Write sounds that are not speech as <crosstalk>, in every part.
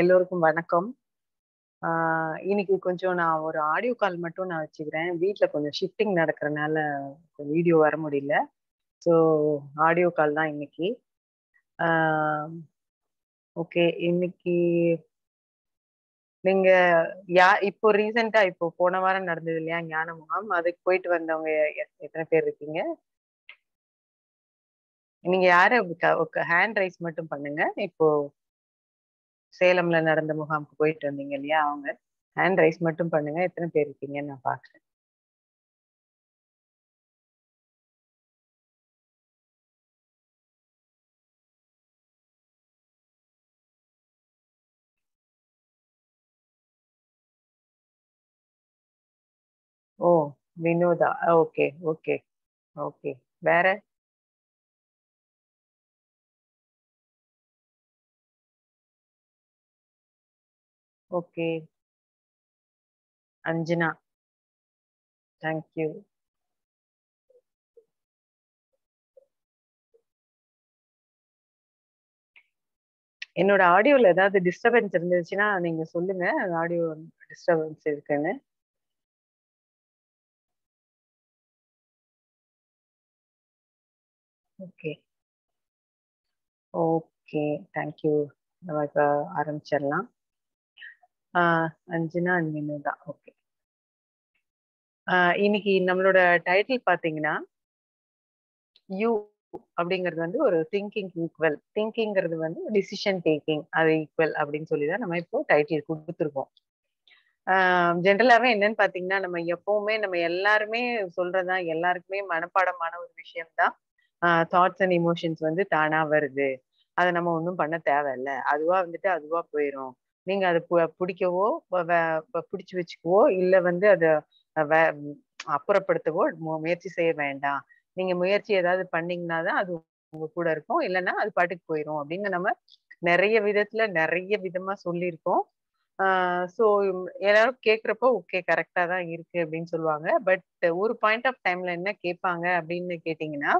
எல்லோருக்கும் வணக்கம். இன்னைக்கு கொஞ்சம் நான் ஒரு ஆடியோ கால் மட்டும் நான் வச்சுக்கிறேன். வீட்டில் கொஞ்சம் ஷிஃப்டிங் நடக்கிறனால வீடியோ வர முடியல. ஸோ ஆடியோ கால் தான் இன்னைக்கு. ஓகே. இன்னைக்கு நீங்க யா இப்போ ரீசெண்டா இப்போ போன வாரம் நடந்தது இல்லையா? ஞான முகாம். அதுக்கு போயிட்டு வந்தவங்க எத்தனை பேர் இருக்கீங்க? நீங்க யாரு ஹேண்ட் ரைஸ் மட்டும் பண்ணுங்க. இப்போ சேலம்ல நடந்த முகாமுக்கு போயிட்டு வந்தீங்க இல்லையா? அவங்க. ஹேண்ட் ரைஸ் மட்டும் பண்ணுங்க. எத்தனை பேர் இருக்கீங்கன்னு நான் பார்க்குறேன். ஓ! வினோதா. Okay, okay, okay. வேற? ஓகே. அஞ்சனா. Thank you. என்னோட ஆடியோல ஏதாவது டிஸ்டர்பன்ஸ் இருந்துச்சுன்னா நீங்க சொல்லுங்க. ஆடியோ டிஸ்டர்பன்ஸ் இருக்குன்னு. ஓகே. ஓகே. Thank you. நம்ம இப்போ ஆரம்பிச்சிடலாம் அஞ்சனா அண்ட் தான் ஓகே. இன்னைக்கு நம்மளோட டைட்டில் பார்த்தீங்கன்னா யூ அப்படிங்கிறது வந்து ஒரு திங்கிங் ஈக்குவல். திங்கிங்கிறது வந்து டிசிஷன் டேக்கிங் அது ஈக்குவல் அப்படின்னு சொல்லி தான் நம்ம இப்போ டைட்டில் கொடுத்துருக்கோம் ஜென்ரலாகவே என்னன்னு பார்த்தீங்கன்னா, நம்ம எப்பவுமே நம்ம எல்லாருமே சொல்றதுதான் எல்லாருக்குமே மனப்பாடமான ஒரு விஷயம் தான். தாட்ஸ் அண்ட் எமோஷன்ஸ் வந்து தானா வருது. அதை நம்ம ஒன்றும் பண்ண தேவையில்ல. அதுவா வந்துட்டு அதுவா போயிரும். நீங்க அதை பு பிடிச்சு வ வச்சுக்கவோ, இல்ல வந்து அதை வே அப்புறப்படுத்தவோ மு முயற்சி செய்ய வேண்டாம். நீங்க முயற்சி ஏதாவது பண்ணீங்கன்னா தான் அது உங்க கூட இருக்கும். இல்லைன்னா அது பாட்டுக்கு போயிரும் அப்படின்னு நம்ம நிறைய விதத்துல நிறைய விதமா சொல்லியிருக்கோம். ஸோ எல்லாரும் கேட்குறப்போ ஓகே கரெக்டாக தான் இருக்கு அப்படின்னு சொல்லுவாங்க. பட் ஒரு பாயிண்ட் ஆஃப் டைம்ல என்ன கேட்பாங்க அப்படின்னு கேட்டிங்கன்னா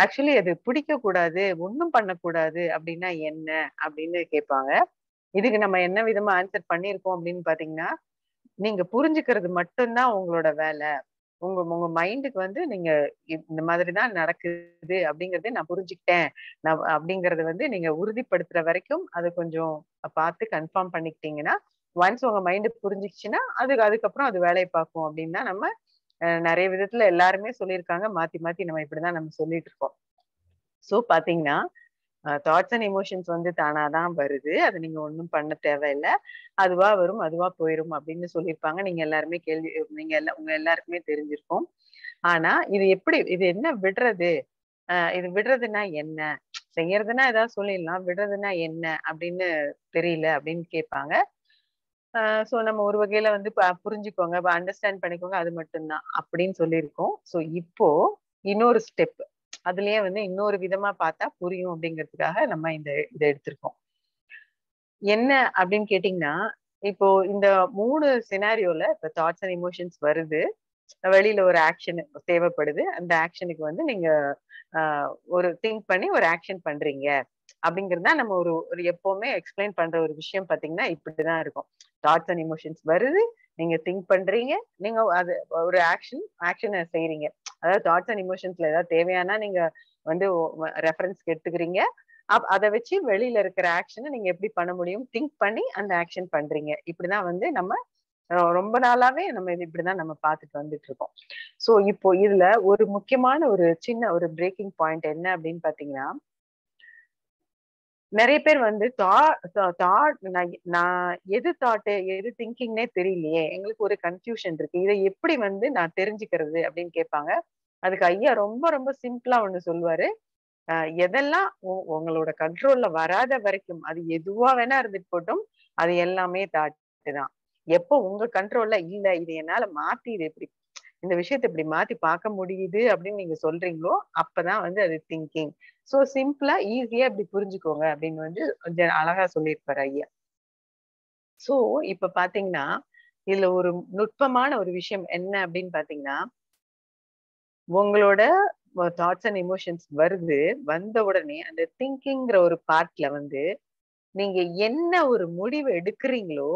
ஆக்சுவலி அது பிடிக்கக்கூடாது, ஒன்றும் பண்ணக்கூடாது அப்படின்னா என்ன? அப்படின்னு கேட்பாங்க. இதுக்கு நம்ம என்ன விதமா ஆன்சர் பண்ணியிருக்கோம் அப்படின்னு பார்த்தீங்கன்னா, நீங்க புரிஞ்சுக்கிறது மட்டும்தான் உங்களோட வேலை உங்க உங்க மைண்டுக்கு வந்து நீங்க இந்த மாதிரி தான் நடக்குது அப்படிங்கறத நான் புரிஞ்சுக்கிட்டேன். நான் அப்படிங்கறத வந்து நீங்க உறுதிப்படுத்துற வரைக்கும் அது கொஞ்சம் பார்த்து கன்ஃபார்ம் பண்ணிக்கிட்டீங்கன்னா, ஒன்ஸ் உங்க மைண்டு புரிஞ்சுக்கிச்சுன்னா, அதுக்கு அதுக்கப்புறம் அது வேலையை பார்க்கும் அப்படின்னு தான் நம்ம நிறைய விதத்துல எல்லாருமே சொல்லியிருக்காங்க. மாத்தி மாத்தி நம்ம இப்படிதான் நம்ம சொல்லிட்டு இருக்கோம். ஸோ பார்த்தீங்கன்னா, தாட்ஸ் அண்ட் எமோஷன்ஸ் வந்து தானாதான் வருது. அது நீங்க ஒன்றும் பண்ண தேவையில்ல. அதுவா வரும், அதுவா போயிரும் அப்படின்னு சொல்லியிருப்பாங்க. நீங்க எல்லாருமே கேள்வி நீங்க எல்லா உங்க எல்லாருக்குமே தெரிஞ்சிருக்கும். ஆனா இது எப்படி இது என்ன விடுறது? இது விடுறதுன்னா என்ன? செய்யறதுன்னா ஏதாவது சொல்லிடலாம். விடுறதுன்னா என்ன? அப்படின்னு தெரியல அப்படின்னு கேட்பாங்க. ஸோ நம்ம ஒரு வகையில வந்து புரிஞ்சுக்கோங்க, அண்டர்ஸ்டாண்ட் பண்ணிக்கோங்க அது மட்டும் தான் அப்படின்னு சொல்லியிருக்கோம். ஸோ இப்போ இன்னொரு ஸ்டெப். அதுலயே வந்து இன்னொரு விதமா பார்த்தா புரியும் அப்படிங்கிறதுக்காக நம்ம இந்த இதை எடுத்திருக்கோம். என்ன அப்படின்னு கேட்டீங்கன்னா, இப்போ இந்த மூணு சினாரியோல இப்ப தாட்ஸ் அண்ட் எமோஷன்ஸ் வருது. வெளியில ஒரு ஆக்ஷன் தேவைப்படுது. அந்த ஆக்ஷனுக்கு வந்து நீங்க ஒரு திங்க் பண்ணி ஒரு ஆக்ஷன் பண்றீங்க. அப்படிங்கிறது தான் நம்ம ஒரு ஒரு எப்பவுமே எக்ஸ்பிளைன் பண்ற ஒரு விஷயம் பார்த்தீங்கன்னா, இப்படிதான் இருக்கும். தாட்ஸ் அண்ட் எமோஷன்ஸ் வருது. நீங்க திங்க் பண்றீங்க. நீங்க அது ஒரு ஆக்ஷன் ஆக்ஷனை செய்யறீங்க அதாவது தாட்ஸ் அண்ட் இமோஷன்ஸ்ல ஏதாவது தேவையானா நீங்க வந்து ரெஃபரன்ஸ்க்கு எடுத்துக்கிறீங்க. அப் வச்சு வெளியில இருக்கிற ஆக்ஷனை நீங்க எப்படி பண்ண முடியும்? திங்க் பண்ணி அந்த ஆக்ஷன் பண்றீங்க. இப்படிதான் வந்து நம்ம ரொம்ப நாளாவே நம்ம இது இப்படிதான் நம்ம பார்த்துட்டு வந்துட்டு இருக்கோம். ஸோ இப்போ இதுல ஒரு முக்கியமான ஒரு சின்ன ஒரு பிரேக்கிங் பாயிண்ட் என்ன அப்படின்னு பார்த்தீங்கன்னா நிறைய பேர் வந்து தாட் நான் நான் எது தாட்டு, எது திங்கிங்னே தெரியலையே! எங்களுக்கு ஒரு கன்ஃப்யூஷன் இருக்கு. இதை எப்படி வந்து நான் தெரிஞ்சுக்கிறது? அப்படின்னு கேட்பாங்க. அதுக்கு ஐயா ரொம்ப ரொம்ப சிம்பிளா ஒண்ணு சொல்லுவாரு. எதெல்லாம் உ உங்களோட கண்ட்ரோல்ல வராத வரைக்கும், அது எதுவா வேணா இருந்துட்டு போட்டும். அது எல்லாமே தாட்டு தான். எப்போ உங்க கண்ட்ரோல்ல இல்ல இது என்னால மாத்தி இது இப்படி இந்த விஷயத்த இப்படி மாத்தி பார்க்க முடியுது அப்படின்னு நீங்க சொல்றீங்களோ, அப்பதான் வந்து அது திங்கிங். ஸோ சிம்பிளா, ஈஸியா இப்படி புரிஞ்சுக்கோங்க அப்படின்னு வந்து கொஞ்சம் அழகா சொல்லியிருப்பாரு ஐயா. சோ இப்ப பாத்தீங்கன்னா இதுல ஒரு நுட்பமான ஒரு விஷயம் என்ன அப்படின்னு பாத்தீங்கன்னா உங்களோட தாட்ஸ் அண்ட் எமோஷன்ஸ் வருது வந்த உடனே அந்த திங்கிங்கிற ஒரு பார்ட்ல வந்து நீங்க என்ன ஒரு முடிவு எடுக்கிறீங்களோ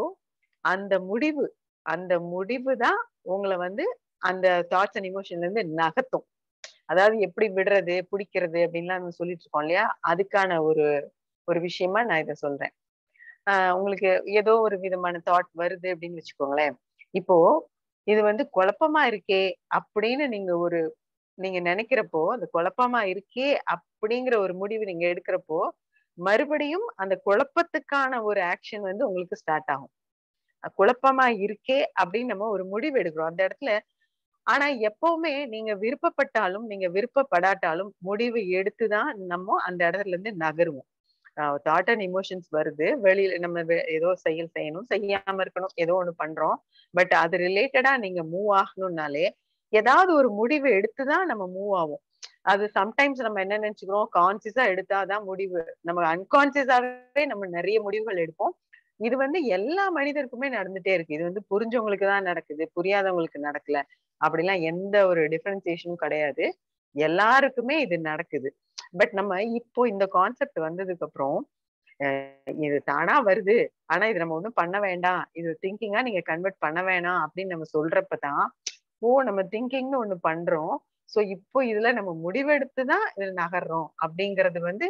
அந்த முடிவு அந்த முடிவு தான் உங்களை வந்து அந்த தாட்ஸ் அண்ட் எமோஷன்ல இருந்து நகர்த்தும். அதாவது எப்படி விடுறது பிடிக்கிறது அப்படின்லாம் நம்ம சொல்லிட்டு இருக்கோம் இல்லையா? அதுக்கான ஒரு ஒரு விஷயமா நான் இதை சொல்றேன். ஆஹ் உங்களுக்கு ஏதோ ஒரு விதமான தாட் வருது அப்படின்னு வச்சுக்கோங்களேன். இப்போ இது வந்து குழப்பமா இருக்கே அப்படின்னு நீங்க ஒரு நீங்க நினைக்கிறப்போ அந்த குழப்பமா இருக்கே அப்படிங்கிற ஒரு முடிவு நீங்க எடுக்கிறப்போ மறுபடியும் அந்த குழப்பத்துக்கான ஒரு ஆக்ஷன் வந்து உங்களுக்கு ஸ்டார்ட் ஆகும். குழப்பமா இருக்கே அப்படின்னு நம்ம ஒரு முடிவு எடுக்கிறோம். அந்த இடத்துல ஆனா எப்பவுமே நீங்க விருப்பப்பட்டாலும் நீங்க விருப்பப்படாட்டாலும் முடிவு எடுத்துதான் நம்ம அந்த இடத்துல இருந்து நகருவோம் தாட் அண்ட் இமோஷன்ஸ் வருது. வெளியில நம்ம ஏதோ செயல் செய்யணும் செய்யாம இருக்கணும் ஏதோ ஒண்ணு பண்றோம். பட் அது ரிலேட்டடா நீங்க மூவ் ஆகணும்னாலே ஏதாவது ஒரு முடிவு எடுத்துதான் நம்ம மூவ் ஆகும் அது சம்டைம்ஸ் நம்ம என்ன நினைச்சுக்கிறோம் கான்சியஸா எடுத்தாதான் முடிவு. நம்ம அன்கான்சியஸாவே நம்ம நிறைய முடிவுகள் எடுப்போம். இது வந்து எல்லா மனிதருக்குமே நடந்துட்டே இருக்கு. இது வந்து புரிஞ்சவங்களுக்கு தான் நடக்குது புரியாதவங்களுக்கு நடக்கல. அப்படிலாம் எந்த ஒரு டிஃபரன்சியேஷனும் கிடையாது. எல்லாருக்குமே இது நடக்குது. பட் நம்ம இப்போ இந்த கான்செப்ட் வந்ததுக்கு அப்புறம் இது தானா வருது. ஆனா இது நம்ம ஒண்ணும் பண்ண வேண்டாம். இது திங்கிங்கா நீங்க கன்வெர்ட் பண்ண வேணாம் அப்படின்னு நம்ம சொல்றப்பதான் ஓ நம்ம திங்கிங்னு ஒண்ணு பண்றோம். சோ இப்போ இதுல நம்ம முடிவெடுத்து தான் இதுல நகர்றோம். அப்படிங்கறது வந்து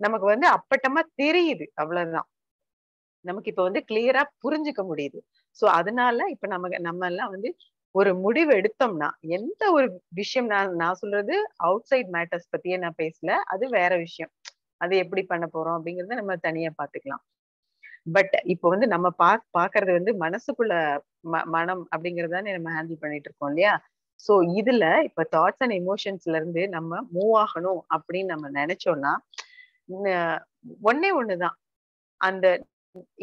நமக்கு வந்து அப்பட்டமா தெரியுது. அவ்வளவுதான். நமக்கு இப்ப வந்து கிளியரா புரிஞ்சுக்க முடியுது. சோ அதனால இப்ப நம்ம நம்ம எல்லாம் வந்து ஒரு முடிவு எடுத்தோம்னா எந்த ஒரு விஷயம் நான் நான் சொல்றது அவுட் சைட் மேட்டர்ஸ் பத்தியே நான் பேசல அது வேற விஷயம். அது எப்படி பண்ண போறோம் அப்படிங்கறத நம்ம தனியா பாத்துக்கலாம். பட் இப்போ வந்து நம்ம பா பாக்குறது வந்து மனசுக்குள்ள ம மனம் அப்படிங்கறதானே நம்ம ஹேண்டில் பண்ணிட்டு இருக்கோம் இல்லையா? சோ இதுல இப்ப தாட்ஸ் அண்ட் எமோஷன்ஸ்ல இருந்து நம்ம மூவ் ஆகணும் அப்படின்னு நம்ம நினைச்சோம்னா ஒன்னே ஒண்ணுதான். அந்த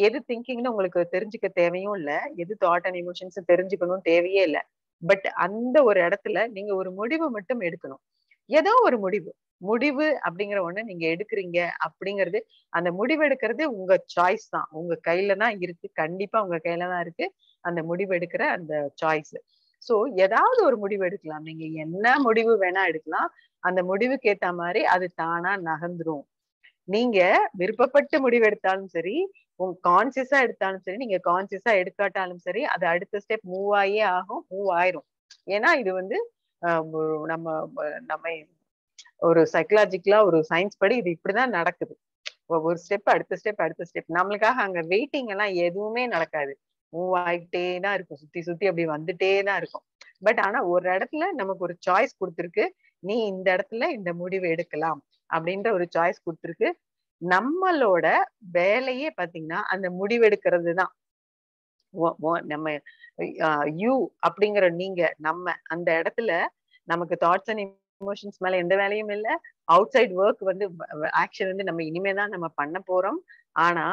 எது திங்கிங்னு உங்களுக்கு தெரிஞ்சுக்க தேவையும் இல்ல எது தாட் அண்ட் எமோஷன்ஸ் தெரிஞ்சுக்கணும் தேவையே இல்ல. பட் அந்த ஒரு இடத்துல நீங்க ஒரு முடிவு மட்டும் எடுக்கணும். ஏதோ ஒரு முடிவு. முடிவு அப்படிங்கிற ஒண்ணு நீங்க எடுக்கிறீங்க அப்படிங்கிறது அந்த முடிவு எடுக்கிறது உங்க சாய்ஸ் தான். உங்க கையில தான் இருக்கு. கண்டிப்பா உங்க கையில தான் இருக்கு. அந்த முடிவு எடுக்கிற அந்த சாய்ஸ் சோ ஏதாவது ஒரு முடிவு எடுக்கலாம். நீங்க என்ன முடிவு வேணா எடுக்கலாம். அந்த முடிவுக்கு ஏத்த மாதிரி அது தானா நகர்ந்துரும். நீங்க விருப்பப்பட்டு முடிவு எடுத்தாலும் சரி உங்க கான்சியஸா எடுத்தாலும் சரி நீங்க கான்சியஸா எடுக்காட்டாலும் சரி அது அடுத்த ஸ்டெப் மூவ் ஆகியே ஆகும் மூவ் ஆயிரும். ஏன்னா இது வந்து நம்ம நம்ம ஒரு சைக்கலாஜிக்கலா ஒரு சயின்ஸ் படி இது இப்படிதான் நடக்குது. ஒரு ஸ்டெப் அடுத்த ஸ்டெப் அடுத்த ஸ்டெப் நம்மளுக்காக அங்க வெயிட்டிங் எல்லாம் எதுவுமே நடக்காது. மூவ் ஆகிட்டே தான் இருக்கும். சுத்தி சுத்தி அப்படி வந்துட்டே தான் இருக்கும். பட் ஆனா ஒரு இடத்துல நமக்கு ஒரு சாய்ஸ் கொடுத்துருக்கு. நீ இந்த இடத்துல இந்த முடிவு எடுக்கலாம் அப்படின்ற ஒரு சாய்ஸ் கொடுத்துருக்கு. நம்மளோட வேலையே பாத்தீங்கன்னா அந்த முடிவெடுக்கிறது தான் நம்ம யூ அப்படிங்கிற நீங்க நம்ம அந்த இடத்துல நமக்கு தாட்ஸ் அண்ட் இமோஷன்ஸ் மேல எந்த வேலையும் இல்லை. அவுட் சைட் ஒர்க் வந்து ஆக்ஷன் வந்து நம்ம இனிமே தான் நம்ம பண்ண போறோம். ஆனா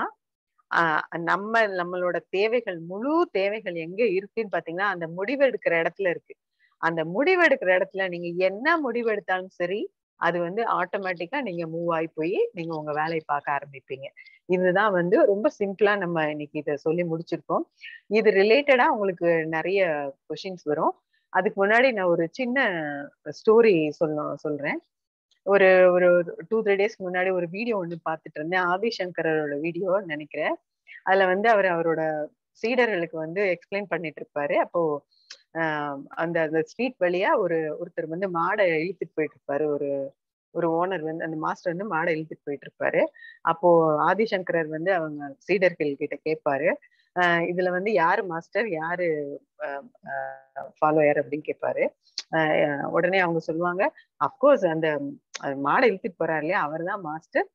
நம்ம நம்மளோட தேவைகள் முழு தேவைகள் எங்க இருக்குன்னு பாத்தீங்கன்னா அந்த முடிவெடுக்கிற இடத்துல இருக்கு. அந்த முடிவெடுக்கிற இடத்துல நீங்க என்ன முடிவெடுத்தாலும் சரி அது வந்து ஆட்டோமேட்டிக்கா நீங்க மூவ் ஆகி போய் நீங்க உங்க வேலையை பார்க்க ஆரம்பிப்பீங்க. இதுதான் வந்து ரொம்ப சிம்பிளா நம்ம இன்னைக்கு இதை சொல்லி முடிச்சிருக்கோம். இது ரிலேட்டடா உங்களுக்கு நிறைய கொஷின்ஸ் வரும். அதுக்கு முன்னாடி நான் ஒரு சின்ன ஸ்டோரி சொல்ல சொல்றேன். ஒரு ஒரு டூ த்ரீ டேஸ்க்கு முன்னாடி ஒரு வீடியோ ஒன்று பார்த்துட்டு இருந்தேன். ஆதிசங்கரோட வீடியோ நினைக்கிறேன். அதுல வந்து அவர் அவரோட சீடர்களுக்கு வந்து எக்ஸ்பிளைன் பண்ணிட்டு இருப்பாரு. அப்போ அந்த அந்த ஸ்ட்ரீட் வழியா ஒரு ஒருத்தர் வந்து மாடை இழுத்துட்டு போயிட்டு இருப்பாரு ஒரு ஒரு ஓனர் வந்து அந்த மாஸ்டர் வந்து மாடை இழுத்துட்டு போயிட்டு இருப்பாரு அப்போ ஆதிசங்கரர் வந்து அவங்க சீடர்கள் கிட்ட கேட்பாரு. இதுல வந்து யாரு மாஸ்டர் யாரு ஃபாலோயர் அப்படின்னு கேட்பாரு. உடனே அவங்க சொல்லுவாங்க அப்கோர்ஸ் அந்த மாடை இழுத்துட்டு போறாரு இல்லையா? அவர் தான் மாஸ்டர்.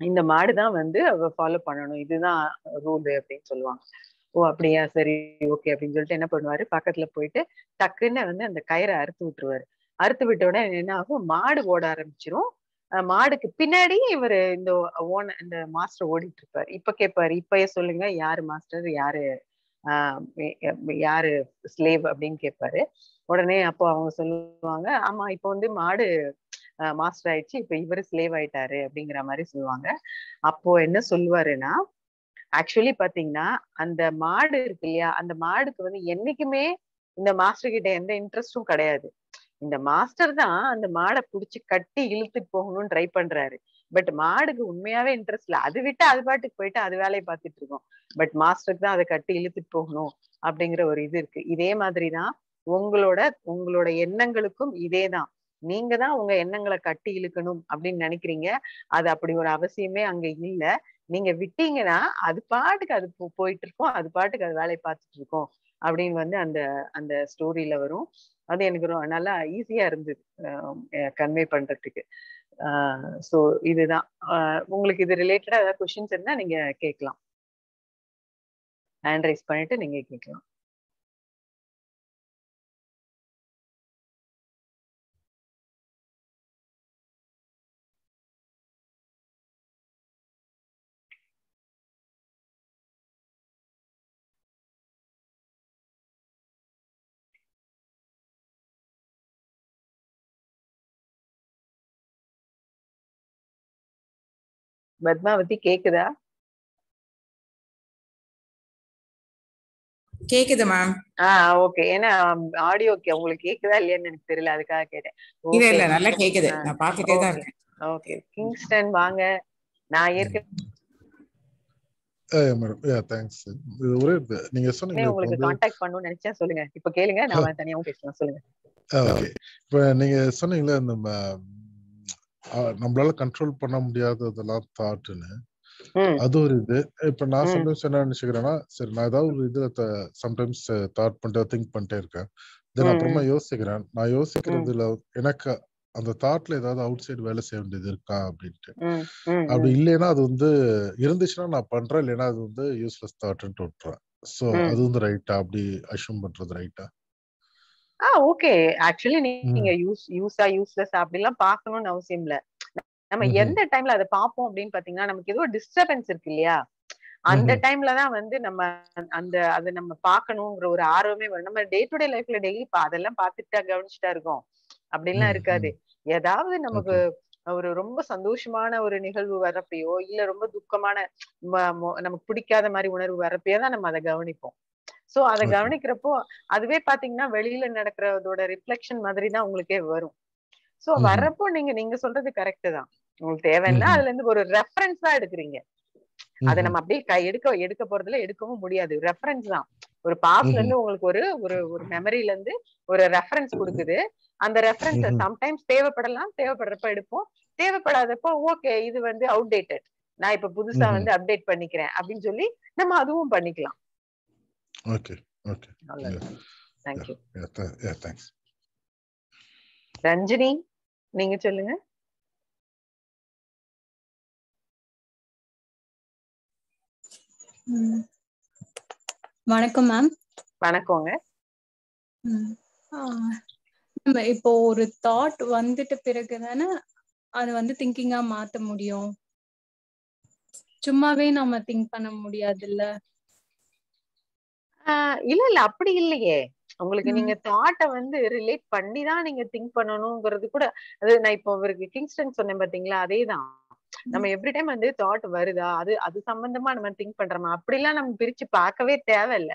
இந்த மாடு தான் வந்து அவ ஃபாலோ பண்ணணும். இதுதான் ரூல் அப்படின்னு சொல்லுவாங்க. ஓ அப்படியா? சரி ஓகே அப்படின்னு சொல்லிட்டு என்ன பண்ணுவாரு? பக்கத்துல போயிட்டு டக்குன்னு வந்து அந்த கயிறை அறுத்து விட்டுருவாரு. அறுத்து விட்ட உடனே என்ன ஆகும் மாடு ஓட ஆரம்பிச்சிரும். மாடுக்கு பின்னாடி இவர் இந்த ஓன இந்த மாஸ்டர் ஓடிட்டு இருப்பாரு இப்ப கேட்பாரு இப்பயே சொல்லுங்க யாரு மாஸ்டர் யாரு ஆஹ் யாரு ஸ்லேவ் அப்படின்னு கேட்பாரு உடனே அப்போ அவங்க சொல்லுவாங்க ஆமா இப்போ வந்து மாடு மாஸ்டர் ஆயிடுச்சு இப்ப இவரு ஸ்லேவ் ஆயிட்டாரு அப்படிங்கிற மாதிரி சொல்லுவாங்க. அப்போ என்ன சொல்லுவாருன்னா ஆக்சுவலி பாத்தீங்கன்னா அந்த மாடு இருக்கு இல்லையா? அந்த மாடுக்கு வந்து என்னைக்குமே இந்த மாஸ்டர் கிட்ட எந்த இன்ட்ரெஸ்டும் கிடையாது. இந்த மாஸ்டர் தான் அந்த மாடை புடிச்சு கட்டி இழுத்துட்டு போகணும்னு ட்ரை பண்றாரு. பட் மாடுக்கு உண்மையாவே இன்ட்ரெஸ்ட் இல்ல. அது விட்டு அது பாட்டுக்கு போயிட்டு அது வேலையை பார்த்துட்டு இருக்கோம். பட் மாஸ்டருக்கு தான் அதை கட்டி இழுத்துட்டு போகணும் அப்படிங்கிற ஒரு இது இருக்கு. இதே மாதிரிதான் உங்களோட உங்களோட எண்ணங்களுக்கும் இதேதான் நீங்க தான் உங்க எண்ணங்களை கட்டி இழுக்கணும் அப்படின்னு நினைக்கிறீங்க. அது அப்படி ஒரு அவசியமே அங்க இல்ல. நீங்க விட்டீங்கன்னா அது பாட்டுக்கு அது போ- போயிட்டு இருக்கும் அது பாட்டுக்கு அது வேலையை பார்த்துட்டு இருக்கும் அப்படின்னு வந்து அந்த அந்த ஸ்டோரியில வரும். அது எனக்கு ரொம்ப நல்லா ஈஸியா இருந்தது கன்வே பண்றதுக்கு. ஸோ இதுதான். உங்களுக்கு இது ரிலேட்டடா ஏதாவது கொஸ்டின்ஸ் இருந்தா நீங்க கேட்கலாம். ஹேண்ட் ரைஸ் பண்ணிட்டு நீங்க கேட்கலாம். பத்மாவதி கேக்குதா? கேக்குது மேம் ஆஹ் ஓகே ஏன்னா ஆடியோ உங்களுக்கு கேக்குதா இல்லையான்னு எனக்கு தெரியல. அதுக்காக கேட்டேன். இல்ல இல்ல நல்லா கேக்குது. நான் பாத்துட்டே தான் இருக்கேன். ஓகே கிங்ஸ்டன் வாங்க. நான் ஏற்கனவே மேடம் யா தேங்க்ஸ் இது ஒரே நீங்க சொன்னீங்க உங்களுக்கு காண்டாக்ட் பண்ணணும்னு நினைச்சேன். சொல்லுங்க. இப்ப கேளுங்க. நாம தனியாவும் பேசலாம். சொல்லுங்க. ஓகே இப்போ நீங்க ம- ஆ, நம்மளால கண்ட்ரோல் பண்ண முடியாததெல்லாம் தாட்டுன்னு ம். அது ஒரு இது. இப்ப நான் சம்டைம்ஸ் என்ன நினைச்சுக்கிறேன்னா சரி நான் ஏதாவது ஒரு இதுல சம்டைம்ஸ் தாட் பண்ணிட்டு திங்க் பண்ணிட்டே இருக்கேன். தென் அப்புறமா யோசிக்கிறேன். நான் யோசிக்கிறதுல எனக்கு அந்த தாட்ல ஏதாவது அவுட் சைடு வேலை செய்ய வேண்டியது இருக்கா அப்படின்ட்டு. அப்படி இல்லைன்னா அது வந்து இருந்துச்சுன்னா நான் பண்றேன். இல்லைன்னா அது வந்து யூஸ்லெஸ் தாட்ன்ட்டு விட்டுறேன். ஸோ ம். அது வந்து ரைட்டா அப்படி அஷ்யூம் பண்றது ரைட்டா ஆ ஓகே. ஆக்சுவலி நீங்க யூஸ் யூஸா யூஸ்லெஸ் அப்படிலாம் பார்க்கணும்னு அவசியம் இல்ல. நம்ம. எந்த டைம்ல அதை பார்ப்போம் அப்படின்னு பாத்தீங்கன்னா நமக்கு ஏதோ டிஸ்டர்பன்ஸ் இருக்கு இல்லையா? அந்த ம்ஹும். டைம்ல தான் வந்து நம்ம அந்த அதை நம்ம பார்க்கணுங்கிற ஒரு ஆர்வமே வரும். நம்ம டே டு டே லைஃப்ல டெய்லி அதெல்லாம் பார்த்துட்டா கவனிச்சுட்டா இருக்கோம். அப்படின்லாம் இருக்காது. ஏதாவது நமக்கு ஒரு ரொம்ப சந்தோஷமான ஒரு நிகழ்வு வர்றப்பயோ இல்ல ரொம்ப துக்கமான நமக்கு பிடிக்காத மாதிரி உணர்வு வர்றப்பயோ தான் நம்ம அதை கவனிப்போம். சோ அதை கவனிக்கிறப்போ அதுவே பாத்தீங்கன்னா வெளியில நடக்கிறதோட ரிஃப்ளெக்ஷன் மாதிரி தான் உங்களுக்கே வரும் சோ. வர்றப்போ நீங்க நீங்க சொல்றது கரெக்ட் தான் உங்களுக்கு தேவைன்னா. அதுல இருந்து ஒரு ரெஃபரன்ஸ் தான் எடுக்கிறீங்க அதை. நம்ம அப்படியே கை எடுக்க எடுக்க போறதுல எடுக்கவும் முடியாது ரெஃபரன்ஸ் தான் ஒரு பாஸ்ட்ல. இருந்து உங்களுக்கு ஒரு ஒரு ஒரு மெமரில இருந்து ஒரு ரெஃபரன்ஸ் கொடுக்குது அந்த ரெஃபரன்ஸ். சம்டைம்ஸ் தேவைப்படலாம் தேவைப்படுறப்ப எடுப்போம் தேவைப்படாதப்போ ஓகே இது வந்து அவுடேட்டட் நான் இப்ப புதுசா. வந்து அப்டேட் பண்ணிக்கிறேன் அப்படின்னு சொல்லி நம்ம அதுவும் பண்ணிக்கலாம் ஓகே ஓகே அவ்வளவுதான் thank you yeah thanks Ranjini நீங்க சொல்லுங்க. வணக்கம் மேம் வணக்கங்க. நம்ம இப்போ ஒரு தாட் வந்துட்ட பிறகு தானே அது வந்து திங்கிங்கா மாத்த முடியும். சும்மாவே நம்ம திங்க் பண்ண முடியாதுல்ல. ஆஹ் இல்ல இல்ல அப்படி இல்லையே. உங்களுக்கு. நீங்க தாட்டை வந்து ரிலேட் பண்ணி தான் நீங்க திங்க் பண்ணணுங்கிறது கூட அது நான் இப்போ இவருக்கு கிங்ஸ்டன் சொன்னேன் பாத்தீங்களா அதேதான். நம்ம எவ்ரி டைம் வந்து தாட் வருதா அது அது சம்பந்தமா நம்ம திங்க் பண்றோமா அப்படிலாம் நம்ம பிரிச்சு பார்க்கவே தேவையில்ல.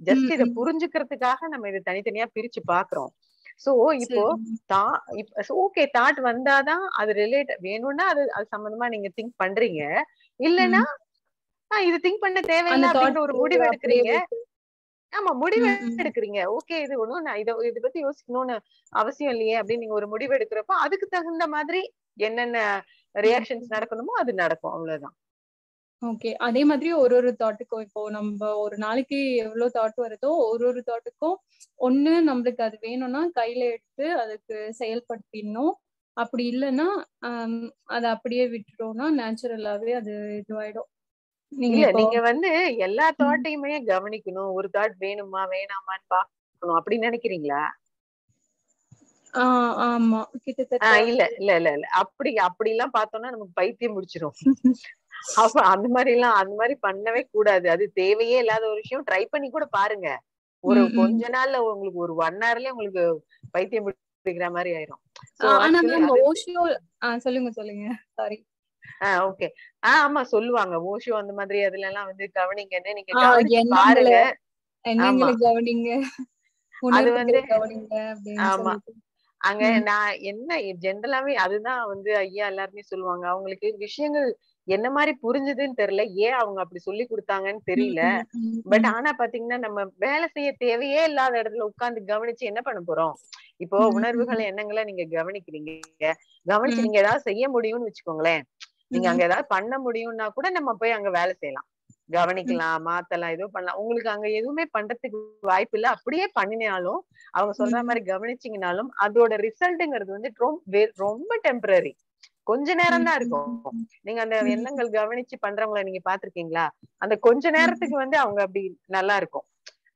ஜஸ்ட் இத. புரிஞ்சுக்கிறதுக்காக நம்ம இதை தனித்தனியா பிரிச்சு பாக்குறோம் சோ இப்போ தா ஓகே தாட் வந்தாதான் அது ரிலேட் வேணும்னா அது அது சம்பந்தமா நீங்க திங்க் பண்றீங்க. இல்லைன்னா இது திங்க் பண்ண தேவையில்லை அப்படின்ற ஒரு முடிவு எடுக்கிறீங்க. ஆமா முடிவு. எடுக்கிறீங்க. ஓகே இது ஒண்ணும் நான் இத இத பத்தி யோசிக்கணும்னு அவசியம் இல்லையே அப்படின்னு நீங்க ஒரு முடிவு எடுக்கிறப்போ அதுக்கு தகுந்த மாதிரி என்னென்ன ரியாக்ஷன்ஸ் நடக்கணுமோ அது நடக்கும். அவ்வளவுதான். ஓகே. அதே மாதிரி ஒரு ஒரு தாட்டுக்கும் இப்போ நம்ம ஒரு நாளைக்கு எவ்வளவு தாட் வருதோ ஒரு ஒரு தாட்டுக்கும் ஒண்ணு நம்மளுக்கு அது வேணும்னா கையில எடுத்து அதுக்கு செயல்படுத்திடணும். அப்படி இல்லைன்னா அதை அப்படியே விட்டுட்டோம்னா நேச்சுரலாவே அது இதுவாயிடும். இல்ல நீங்க வந்து எல்லா. தாட்டையுமே கவனிக்கணும். ஒரு தாட் வேணுமா வேணாமான்னு பாக்கணும் அப்படி நினைக்கிறீங்களா? ஆமா. கிட்டத்தட்ட. இல்ல இல்ல இல்ல இல்ல. அப்படி அப்படி எல்லாம் பார்த்தோம்னா நமக்கு பைத்தியம் முடிச்சிரும் <laughs> அப்ப அந்த மாதிரி எல்லாம் அந்த மாதிரி பண்ணவே கூடாது. அது தேவையே இல்லாத ஒரு விஷயம். ட்ரை பண்ணி கூட பாருங்க. ஒரு. கொஞ்ச நாள்ல உங்களுக்கு ஒரு ஒன் ஹவர்லயே உங்களுக்கு பைத்தியம் பிடிக்கிற மாதிரி ஆயிரும். ஆனா சொல்லுங்க சொல்லுங்க. சாரி ஆஹ் ஓகே. ஆஹ் ஆமா சொல்லுவாங்க. ஓஷோ அந்த மாதிரி அதுல எல்லாம் வந்து கவனிங்கன்னு நீங்க பாருங்க. கவனிங்க? அது வந்து ஆமா. அங்க. நான் என்ன ஜென்ரலாவே அதுதான் வந்து ஐயா எல்லாருமே சொல்லுவாங்க. அவங்களுக்கு விஷயங்கள் என்ன மாதிரி புரிஞ்சுதுன்னு தெரியல. ஏன் அவங்க அப்படி சொல்லி கொடுத்தாங்கன்னு தெரியல. பட். ஆனா பாத்தீங்கன்னா நம்ம வேலை செய்ய தேவையே இல்லாத இடத்துல உட்கார்ந்து கவனிச்சு என்ன பண்ண போறோம்? இப்போ உணர்வுகள் எண்ணங்களை நீங்க கவனிக்கிறீங்க. கவனிச்சு. நீங்க ஏதாவது செய்ய முடியும்னு வச்சுக்கோங்களேன். நீங்க. அங்க ஏதாவது பண்ண முடியும்னா கூட நம்ம போய் அங்க வேலை செய்யலாம். கவனிக்கலாம் மாத்தலாம் ஏதோ பண்ணலாம். உங்களுக்கு அங்க எதுவுமே பண்றதுக்கு வாய்ப்பு இல்ல. அப்படியே பண்ணினாலும் அவங்க சொல்ற. மாதிரி கவனிச்சீங்கனாலும் அதோட ரிசல்ட்ங்கிறது வந்து ரொம்ப ரொம்ப டெம்பரரி. கொஞ்ச நேரம் தான் இருக்கும். நீங்க அந்த. எண்ணங்கள் கவனிச்சு பண்றவங்கள நீங்க பாத்திருக்கீங்களா அந்த கொஞ்ச நேரத்துக்கு வந்து அவங்க அப்படி நல்லா இருக்கும்.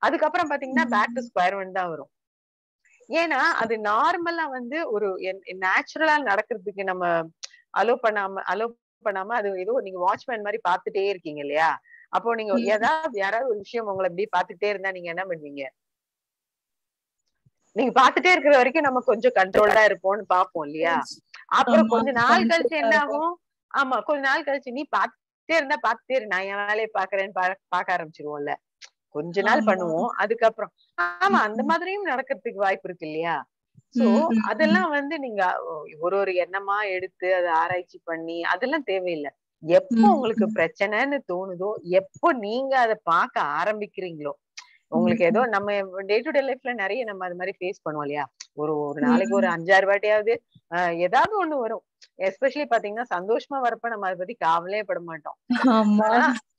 அதுக்கப்புறம் பாத்தீங்கன்னா பேக் டு ஸ்கொயர் ஒன் தான் வரும். ஏன்னா அது நார்மலா வந்து ஒரு நேச்சுரலா நடக்கிறதுக்கு நம்ம அலோ பண்ணாம அலோ பண்ணாம அது ஏதோ நீங்க வாட்ச்மேன் மாதிரி பாத்துட்டே இருக்கீங்க இல்லையா அப்போ நீங்க. ஏதாவது யாராவது ஒரு விஷயம் உங்களை இப்படி பாத்துட்டே இருந்தா நீங்க என்ன பண்ணுவீங்க நீங்க பாத்துட்டே இருக்கிற வரைக்கும் நம்ம கொஞ்சம் கண்ட்ரோல்டா இருப்போம்னு பாப்போம் இல்லையா அப்புறம் கொஞ்ச நாள் கழிச்சு என்ன. ஆகும் ஆமா கொஞ்ச நாள் கழிச்சு நீ பாத்துட்டே இருந்தா பாத்துட்டே இரு நான் என் வேலையை பாக்குறேன்னு பாக்க ஆரம்பிச்சிருவோம்ல கொஞ்ச நாள். பண்ணுவோம் அதுக்கப்புறம் ஆமா அந்த. மாதிரியும் நடக்கிறதுக்கு வாய்ப்பு இருக்கு இல்லையா சோ. அதெல்லாம் வந்து நீங்க ஒரு ஒரு எண்ணமா எடுத்து அதை ஆராய்ச்சி பண்ணி அதெல்லாம் தேவையில்லை எப்போ உங்களுக்கு. பிரச்சனைன்னு தோணுதோ எப்போ நீங்க அதை பார்க்க ஆரம்பிக்கிறீங்களோ உங்களுக்கு ஏதோ. நம்ம டே டு டே லைஃப்ல நிறைய நம்ம அது மாதிரி ஃபேஸ் பண்ணுவோம் இல்லையா ஒரு ஒரு நாளைக்கு ஒரு. அஞ்சாறு வாட்டியாவது ஏதாவது ஒண்ணு வரும் எஸ்பெஷலி பாத்தீங்கன்னா சந்தோஷமா வரப்ப நம்ம அதை பத்தி கவலையே பட மாட்டோம்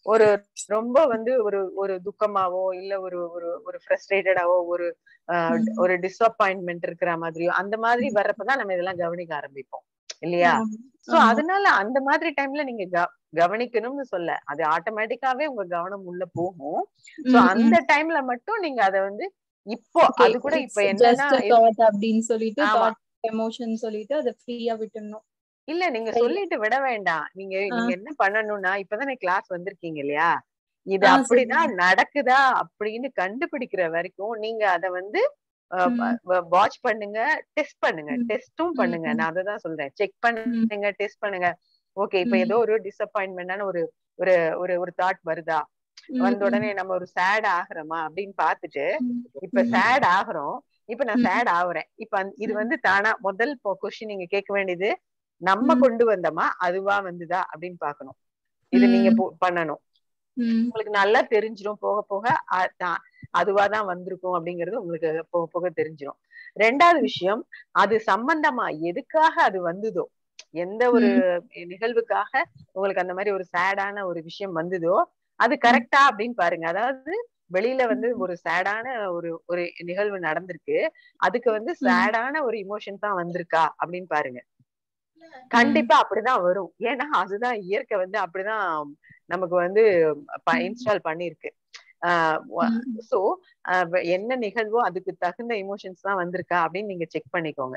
ஒரு ரொம்ப வந்து ஒரு ஒரு துக்கமாவோ இல்ல ஒரு ஒரு ஒரு ஃப்ரஸ்ட்ரேட்டடாவோ ஒரு. ஒரு டிசப்பாயின்மெண்ட் இருக்கிற மாதிரியோ அந்த மாதிரி வர்றப்பதான் நம்ம இதெல்லாம் கவனிக்க ஆரம்பிப்போம் இல்லையா. சோ. அதனால அந்த மாதிரி டைம்ல நீங்க கவனிக்கணும்னு சொல்ல அது ஆட்டோமேட்டிக்காவே உங்க கவனம் உள்ள போகும் சோ. அந்த டைம்ல மட்டும் நீங்க அத வந்து இப்போ அது கூட இப்ப என்னன்னா அப்படின்னு சொல்லிட்டு emotion சொல்லிட்டு அதை ஃப்ரீயா விட்டுடணும் இல்ல நீங்க. சொல்லிட்டு விட வேண்டாம் நீங்க. நீங்க என்ன பண்ணணும்னா இப்பதானே கிளாஸ் வந்திருக்கீங்க இல்லையா இது அப்படிதான் நடக்குதா அப்படின்னு கண்டுபிடிக்கிற வரைக்கும் நீங்க அத வந்து. வாட்ச் பண்ணுங்க டெஸ்ட் பண்ணுங்க. டெஸ்டும் பண்ணுங்க. நான் அததான் சொல்றேன் செக். பண்ணுங்க டெஸ்ட் பண்ணுங்க ஓகே இப்ப. ஏதோ ஒரு டிசப்பாயின்மெண்டான ஒரு ஒரு ஒரு ஒரு தாட் வருதா வந்த. உடனே நம்ம ஒரு சேட் ஆகுறோமா அப்படின்னு பாத்துட்டு. இப்ப. சேட் ஆகுறோம் இப்ப நான். சேட் ஆகுறேன் இப்ப இது. வந்து தானா முதல் கொஸ்டின் நீங்க கேட்க வேண்டியது நம்ம. கொண்டு வந்தோமா அதுவா வந்துதா அப்படின்னு பாக்கணும் இது நீங்க பண்ணணும். உங்களுக்கு நல்லா தெரிஞ்சிரும் போக போக அதுவாதான் வந்திருக்கும் அப்படிங்கிறது உங்களுக்கு போக போக தெரிஞ்சிரும். ரெண்டாவது விஷயம் அது சம்பந்தமா எதுக்காக அது வந்ததோ எந்த ஒரு. நிகழ்வுக்காக உங்களுக்கு அந்த மாதிரி ஒரு சேடான ஒரு விஷயம் வந்ததோ அது கரெக்டா அப்படின்னு பாருங்க. அதாவது வெளியில வந்து ஒரு சேடான ஒரு ஒரு நிகழ்வு நடந்திருக்கு. அதுக்கு வந்து. சேடான ஒரு இமோஷன் தான் வந்திருக்கா அப்படின்னு பாருங்க. கண்டிப்பா அப்படிதான் வரும். ஏன்னா அதுதான் இயற்கை வந்து அப்படிதான் நமக்கு வந்து. இன்ஸ்டால் பண்ணிருக்கு. சோ என்ன நிகழ்வோ அதுக்கு தகுந்த இமோஷன்ஸ் தான் வந்திருக்கா அப்படின்னு நீங்க செக் பண்ணிக்கோங்க.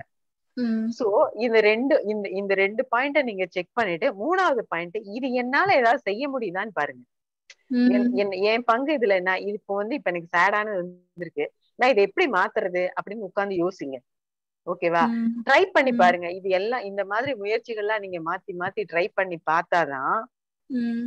சோ இந்த ரெண்டு இந்த இந்த ரெண்டு பாயிண்ட நீங்க செக் பண்ணிட்டு மூணாவது பாயிண்ட் இது என்னால ஏதாவது செய்ய முடியுதான்னு பாருங்க என் பங்கு இதுல என்ன இப்போ வந்து இப்ப எனக்கு சேடான வந்திருக்கு நான் இதை எப்படி மாத்துறது அப்படின்னு உட்கார்ந்து யோசிங்க ஓகேவா. ட்ரை பண்ணி. பாருங்க இது எல்லாம் இந்த மாதிரி முயற்சிகள்லாம் நீங்க மாத்தி மாத்தி ட்ரை பண்ணி பார்த்தாதான்.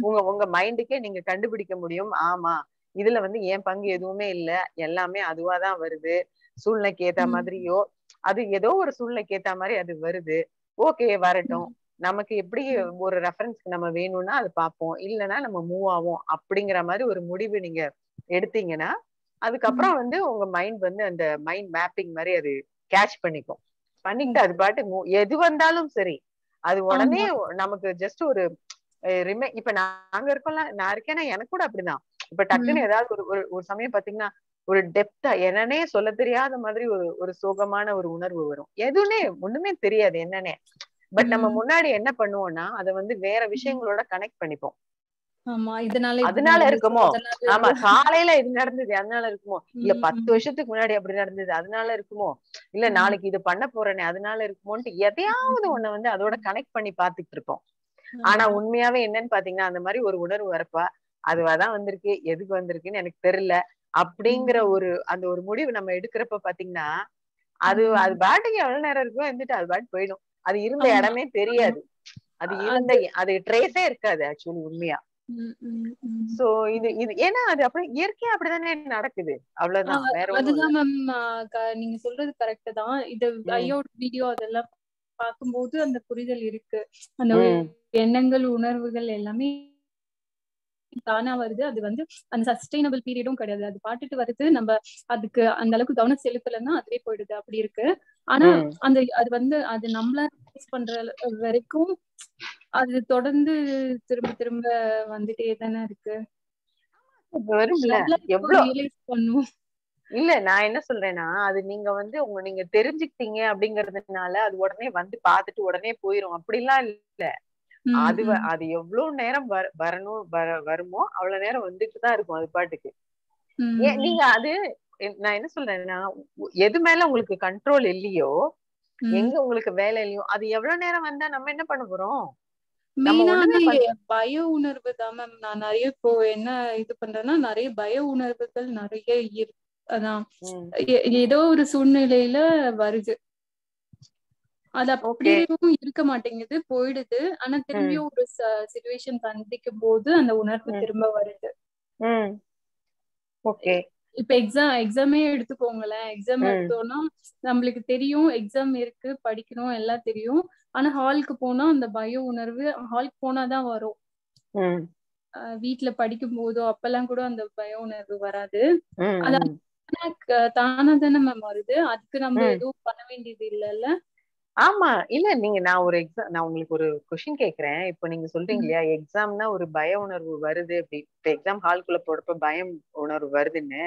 உங்க உங்க மைண்டுக்கே நீங்க கண்டுபிடிக்க முடியும். ஆமா இதுல வந்து என் பங்கு எதுவுமே இல்ல. எல்லாமே அதுவாதான் வருது. சூழ்நிலைக்கு ஏத்த. மாதிரியோ அது ஏதோ ஒரு சூழ்நிலைக்கு ஏத்த மாதிரி அது வருது. ஓகே வரட்டும். நமக்கு எப்படி ஒரு ரெஃபரன்ஸ்க்கு நம்ம வேணும்னா அது பார்ப்போம். இல்லைன்னா நம்ம மூவ் ஆவோம். அப்படிங்கிற மாதிரி ஒரு முடிவு நீங்க எடுத்தீங்கன்னா அதுக்கப்புறம் வந்து உங்க மைண்ட் வந்து அந்த மைண்ட் மேப்பிங் மாதிரி அது கேட்ச் பண்ணிக்கும். பண்ணிக்கிட்டு அது பாட்டு எது வந்தாலும் சரி அது உடனே நமக்கு ஜஸ்ட் ஒரு ரிமே இப்ப நாங்க இருக்கோம்ல நான் இருக்கேன்னா எனக்கு கூட அப்படிதான். இப்ப டக்குன்னு ஏதாவது ஒரு ஒரு- சமயம் பாத்தீங்கன்னா ஒரு டெப்தா என்னன்னே சொல்ல தெரியாத மாதிரி ஒரு ஒரு சோகமான ஒரு உணர்வு வரும். எதுவுமே ஒண்ணுமே தெரியாது என்னன்னே. பட் நம்ம. முன்னாடி என்ன பண்ணுவோம்னா அதை வந்து வேற விஷயங்களோட கனெக்ட் பண்ணிப்போம். அதனால இருக்குமோ? ஆமா காலையில இது நடந்தது அதனால இருக்குமோ? இல்ல. பத்து வருஷத்துக்கு முன்னாடி அப்படி நடந்தது அதனால இருக்குமோ? இல்ல. நாளைக்கு இது பண்ண போறேனே அதனால இருக்குமோன்ட்டு எதையாவது ஒண்ணு வந்து அதோட கனெக்ட் பண்ணி பாத்துட்டு இருப்போம். ஆனா. உண்மையாவே என்னன்னு பாத்தீங்கன்னா அந்த மாதிரி ஒரு உணர்வு வரப்ப அதுவாதான் வந்திருக்கு எதுக்கு வந்திருக்குன்னு எனக்கு தெரியல அப்படிங்கிற. ஒரு அந்த ஒரு முடிவு நம்ம எடுக்கிறப்ப பாத்தீங்கன்னா அது. அது பாட்டுக்கு எவ்வளவு நேரம் இருக்கோ இருந்துட்டு அது பாட்டு போயிடும் அது இருந்த. இடமே தெரியாது அது இருந்த அது ட்ரேஸே இருக்காது ஆக்சுவலி உண்மையா. சோ இது இது ஏன்னா அது அப்படி இயற்கையா அப்படிதானே நடக்குது அவ்வளவுதான் அதுதான் மேம் நீங்க சொல்றது கரெக்ட் தான் இது ம். ஐயோட வீடியோ அதெல்லாம் பார்க்கும்போது அந்த புரிதல் இருக்கு. அந்த. எண்ணங்கள் உணர்வுகள் எல்லாமே தானா வருது. அது வந்து அந்த சஸ்டைனபிள் பீரியடும் கிடையாது. அது பாட்டுட்டு வருது. நம்ம அதுக்கு அந்த அளவுக்கு கவனம் செலுத்தலைன்னா அதுவே போயிடுது. அப்படி இருக்கு. ஆனா. அந்த அது வந்து அது நம்மள பண்ற வரைக்கும் அது தொடர்ந்து திரும்ப திரும்ப வந்துட்டே தானே இருக்கு. பண்ணுவோம் இல்ல நான் என்ன சொல்றேன்னா அது நீங்க வந்து உங்க நீங்க தெரிஞ்சுக்கிட்டீங்க அப்படிங்கறதுனால அது உடனே வந்து பார்த்துட்டு உடனே போயிரும். அப்படிலாம் இல்ல. அது அது எவ்வளவு நேரம் வர வரணும் வர வருமோ அவ்வளவு நேரம் வந்துட்டு தான் இருக்கும் அது பாட்டுக்கு. நீங்க அது நான் என்ன சொல்றேன்னா எது மேல உங்களுக்கு கண்ட்ரோல் இல்லையோ. எங்க உங்களுக்கு வேலை இல்லையோ அது எவ்வளவு நேரம் வந்தா நம்ம என்ன பண்ண போறோம்? பய உணர்வு தான் மேம். நான் நிறைய இப்போ என்ன இது பண்றேன்னா நிறைய பய உணர்வுகள் நிறைய இருக்கு. அதான். ஏதோ ஒரு சூழ்நிலையில வருது. அது அப்படியும் இருக்க மாட்டேங்குது போயிடுது. ஆனா திரும்பியும் ஒரு சுச்சுவேஷன் சந்திக்கும் போது அந்த உணர்வு. திரும்ப வருது. ஓகே. இப்ப எக்ஸாம் எக்ஸாமே எடுத்துக்கோங்களேன். எக்ஸாம். எடுத்தோம்னா நம்மளுக்கு தெரியும் எக்ஸாம் இருக்கு படிக்கணும் எல்லாம் தெரியும். ஆனா ஹாலுக்கு போனா அந்த பய உணர்வு ஹாலுக்கு போனாதான் வரும். வீட்ல படிக்கும் போதோ அப்பெல்லாம் கூட அந்த பய உணர்வு வராது. ம் அது ம். ஆனா க- தானா தானே மேம் வருது அதுக்கு நம்ம. எதுவும் பண்ண வேண்டியது இல்லைல்ல ஆமா இல்ல நீங்க நான் ஒரு எக்ஸாம் நான் உங்களுக்கு ஒரு கொஸ்டின் கேக்குறேன் இப்போ நீங்க சொல்றீங்க. இல்லையா எக்ஸாம்னா ஒரு பய உணர்வு வருது அப்படி எக்ஸாம் ஹால்குள்ள போறப்ப பயம் உணர்வு வருதுன்னு.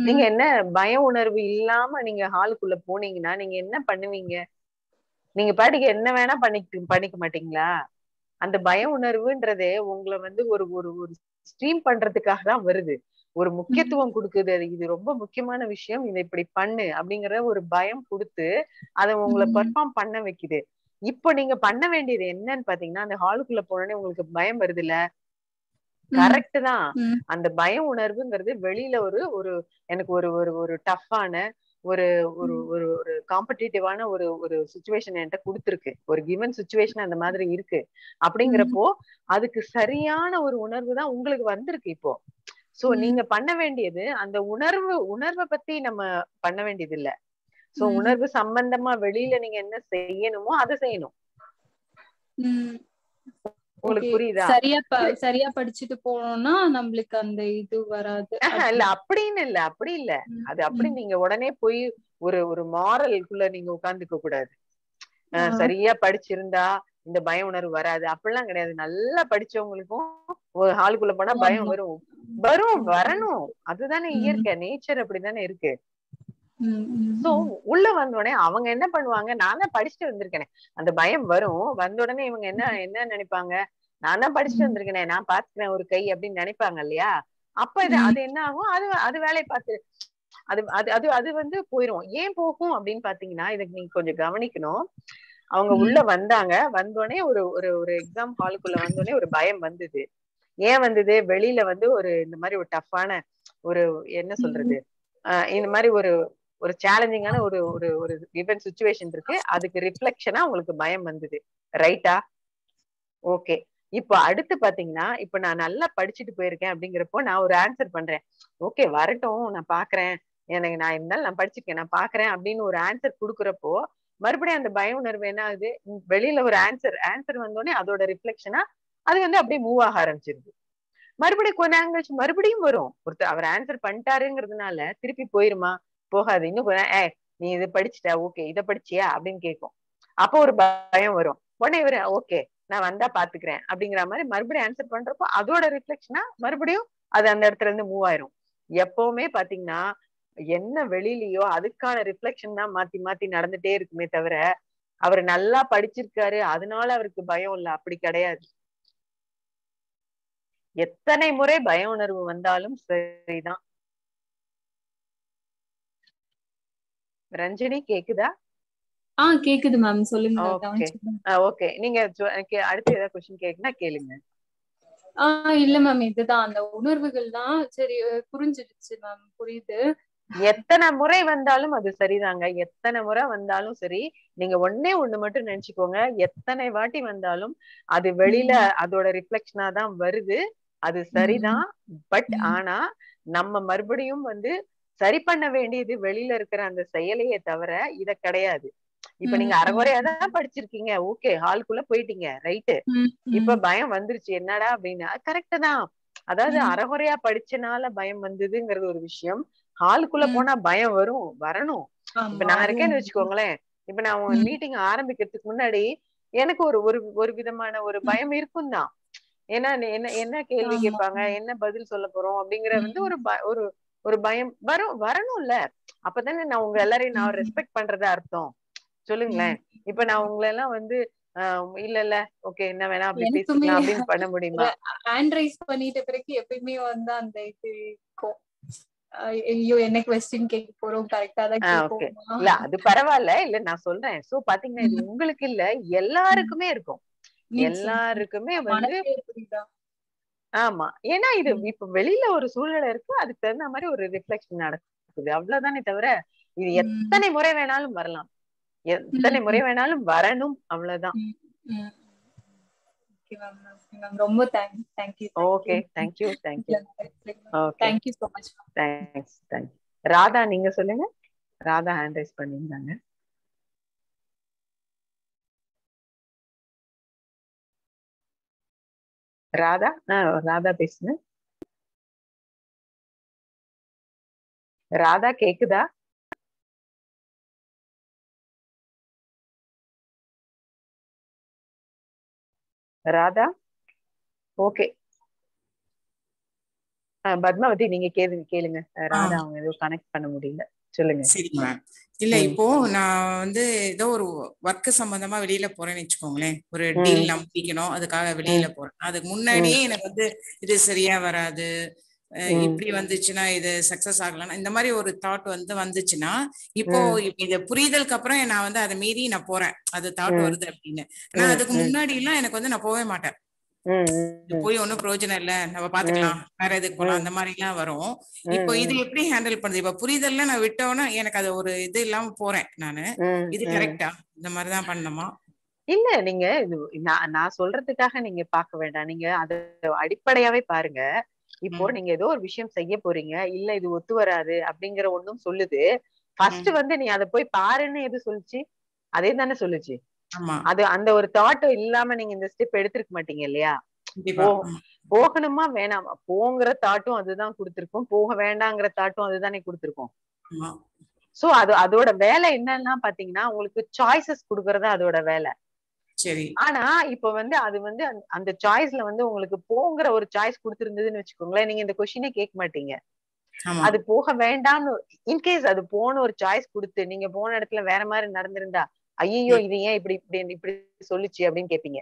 நீங்க என்ன பய உணர்வு இல்லாம நீங்க ஹாலுக்குள்ள போனீங்கன்னா நீங்க என்ன பண்ணுவீங்க நீங்க பாட்டுக்கு என்ன வேணா பண்ணிக்க பண்ணிக்க மாட்டீங்களா அந்த பய உணர்வுன்றதே உங்களை வந்து ஒரு ஒரு ஒரு ஸ்ட்ரீம் பண்றதுக்காக தான் வருது ஒரு முக்கியத்துவம் கொடுக்குது. அது இது ரொம்ப முக்கியமான விஷயம். இதை இப்படி பண்ணு அப்படிங்கிற ஒரு பயம் கொடுத்து அதை உங்களை. பெர்ஃபார்ம் பண்ண வைக்குது. இப்போ நீங்க பண்ண வேண்டியது என்னன்னு பாத்தீங்கன்னா அந்த ஹாலுக்குள்ள போனோடனே உங்களுக்கு பயம் வருது இல்ல. கரெக்ட் தான். அந்த பய உணர்வுங்கிறது வெளியில ஒரு ஒரு எனக்கு ஒரு ஒரு ஒரு டஃப்பான ஒரு ஒரு. ஒரு ஒரு காம்படிட்டிவான ஒரு ஒரு சுச்சுவேஷன் என்கிட்ட கொடுத்துருக்கு. ஒரு கிவன் சுச்சுவேஷன் அந்த மாதிரி இருக்கு. அப்படிங்கிறப்போ அதுக்கு சரியான ஒரு உணர்வு தான் உங்களுக்கு வந்திருக்கு இப்போ. சோ. நீங்க பண்ண வேண்டியது அந்த உணர்வு உணர்வை பத்தி நம்ம பண்ண வேண்டியது இல்ல சோ. உணர்வு சம்பந்தமா வெளியில நீங்க என்ன செய்யணுமோ அதை செய்யணும். உங்களுக்கு. புரியுதா சரியா சரியா படிச்சுட்டு போனோம்னா நம்மளுக்கு அந்த இது வராது இல்ல அப்படின்னு இல்ல அப்படி இல்ல. அது அப்படி. நீங்க உடனே போய் ஒரு ஒரு மாரலுக்குள்ள நீங்க உட்கார்ந்துக்க கூடாது சரியா படிச்சிருந்தா இந்த பய உணர்வு வராது. அப்படிலாம் கிடையாது. நல்லா படிச்சவங்களுக்கும் ஒரு ஹாலுக்குள்ள போனா பயம். வரும். வரும். வரணும். அதுதானே. இயற்கை. நேச்சர் அப்படிதானே இருக்கு. சோ உள்ள வந்த உடனே அவங்க என்ன பண்ணுவாங்க? நான் தான் படிச்சுட்டு வந்திருக்கேனே. அந்த பயம் வரும். வந்த உடனே இவங்க என்ன என்ன நினைப்பாங்க? நான் தான் படிச்சுட்டு. வந்திருக்கேனே. நான் பாத்துக்கிறேன் ஒரு கை அப்படின்னு நினைப்பாங்க இல்லையா? அப்ப இது. அது என்ன ஆகும்? அது அது வேலையை பார்த்து அது அது அது அது வந்து போயிரும். ஏன் போகும் அப்படின்னு பாத்தீங்கன்னா இதுக்கு நீங்க கொஞ்சம் கவனிக்கணும். அவங்க. உள்ள வந்தாங்க. வந்தோடனே ஒரு ஒரு ஒரு எக்ஸாம் ஹாலுக்குள்ள வந்தோடனே ஒரு பயம் வந்தது. ஏன் வந்தது? வெளியில வந்து ஒரு இந்த மாதிரி ஒரு டஃப்பான ஒரு என்ன சொல்றது? இந்த மாதிரி ஒரு ஒரு சேலஞ்சிங்கான ஒரு ஒரு ஒரு இவென்ட் சுச்சுவேஷன் இருக்கு. அதுக்கு ரிஃப்ளெக்ஷனா உங்களுக்கு பயம் வந்தது. ரைட்டா ஓகே இப்போ அடுத்து பாத்தீங்கன்னா இப்ப நான் நல்லா படிச்சுட்டு போயிருக்கேன் அப்படிங்கிறப்போ நான் ஒரு ஆன்சர் பண்றேன். ஓகே வரட்டும். நான் பாக்குறேன். எனக்கு நான் இருந்தாலும் நான் படிச்சிருக்கேன். நான் பாக்குறேன் அப்படின்னு ஒரு ஆன்சர் கொடுக்குறப்போ மறுபடியும் அந்த பய உணர்வு என்ன ஆகுது வெளியில ஒரு ஆன்சர் ஆன்சர் வந்தோடனே அதோட ரிஃப்ளெக்ஷனா அது வந்து அப்படியே மூவ் ஆக ஆரம்பிச்சிருது. மறுபடியும் கொஞ்ச நேரம் கழிச்சு மறுபடியும் வரும். ஒருத்தர் அவர் ஆன்சர் பண்ணிட்டாருங்கிறதுனால திருப்பி போயிருமா? போகாது. இன்னும் கொஞ்சம் ஏ நீ இது படிச்சிட்ட ஓகே. இத படிச்சியா? அப்படின்னு கேட்கும். அப்போ ஒரு பயம் வரும். உடனே இவரு ஓகே நான் வந்தா பாத்துக்கிறேன். அப்படிங்கிற மாதிரி மறுபடியும் ஆன்சர் பண்றப்போ அதோட ரிஃப்ளெக்ஷனா மறுபடியும் அது அந்த இடத்துல இருந்து மூவ் ஆயிரும். எப்பவுமே பாத்தீங்கன்னா என்ன வெளியிலயோ அதுக்கான ரிஃப்ளெக்ஷன் தான் மாத்தி மாத்தி நடந்துட்டே இருக்குமே தவிர அவர் நல்லா படிச்சிருக்காரு அதனால அவருக்கு பயம் இல்ல. அப்படி கிடையாது. எத்தனை முறை பய உணர்வு வந்தாலும் சரிதான். ரஞ்சனி கேக்குதா? ஆ கேக்குது மேம் சொல்லுங்க. ஓகே நீங்க அடுத்து ஏதாவது கொஸ்டின் கேக்குனா கேளுங்க. ஆ இல்ல மேம் இதுதான். அந்த உணர்வுகள் தான். சரி அஹ் புரிஞ்சிடுச்சு மேம் புரியுது. எத்தனை முறை வந்தாலும் அது சரிதாங்க. எத்தனை முறை வந்தாலும் சரி நீங்க ஒண்ணே ஒண்ணு மட்டும் நினைச்சுக்கோங்க. எத்தனை வாட்டி வந்தாலும் அது வெளியில அதோட ரிஃப்ளெக்ஷனா தான் வருது. அது சரிதான். பட். ஆனா நம்ம மறுபடியும் வந்து சரி பண்ண வேண்டியது வெளியில இருக்கிற அந்த செயலையே தவிர இத கிடையாது. இப்ப நீங்க அரைகுறையா தான் படிச்சிருக்கீங்க. ஓகே ஹால்குள்ள போயிட்டீங்க. ரைட்டு. இப்ப. பயம் வந்துருச்சு. என்னடா அப்படின்னா கரெக்ட் தான். அதாவது. அரைகுறையா படிச்சனால பயம் வந்ததுங்கிறது ஒரு விஷயம். ஹாலுக்குள்ள. போனா பயம் வரும் வரணும். இப்ப நான் இருக்கேன்னு வச்சுக்கோங்களேன். இப்ப நான். மீட்டிங் ஆரம்பிக்கிறதுக்கு முன்னாடி எனக்கு ஒரு ஒரு ஒரு விதமான ஒரு பயம் இருக்கும் தான் ஏன்னா என்ன என்ன கேள்வி. கேட்பாங்க? என்ன பதில் சொல்ல போறோம்? அப்படிங்கிற வந்து. ஒரு ஒரு ஒரு பயம் வரும் வரணும்ல. அப்பதானே நான் உங்க எல்லாரையும் நான். ரெஸ்பெக்ட் பண்றதா அர்த்தம். சொல்லுங்களேன். இப்ப நான் உங்களை எல்லாம் வந்து இல்ல இல்ல ஓகே என்ன வேணா அப்படி பேசிக்கலாம் அப்படின்னு பண்ண முடியுமா? ஹேண்ட் ரைஸ் பண்ணிட்ட பிறகு எப்பயுமே வந்து அந்த இது இருக்கும். ஐயோ என்ன கொஸ்டின் கேட்க போறோம் கரெக்டா தான் இல்ல அது பரவாயில்ல. இல்ல நான் சொல்றேன். சோ பாத்தீங்கன்னா இது உங்களுக்கு இல்ல எல்லாருக்குமே இருக்கும். எல்லாருக்குமே வந்து ஆமா. ஏன்னா இது. இப்ப வெளியில ஒரு சூழ்நிலை இருக்கு அதுக்கு தகுந்த மாதிரி ஒரு ரிஃப்ளெக்ஷன் நடக்குது. அவ்வளவுதானே தவிர இது. எத்தனை முறை வேணாலும் வரலாம். எத்தனை. முறை வேணாலும் வரணும் அவ்வளவுதான். ம். Okay ma'am, okay ma'am. ரொம்ப thank thank you okay thank you thank you okay thank you so much thanks thanks Radha நீங்க சொல்லுங்க. ராதா ஹேண்ட் ரைஸ் பண்ணியிருந்தாங்க. ராதா ராதா பேசுங்க. ராதா கேக்குதா? ராதா? ஓகே பத்மாவதி நீங்க கேளுங்க. கேளுங்க ராதா அவங்க ஏதோ கனெக்ட் பண்ண முடியல. சொல்லுங்க. மேம் இல்ல. இப்போ நான் வந்து ஏதோ ஒரு ஒர்க் சம்பந்தமா வெளியில போறேன்னு வச்சுக்கோங்களேன். ஒரு. டீல் நான் முடிக்கணும் அதுக்காக வெளியில போறேன். அதுக்கு முன்னாடியே எனக்கு வந்து இது சரியா வராது. இப்படி வந்துச்சுன்னா இது சக்சஸ் ஆகலாம் இந்த மாதிரி ஒரு தாட் வந்து வந்துச்சுன்னா இப்போ இது புரிதலுக்கு அப்புறம் நான் வந்து அதை மீறி நான் போறேன். அது தாட். வருது அப்படின்னு. ஆனா ம். அதுக்கு. முன்னாடி எல்லாம் எனக்கு வந்து நான் போகவே மாட்டேன். போய் ஒன்னும் பிரயோஜனம் இல்ல. நம்ம பாத்துக்கலாம். வேற எதுக்கு போலாம்? அந்த மாதிரி எல்லாம் வரும் இப்போ இது எப்படி ஹேண்டில் பண்ணுது இப்ப புரிதல்ல நான் விட்டோன்னா எனக்கு அது ஒரு இது இல்லாம போறேன் நானு. இது. கரெக்டா இந்த மாதிரிதான் பண்ணணுமா? இல்ல நீங்க இது நான் நான் சொல்றதுக்காக நீங்க பார்க்க வேண்டாம். நீங்க அது அடிப்படையாவே பாருங்க. இப்போ. நீங்க ஏதோ ஒரு விஷயம் செய்ய போறீங்க. இல்ல இது ஒத்து வராது அப்படிங்கிற ஒண்ணும் சொல்லுது. ஃபர்ஸ்ட் வந்து நீ அதை போய் பாருன்னு எது சொல்லுச்சு? அதே தானே சொல்லுச்சு. அது அந்த ஒரு தாட் இல்லாம நீங்க இந்த ஸ்டெப் எடுத்திருக்க மாட்டீங்க இல்லையா. போகணுமா? வேணாமா. போங்கிற தாட்டும் அதுதான் கொடுத்திருக்கும். போக வேண்டாங்கிற தாட்டும் அதுதானே கொடுத்திருக்கும். சோ அது அதோட வேலை என்னன்னா பாத்தீங்கன்னா உங்களுக்கு சாய்ஸஸ் கொடுக்கறதா அதோட வேலை. சரி. ஆனா இப்ப வந்து அது வந்து அந்த- சாய்ஸ்ல வந்து உங்களுக்கு போங்கிற ஒரு சாய்ஸ் கொடுத்திருந்ததுன்னு வச்சுக்கோங்களேன் நீங்க இந்த கொஸ்டினே கேட்க மாட்டீங்க. அது போக வேண்டாம்னு இன்கேஸ் அது போன ஒரு சாய்ஸ் கொடுத்து நீங்க போன இடத்துல வேற மாதிரி நடந்திருந்தா ஐயோ இது ஏன் இப்படி இப்படி இப்படி சொல்லுச்சு அப்படின்னு கேப்பீங்க.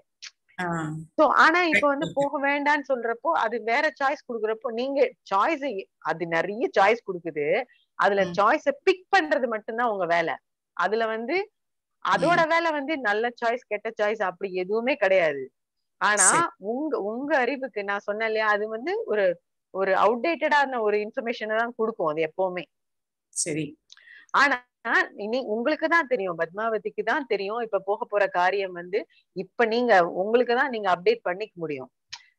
சோ ஆனா இப்ப வந்து போக வேண்டாம்னு சொல்றப்போ அது வேற சாய்ஸ் குடுக்குறப்போ நீங்க சாய்ஸ் அது நிறைய சாய்ஸ் கொடுக்குது. அதுல. சாய்ஸ பிக் பண்றது மட்டும்தான் உங்க வேலை. அதுல வந்து அதோட வேலை வந்து நல்ல சாய்ஸ் கெட்ட சாய்ஸ் அப்படி எதுவுமே கிடையாது. ஆனா. உங்க உங்க அறிவுக்கு நான் சொன்னேன் இல்லையா அது வந்து ஒரு ஒரு அவுடேட்டடான ஒரு இன்ஃபர்மேஷனை தான் கொடுக்கும் அது எப்பவுமே. சரி. ஆனா இனி உங்களுக்கு தான் தெரியும் பத்மாவதிக்கு தான் தெரியும் இப்ப போக போற காரியம் வந்து இப்ப நீங்க உங்களுக்கு தான் நீங்க அப்டேட் பண்ணிக்க முடியும்.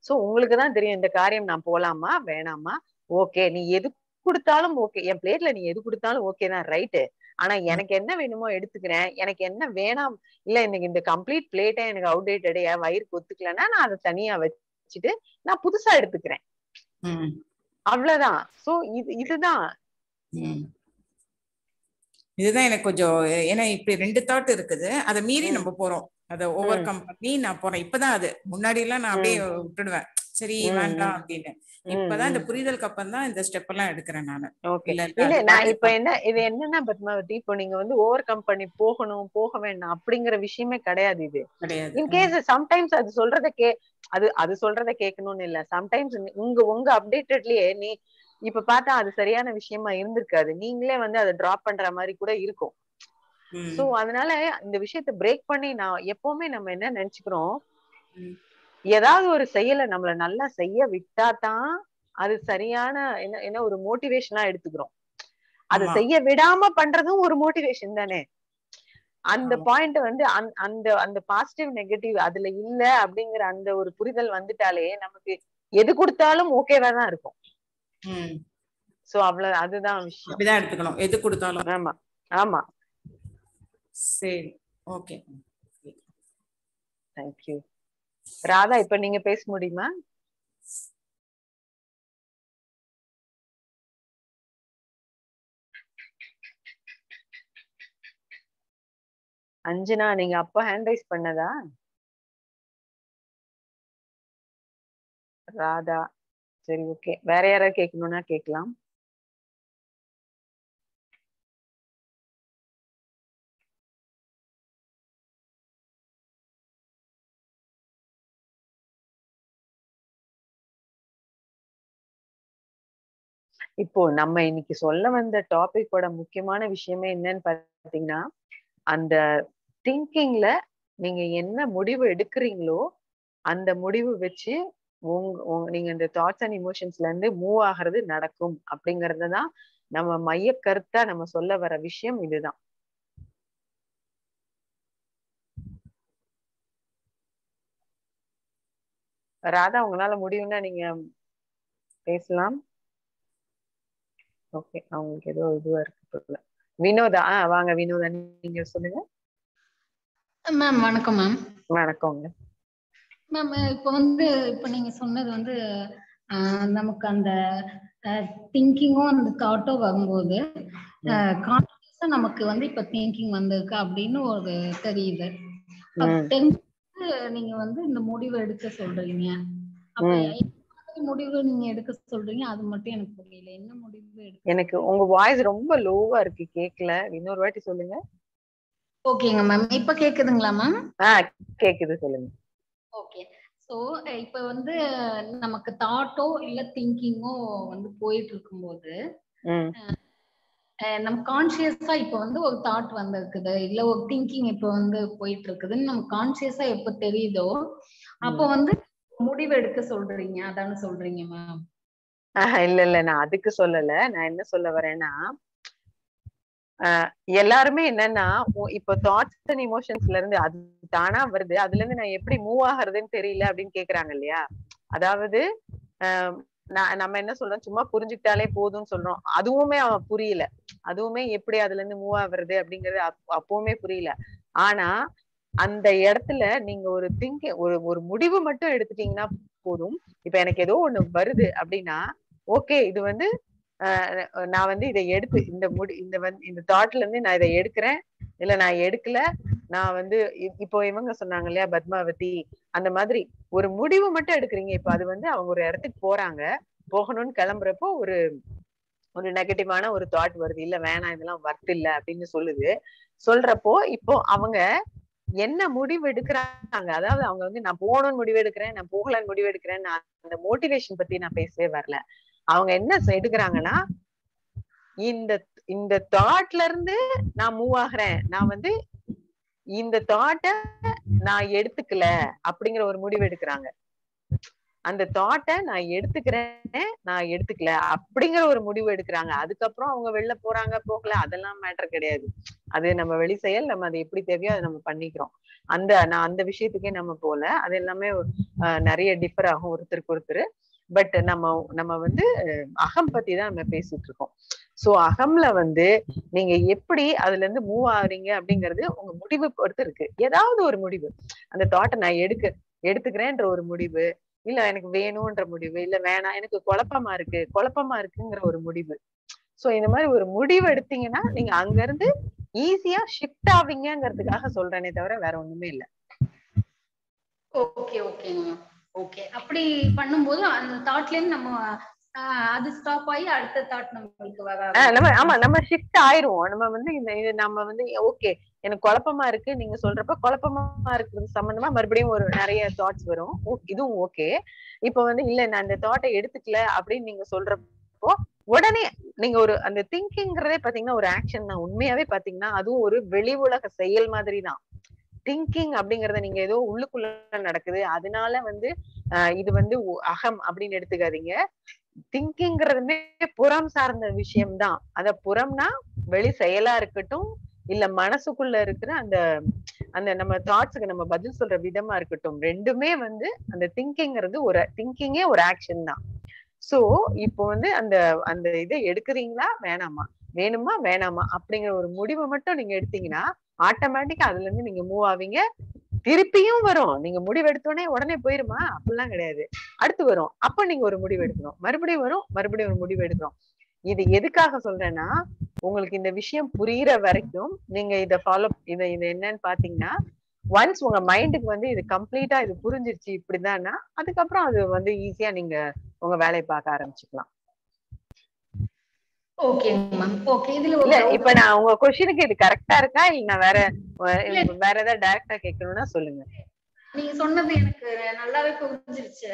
சோ உங்களுக்கு தான் தெரியும் இந்த காரியம் நான் போலாமா வேணாமா? ஓகே நீ எது கொடுத்தாலும் ஓகே என் பிளேட்ல நீ எது கொடுத்தாலும் ஓகே தான் ரைட்டு ஆனா எனக்கு என்ன வேணுமோ எடுத்துக்கிறேன். எனக்கு என்ன வேணாம். இல்ல எனக்கு இந்த கம்ப்ளீட் பிளேட்டே எனக்கு அவுடேட்டடே என் வயிறுக்கு ஒத்துக்கலன்னா நான் அதை தனியா வச்சுட்டு நான் புதுசா எடுத்துக்கிறேன். அவ்வளவுதான். சோ இது இதுதான். இதுதான் எனக்கு கொஞ்சம் ஏன்னா இப்படி ரெண்டு தாட் இருக்குது. அதை மீறி. நம்ம போறோம். அதை ஓவர். கம் பண்ணி நான் போறேன். இப்பதான் அது. முன்னாடி எல்லாம் நான் அப்படியே விட்டுடுவேன். சரி வேண்டாம். அப்படின்னு. இப்பதான் இந்த. புரிதலுக்கு அப்புறம் தான் இந்த ஸ்டெப் எல்லாம் எடுக்கிறேன் நானு. இல்ல நான் இப்ப என்ன இது என்னன்னா பத்மாவதி இப்போ நீங்க வந்து ஓவர் கம் பண்ணி போகணும் போக வேண்டாம் அப்படிங்கிற விஷயமே கிடையாது இது. இன்கேஸ் சம்டைம்ஸ் அது சொல்றத கே அது அது சொல்றத கேட்கணும்னு இல்ல. சம்டைம்ஸ் உங்க உங்க அப்டேட்டட்லயே நீ இப்ப பார்த்தா அது சரியான விஷயமா இருந்திருக்காது. நீங்களே வந்து அதை டிராப் பண்ற மாதிரி கூட இருக்கும். சோ அதனால இந்த விஷயத்த பிரேக் பண்ணி நான் எப்பவுமே நம்ம என்ன நினைச்சுக்கிறோம். ஏதாவது ஒரு செயலை நம்மள நல்லா செய்ய விட்டா தான் அது சரியான என்ன என்ன ஒரு மோட்டிவேஷனா எடுத்துக்கிறோம். அதை. செய்ய விடாம பண்றதும் ஒரு மோட்டிவேஷன் தானே. அந்த. பாயிண்ட் வந்து அந்த- அந்த பாசிட்டிவ் நெகட்டிவ் அதுல இல்ல அப்படிங்கிற அந்த ஒரு புரிதல் வந்துட்டாலே நமக்கு எது கொடுத்தாலும் ஓகேவா தான் இருக்கும். சோ அவ்வளவு அதுதான் விஷயம். எடுத்துக்கணும். எது கொடுத்தாலும். ஆமா ஆமா. சரி. ஓகே. தேங்க்யூ ராதா இப்ப நீங்க பேச முடியுமா? அஞ்சனா நீங்க அப்ப ஹேண்ட் ரைஸ் பண்ணதா? ராதா சரி ஓகே வேற யாராவது கேட்கணும்னா கேட்கலாம். இப்போ நம்ம இன்னைக்கு சொல்ல வந்த டாபிக்கோட முக்கியமான விஷயமே என்னன்னு பாத்தீங்கன்னா அந்த திங்கிங்ல நீங்க என்ன முடிவு எடுக்கிறீங்களோ அந்த முடிவு வச்சு உங்க நீங்க இந்த தாட்ஸ் அண்ட் இமோஷன்ஸ்ல இருந்து மூவ் ஆகிறது நடக்கும் அப்படிங்கறது தான் நம்ம மைய கருத்தா நம்ம சொல்ல வர விஷயம் இதுதான். ராதா உங்களால முடியும்னா நீங்க பேசலாம். ஓகே அவங்களுக்கு ஏதோ இதுவா இருக்கு வினோதா ஆ வாங்க வினோதா நீங்க சொல்லுங்க. மேம் வணக்கம் மேம் வணக்கங்க. மேம் இப்போ வந்து இப்போ நீங்க சொன்னது வந்து நமக்கு அந்த திங்கிங்கும் அந்த தாட்டும் வரும்போது கான்சியஸா நமக்கு வந்து இப்ப திங்கிங் வந்திருக்கு அப்படின்னு ஒரு தெரியுது. நீங்க வந்து இந்த முடிவு எடுக்க சொல்றீங்க. அப்ப முடிவு நீங்க எடுக்க சொல்றீங்க? அது மட்டும் எனக்கு புரியல. என்ன முடிவு எடுக்க எனக்கு உங்க வாய்ஸ் ரொம்ப லோவா இருக்கு. கேக்கல. இன்னொரு வாட்டி சொல்லுங்க. ஓகேங்க மேம் இப்ப கேக்குதுங்களா மேம் ஆ கேக்குது. சொல்லுங்க. ஓகே. ஸோ இப்ப வந்து நமக்கு தாட்டோ இல்ல திங்கிங்கோ வந்து போயிட்டு இருக்கும்போது நம்ம கான்சியஸா இப்ப வந்து ஒரு தாட் வந்திருக்குது. இல்ல ஒரு திங்கிங் இப்ப வந்து போயிட்டு இருக்குதுன்னு நம்ம கான்சியஸா எப்ப தெரியுதோ அப்போ வந்து முடிவு எடுக்க சொல்றீங்க அதான சொல்றீங்க மேம் இல்ல இல்ல நான் அதுக்கு சொல்லல. நான் என்ன சொல்ல வரேன்னா ஆஹ் எல்லாருமே என்னன்னா இப்போ தாட்ஸ் அண்ட் இமோஷன்ஸ்ல இருந்து அது தானா வருது. அதுல இருந்து நான் எப்படி மூவ் ஆகுறதுன்னு தெரியல அப்படின்னு கேக்குறாங்க இல்லையா? அதாவது ஆஹ் நான் நம்ம என்ன சொல்றோம்? சும்மா புரிஞ்சுக்கிட்டாலே போதும்னு சொல்றோம். அதுவுமே அவன் புரியல. அதுவுமே எப்படி அதுல இருந்து மூவ் ஆகுறது அப்படிங்கறது அப்பவுமே புரியல. ஆனா அந்த இடத்துல நீங்க ஒரு திங்க ஒரு ஒரு முடிவு மட்டும் எடுத்துட்டீங்கன்னா போதும். இப்ப எனக்கு ஏதோ ஒண்ணு வருது அப்படின்னா ஓகே இது வந்து ஆஹ் நான் வந்து இதை எடுத்து இந்த முடி இந்த வந்து இந்த தாட்ல இருந்து நான் இதை எடுக்கிறேன். இல்ல நான் எடுக்கல. நான் வந்து இப்போ இவங்க சொன்னாங்க இல்லையா பத்மாவதி அந்த மாதிரி ஒரு முடிவு மட்டும் எடுக்கிறீங்க. இப்ப அது வந்து அவங்க ஒரு இடத்துக்கு போறாங்க. போகணும்னு கிளம்புறப்போ ஒரு ஒரு நெகட்டிவான ஒரு தாட் வருது. இல்ல வேணாம் இதெல்லாம் வர்த்து இல்ல அப்படின்னு சொல்லுது. சொல்றப்போ இப்போ அவங்க என்ன முடிவு எடுக்கிறாங்க? அதாவது அவங்க வந்து நான் போகணும்னு முடிவு எடுக்கிறேன் நான் போகலன்னு முடிவு எடுக்கிறேன் நான் அந்த மோட்டிவேஷன் பத்தி நான் பேசவே வரல. அவங்க என்ன எடுக்கிறாங்கன்னா இந்த இந்த தாட்ல இருந்து நான் மூவ் ஆகுறேன். நான் வந்து இந்த தாட்ட நான் எடுத்துக்கல அப்படிங்கிற ஒரு முடிவு எடுக்கிறாங்க. அந்த தாட்டை நான் எடுத்துக்கிறேன் நான் எடுத்துக்கல அப்படிங்கிற ஒரு முடிவு எடுக்கிறாங்க. அதுக்கப்புறம் அவங்க வெளில போறாங்க போகல அதெல்லாம் மேட்டர் கிடையாது. அது நம்ம வெளி செயல் நம்ம அது எப்படி தேவையோ அதை நம்ம பண்ணிக்கிறோம். அந்த நான் அந்த விஷயத்துக்கே நம்ம போல அது எல்லாமே நிறைய டிஃபர் ஆகும் ஒருத்தருக்கு ஒருத்தர். பட் நம்ம நம்ம வந்து அகம் பத்தி தான் நம்ம பேசிட்டு இருக்கோம். சோ அகம்ல வந்து நீங்க எப்படி அதுல இருந்து மூவ் ஆகுறீங்க அப்படிங்கிறது உங்க முடிவு பொறுத்து இருக்கு. ஏதாவது ஒரு முடிவு. அந்த தாட்டை நான் எடுக்க எடுத்துக்கிறேன்ற ஒரு முடிவு இல்ல எனக்கு வேணும்ன்ற முடிவு. இல்ல வேணாம். எனக்கு குழப்பமா இருக்கு. குழப்பமா இருக்குங்கிற ஒரு முடிவு. சோ இந்த மாதிரி ஒரு முடிவு எடுத்தீங்கன்னா நீங்க அங்க இருந்து ஈஸியா ஷிஃப்ட் ஆவீங்கங்கிறதுக்காக சொல்றேனே தவிர வேற ஒண்ணுமே இல்ல. ஓகே ஓகேங்க மேம் ஓகே அப்படி பண்ணும்போது அந்த தாட்ல இருந்து நம்ம அது ஸ்டாப் ஆகி அடுத்த தாட் நம்மளுக்கு வர நம்ம ஆமா நம்ம ஷிஃப்ட் ஆயிருவோம். நம்ம வந்து இந்த நம்ம வந்து ஓகே எனக்கு குழப்பமா இருக்கு. நீங்க சொல்றப்ப குழப்பமா இருக்கிறது சம்பந்தமா மறுபடியும் ஒரு நிறைய தாட்ஸ் வரும். ஓ, இதுவும் ஓகே இப்ப வந்து இல்ல நான் அந்த தாட்டை எடுத்துக்கல அப்படின்னு நீங்க சொல்றப்போ உடனே நீங்க ஒரு அந்த திங்கிங்கிறதே பாத்தீங்கன்னா ஒரு ஆக்ஷன் தான். உண்மையாவே பாத்தீங்கன்னா அதுவும் ஒரு வெளி உலக செயல் மாதிரி தான். திங்கிங் அப்படிங்கறத நீங்க ஏதோ உள்ளுக்குள்ள நடக்குது. அதனால வந்து இது வந்து அகம் அப்படின்னு எடுத்துக்காதீங்க. திங்கிங்கிறதுமே புறம் சார்ந்த விஷயம்தான் அத புறம்னா வெளி செயலா இருக்கட்டும் இல்ல மனசுக்குள்ள இருக்கிற அந்த அந்த நம்ம தாட்ஸுக்கு நம்ம பதில் சொல்ற விதமா இருக்கட்டும். ரெண்டுமே வந்து அந்த திங்கிங்கிறது ஒரு திங்கிங்கே ஒரு ஆக்ஷன் தான். சோ இப்போ வந்து அந்த அந்த இதை எடுக்கிறீங்களா வேணாமா? வேணுமா வேணாமா? அப்படிங்கிற ஒரு முடிவை மட்டும் நீங்க எடுத்தீங்கன்னா ஆட்டோமேட்டிக்கா அதுல இருந்து நீங்க மூவ் ஆவீங்க. திருப்பியும் வரும். நீங்க முடிவெடுத்தோடனே உடனே போயிருமா? அப்படிலாம் கிடையாது. அடுத்து வரும். அப்ப நீங்க ஒரு முடிவு எடுக்கணும். மறுபடியும் வரும். மறுபடியும் ஒரு முடிவு எடுக்கணும். இது எதுக்காக சொல்றேன்னா உங்களுக்கு இந்த விஷயம் புரியுற வரைக்கும் நீங்க இத ஃபாலோ இத இது என்னன்னு பாத்தீங்கன்னா ஒன்ஸ் உங்க மைண்டுக்கு வந்து இது கம்ப்ளீட்டா இது புரிஞ்சிருச்சு இப்படிதான்னா அதுக்கப்புறம் அது வந்து ஈஸியா நீங்க உங்க வேலையை பார்க்க ஆரம்பிச்சுக்கலாம். இப்ப நான் உங்க கொஸ்டினுக்கு இது கரெக்டா இருக்கா? இல்ல நான் வேற. வேற ஏதாவது டைரக்டா கேட்கணும்னா சொல்லுங்க. நீங்க சொன்னது எனக்கு நல்லாவே புரிஞ்சிருச்சு.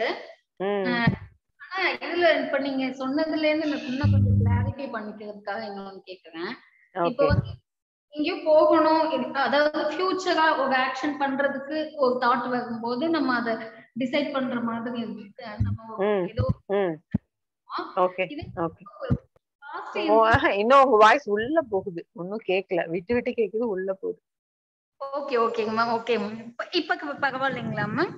இதுல இப்ப நீங்க சொன்னதுல இருந்து எனக்கு இன்னும் கொஞ்சம் கிளாரிஃபை பண்ணிக்கிறதுக்காக இன்னொன்னு கேக்குறேன். இப்போ வந்து எங்கேயோ போகணும் அதாவது ஃபியூச்சரா ஒரு ஆக்ஷன் பண்றதுக்கு ஒரு தாட் வரும்போது நம்ம அதை டிசைட் பண்ற மாதிரி நம்ம. ஏதோ இன்னும் உங்க வாய்ஸ் உள்ள போகுது. ஒன்னும் கேக்கல. விட்டு விட்டு கேக்குது உள்ள போகுது. ஓகே ஓகேங்க மேம் ஓகே மேம் இப்ப பரவாயில்லைங்களா மேம்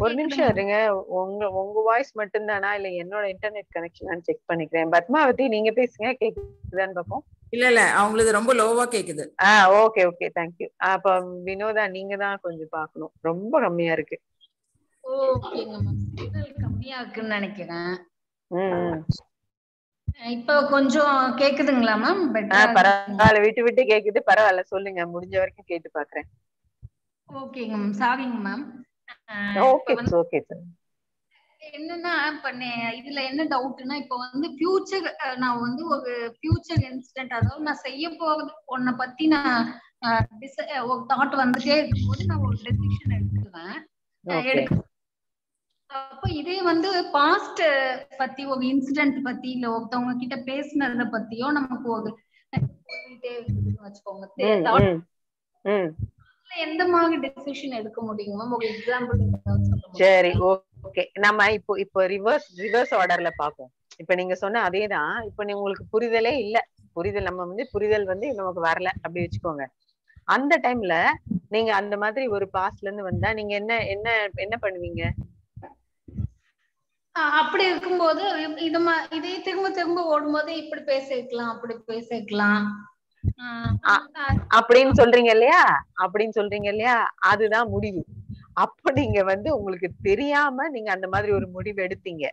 ஒரு நிமிஷம்? இருங்க. உங்க உங்க வாய்ஸ் மட்டும்தானா? இல்ல என்னோட இன்டர்நெட் கனெக்ஷன் செக் பண்ணிக்கிறேன். பத்மாவதி நீங்க பேசுங்க. கேக்குதான்னு பாப்போம் இல்ல இல்ல. அவங்களுக்கு ரொம்ப லோவா கேக்குது. ஆ ஓகே ஓகே தேங்க்யூ அப்ப வினோதா நீங்க தான் கொஞ்சம் பாக்கணும் ரொம்ப கம்மியா இருக்கு. ஓகேங்க மேம் சிக்னல் கம்மியா இருக்குன்னு நினைக்கிறேன். இப்ப கொஞ்சம் கேக்குதுங்களா மேம் பரவாயில்ல. விட்டு விட்டு கேக்குது. பரவாயில்ல. சொல்லுங்க. முடிஞ்ச வரைக்கும் கேட்டு பாக்குறேன் ஓகேங்க மேம் சாரிங்க மேம் என்னன்னா இப்ப இதுல என்ன டவுட்னா இப்ப வந்து ஃபியூச்சர் நான் வந்து ஒரு ஃபியூச்சர் இன்சிடென்ட் அதாவது நான் செய்ய போறது ஒன்ன பத்தி நான் ஒரு தாட் வந்துட்டே இருக்கும்போது நான் ஒரு டெசிஷன் எடுத்துவேன் எடுக்க அப்ப இதே வந்து பாஸ்ட் பத்தி ஒரு இன்சிடென்ட் பத்தி இல்ல ஒருத்தவங்க கிட்ட பேசினத பத்தியோ நமக்கு ஒரு போயிட்டே இருக்குதுன்னு வச்சுக்கோங்க. எந்த மாதிரி டெசிஷன் எடுக்க முடியும் மேம் ஒரு எக்ஸாம்பிள் சரி ஓகே நம்ம இப்போ இப்போ ரிவர்ஸ் ரிவர்ஸ் ஆர்டர்ல பாப்போம் இப்ப நீங்க சொன்ன அதேதான். இப்ப நீ உங்களுக்கு புரிதலே இல்ல. புரிதல் நம்ம வந்து புரிதல் வந்து நமக்கு வரல அப்படி வச்சுக்கோங்க. அந்த டைம்ல நீங்க அந்த மாதிரி ஒரு பாஸ்ட்ல இருந்து வந்தா நீங்க என்ன என்ன என்ன பண்ணுவீங்க? அப்படி இருக்கும்போது இது இதே திரும்ப திரும்ப ஓடும்போது இப்படி பேசிக்கலாம் அப்படி பேசிக்கலாம் அப்படின்னு சொல்றீங்க இல்லையா? அப்படின்னு சொல்றீங்க இல்லையா? அதுதான் முடிவு. அப்ப நீங்க வந்து உங்களுக்கு தெரியாம நீங்க அந்த மாதிரி ஒரு முடிவு எடுத்தீங்க.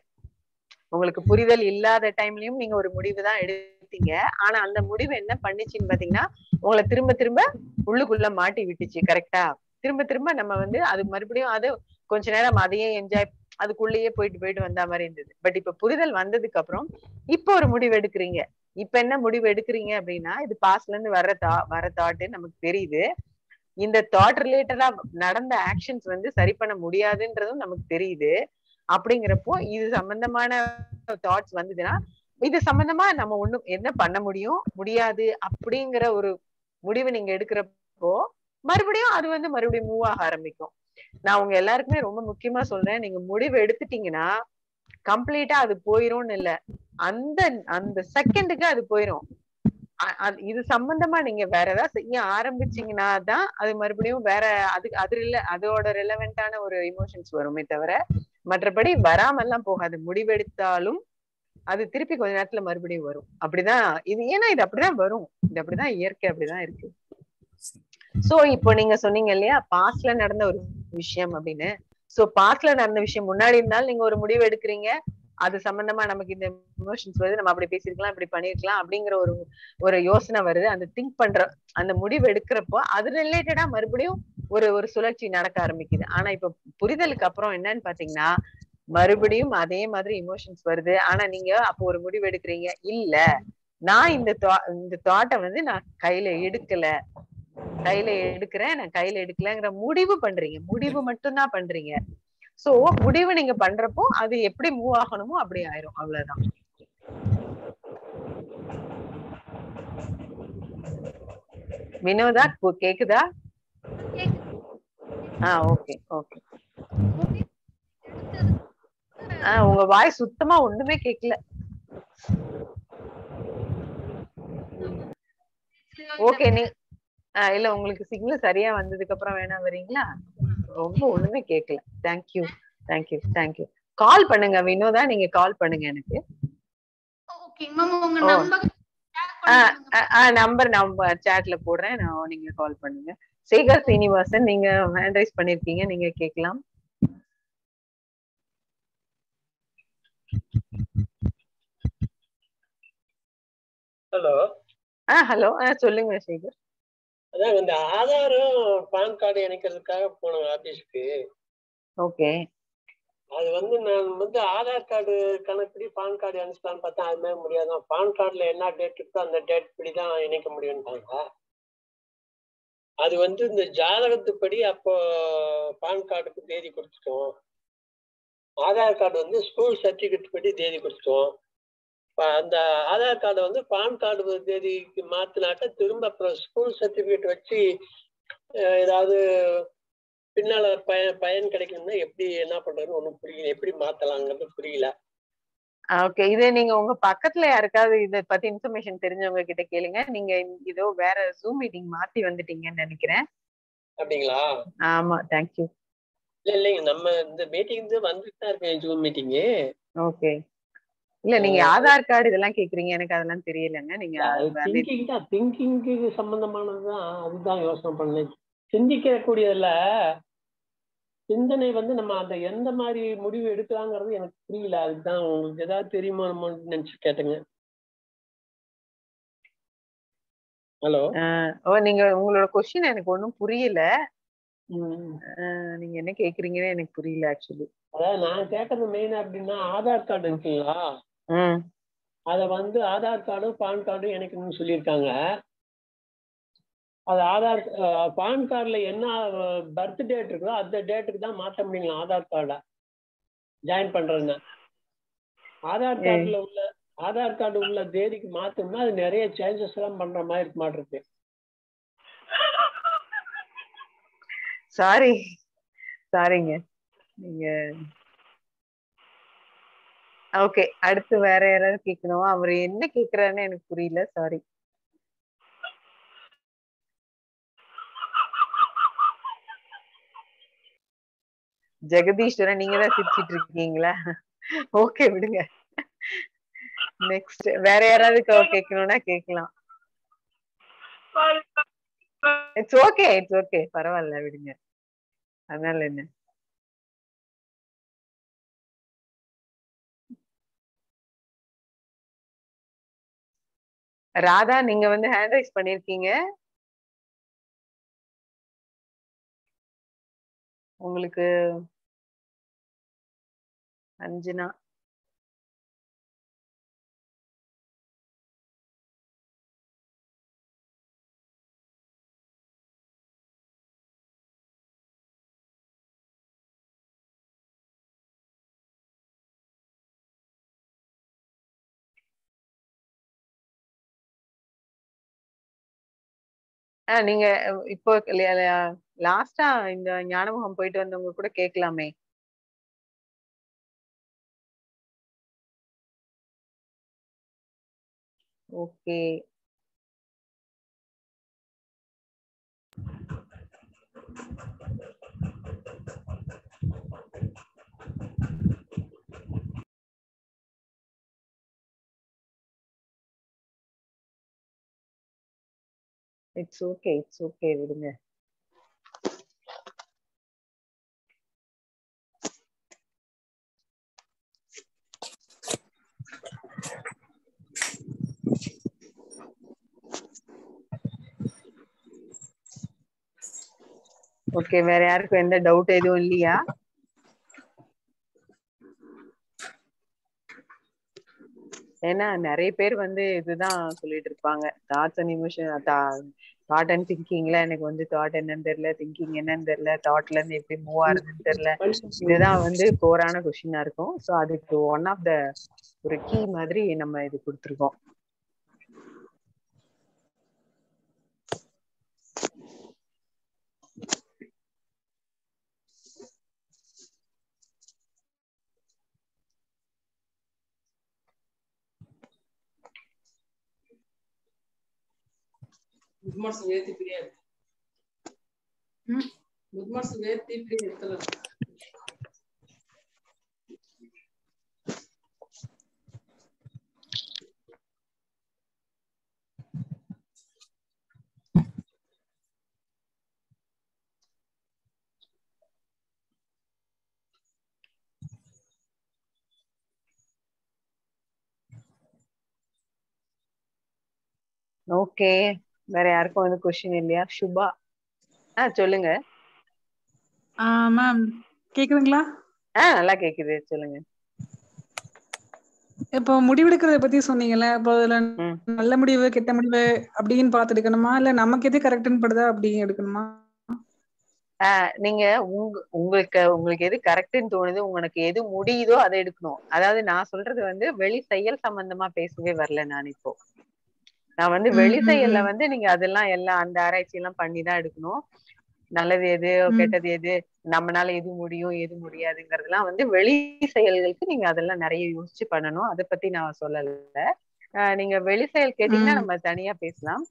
உங்களுக்கு புரிதல் இல்லாத டைம்லயும் நீங்க ஒரு முடிவு தான் எடுத்தீங்க. ஆனா அந்த முடிவு என்ன பண்ணுச்சுன்னு பாத்தீங்கன்னா உங்களை திரும்ப திரும்ப உள்ளுக்குள்ள மாட்டி விட்டுச்சு கரெக்டா திரும்ப திரும்ப நம்ம வந்து அது மறுபடியும் அது கொஞ்ச நேரம் அதையே என்ஜாய் அதுக்குள்ளேயே போயிட்டு போயிட்டு வந்த மாதிரி இருந்தது. பட் இப்ப புரிதல் வந்ததுக்கு அப்புறம் இப்ப ஒரு முடிவு எடுக்கிறீங்க. இப்ப என்ன முடிவு எடுக்கிறீங்க அப்படின்னா இது பாஸ்ட்ல இருந்து வர்ற தா வர தாட்டு நமக்கு தெரியுது. இந்த தாட் ரிலேட்டடா நடந்த ஆக்ஷன்ஸ் வந்து சரி பண்ண முடியாதுன்றதும் நமக்கு தெரியுது. அப்படிங்கிறப்போ இது சம்பந்தமான தாட்ஸ் வந்ததுன்னா இது சம்பந்தமா நம்ம ஒண்ணும் என்ன பண்ண முடியும் முடியாது அப்படிங்கிற ஒரு முடிவு நீங்க எடுக்கிறப்போ மறுபடியும் அது வந்து மறுபடியும் மூவ் ஆக ஆரம்பிக்கும். நான் உங்க எல்லாருக்குமே ரொம்ப முக்கியமா சொல்றேன். நீங்க முடிவு எடுத்துட்டீங்கன்னா கம்ப்ளீட்டா அது போயிரும்னு இல்ல. அந்த அந்த செகண்டுக்கு அது போயிரும். இது சம்பந்தமா நீங்க வேற ஏதாவது செய்ய ஆரம்பிச்சீங்கன்னா தான் அது மறுபடியும் வேற அது அது இல்ல அதோட ரெலவெண்டான ஒரு இமோஷன்ஸ் வருமே தவிர மற்றபடி வராம எல்லாம் போகாது. முடிவெடுத்தாலும் அது திருப்பி கொஞ்ச நேரத்துல மறுபடியும் வரும். அப்படிதான் இது ஏன்னா இது அப்படிதான் வரும். இது அப்படிதான் இயற்கை அப்படிதான் இருக்கு. சோ இப்போ நீங்க சொன்னீங்க இல்லையா பாஸ்ட்ல நடந்த ஒரு விஷயம் அப்படின்னு. சோ பாஸ்ட்ல நடந்த விஷயம். முன்னாடி இருந்தாலும் நீங்க ஒரு முடிவு எடுக்கிறீங்க. அது சம்பந்தமா நமக்கு இந்த எமோஷன்ஸ் வருது. நம்ம அப்படி பேசிருக்கலாம் இப்படி பண்ணிருக்கலாம் அப்படிங்கிற ஒரு ஒரு யோசனை வருது. அந்த திங்க் பண்ற அந்த முடிவு எடுக்கிறப்போ அது ரிலேட்டடா மறுபடியும் ஒரு ஒரு சுழற்சி நடக்க ஆரம்பிக்குது. ஆனா இப்ப புரிதலுக்கு அப்புறம் என்னன்னு பாத்தீங்கன்னா மறுபடியும் அதே மாதிரி இமோஷன்ஸ் வருது. ஆனா நீங்க அப்போ ஒரு முடிவு எடுக்கிறீங்க. இல்ல நான் இந்த இந்த தாட்டை வந்து நான் கையில எடுக்கல. கையில எடுக்கிறேன் நான் கையில எடுக்கலங்கிற முடிவு பண்றீங்க. முடிவு மட்டும்தான் பண்றீங்க. சோ முடிவு நீங்க பண்றப்போ அது எப்படி மூவ் ஆகணுமோ அப்படி ஆயிரும். அவ்வளவுதான். வினோதா கு- கேக்குதா? ஆ ஓகே ஓகே. ஆஹ் உங்க வாய் சுத்தமா ஒண்ணுமே கேட்கல ஓகே நீ ஆஹ் இல்ல உங்களுக்கு சிக்னல் சரியா வந்ததுக்கு அப்புறம் வேணா வரீங்களா? ரொம்ப ஒண்ணுமே கேட்கல தேங்க்யூ தேங்க்யூ தேங்க்யூ கால் பண்ணுங்க வினோதா நீங்க கால் பண்ணுங்க எனக்கு. ஓகே மேம் உங்க ஓ. நம்பர் நம்பர் நம்பர் சாட்ல போடுறேன். நான் நீங்க கால் பண்ணுங்க. சேகர் சீனிவாசன் நீங்க ஹேண்ட் ரைஸ் பண்ணிருக்கீங்க. நீங்க கேட்கலாம் ஹலோ ஆ ஹலோ ஆ சொல்லுங்க சேகர் அதான் இந்த ஆதாரும் பான் கார்டு இணைக்கிறதுக்காக போனேன் ஆபீஸ்க்கு. ஓகே. அது வந்து நான் வந்து ஆதார் கார்டு கணக்குப்படி பான் கார்டு இணைச்சலாம்னு பார்த்தா அது மாதிரி முடியாதான் பான் கார்டுல என்ன டேட் இருக்கோ அந்த டேட் படி தான் இணைக்க முடியும்ட்டாங்க அது வந்து இந்த ஜாதகத்துப்படி அப்போ பான் கார்டுக்கு தேதி கொடுத்துட்டோம். ஆதார் கார்டு வந்து ஸ்கூல் சர்டிஃபிகேட் படி தேதி கொடுத்துட்டோம். அந்த ஆதார் கார்டை வந்து பான் கார்டு தேதிக்கு மாத்தினாக்க திரும்ப அப்புறம் ஸ்கூல் சர்டிஃபிகேட் வச்சு ஏதாவது பின்னால பயன் பயன் கிடைக்கணும்னா எப்படி என்ன பண்றதுன்னு ஒன்றும் புரியல. எப்படி மாத்தலாங்கிறது புரியல. ஓகே இது நீங்க உங்க பக்கத்துல யாருக்காவது இத பத்தி இன்ஃபர்மேஷன் தெரிஞ்சவங்க கிட்ட கேளுங்க. நீங்க ஏதோ வேற ஜூம் மீட்டிங் மாத்தி வந்துட்டீங்கன்னு நினைக்கிறேன். அப்படிங்களா? ஆமா தேங்க்யூ இல்ல இல்லைங்க. நம்ம இந்த மீட்டிங் வந்துட்டு தான் இருக்கேன் ஜூம் மீட்டிங்கு ஓகே இல்ல நீங்க ஆதார் கார்டு இதெல்லாம் கேக்குறீங்க. எனக்கு அதெல்லாம் தெரியலங்க. நீங்க திங்கிங் தான் திங்கிங்க்கு சம்பந்தமானதுதான். அதுதான் யோசனை பண்ணேன். சிந்திக்கக்கூடியதுல சிந்தனை வந்து நம்ம அந்த எந்த மாதிரி முடிவு எடுக்கலாங்கிறது எனக்கு புரியல. அதுதான் உங்களுக்கு ஏதாவது தெரியுமா நம்மன்னு நினைச்சு கேட்டேங்க. ஹலோ? ஓ நீங்க உங்களோட கொஸ்டின் எனக்கு ஒண்ணும் புரியல. நீங்க என்ன கேக்குறீங்கன்னு எனக்கு புரியல ஆக்சுவலி அதாவது நான் கேட்டது மெயின் அப்படின்னா ஆதார் கார்டு இருக்குங்களா அதை வந்து ஆதார் கார்டும் பான் கார்டும் எனக்குன்னு சொல்லியிருக்காங்க. அது ஆதார் பான் கார்டில் என்ன பர்த் டேட் இருக்கோ அந்த டேட்டுக்கு தான் மாற்ற முடியுங்களா ஆதார் கார்டை. ஜாயின் பண்றதுன்னா. ஆதார் கார்டில் உள்ள ஆதார் கார்டு உள்ள தேதிக்கு மாத்தணும்னா அது நிறைய சேஞ்சஸ் எல்லாம் பண்ற மாதிரி இருக்க மாட்டிருக்கு சாரி சாரிங்க நீங்க ஓகே அடுத்து வேற யாராவது கேட்கணும் அவர் என்ன கேக்குறாருன்னு எனக்கு புரியல சாரி ஜெகதீஸ்வரன் நீங்க தான் சிரிச்சிட்டு இருக்கீங்களா? ஓகே விடுங்க. நெக்ஸ்ட் வேற யாராவது கேட்கணும்னா கேட்கலாம் இட்ஸ் ஓகே இட்ஸ் ஓகே பரவாயில்ல விடுங்க. அதனால என்ன? ராதா நீங்க வந்து ஹேண்ட் ரைஸ் பண்ணிருக்கீங்க. உங்களுக்கு அஞ்சனா ஆ நீங்க இப்போ லாஸ்டா இந்த ஞானமுகம் போயிட்டு வந்தவங்க கூட கேட்கலாமே okay. It's okay it's okay விடுங்க ஓகே வேற யாருக்கும் எந்த டவுட் எதுவும் இல்லையா ஏன்னா நிறைய பேர் வந்து இதுதான் சொல்லிட்டு இருப்பாங்க. Thoughts and emotion thought and திங்கிங்ல எனக்கு வந்து தாட் என்னன்னு தெரியல திங்கிங் என்னன்னு தெரியல தாட்ல இருந்து எப்படி மூவ் ஆகுதுன்னு தெரியல. இதுதான் வந்து கோரான கொஷினா இருக்கும். ஸோ அதுக்கு ஒன் ஆஃப் த ஒரு கீ மாதிரி நம்ம இது கொடுத்துருக்கோம். Будмарсың е тип ред. Будмарсың е тип ред тала. Okay. வேற யாருக்கும் வந்து கொஸ்டின் இல்லையா? சுபா. ஆ சொல்லுங்க. மேம் கேக்குதுங்களா? ஆ நல்லா கேக்குது. சொல்லுங்க. இப்போ முடிவெடுக்கிறத பத்தி சொன்னீங்கல்ல இப்போ அதுல. நல்ல முடிவு கெட்ட முடிவு அப்படின்னு பார்த்து எடுக்கணுமா? இல்ல நமக்கு எது கரெக்ட்னு படுதா அப்படி எடுக்கணுமா? நீங்க உங்க உங்களுக்கு உங்களுக்கு எது கரெக்ட்னு தோணுது உங்களுக்கு எது முடியுதோ அதை எடுக்கணும். அதாவது நான் சொல்றது வந்து வெளி செயல் சம்பந்தமா பேசவே வரல நான் இப்போ நான் வந்து வெளி செயல்ல. வந்து நீங்க அதெல்லாம் எல்லாம் அந்த ஆராய்ச்சி எல்லாம் பண்ணி தான் எடுக்கணும் நல்லது எது. கெட்டது எது நம்மனால எது முடியும் எது முடியாதுங்கிறதெல்லாம் வந்து வெளி செயல்களுக்கு நீங்க அதெல்லாம் நிறைய யோசிச்சு பண்ணணும் அதை பத்தி நான் சொல்லல நீங்க வெளி செயல் கேட்டீங்கன்னா. நம்ம தனியா பேசலாம்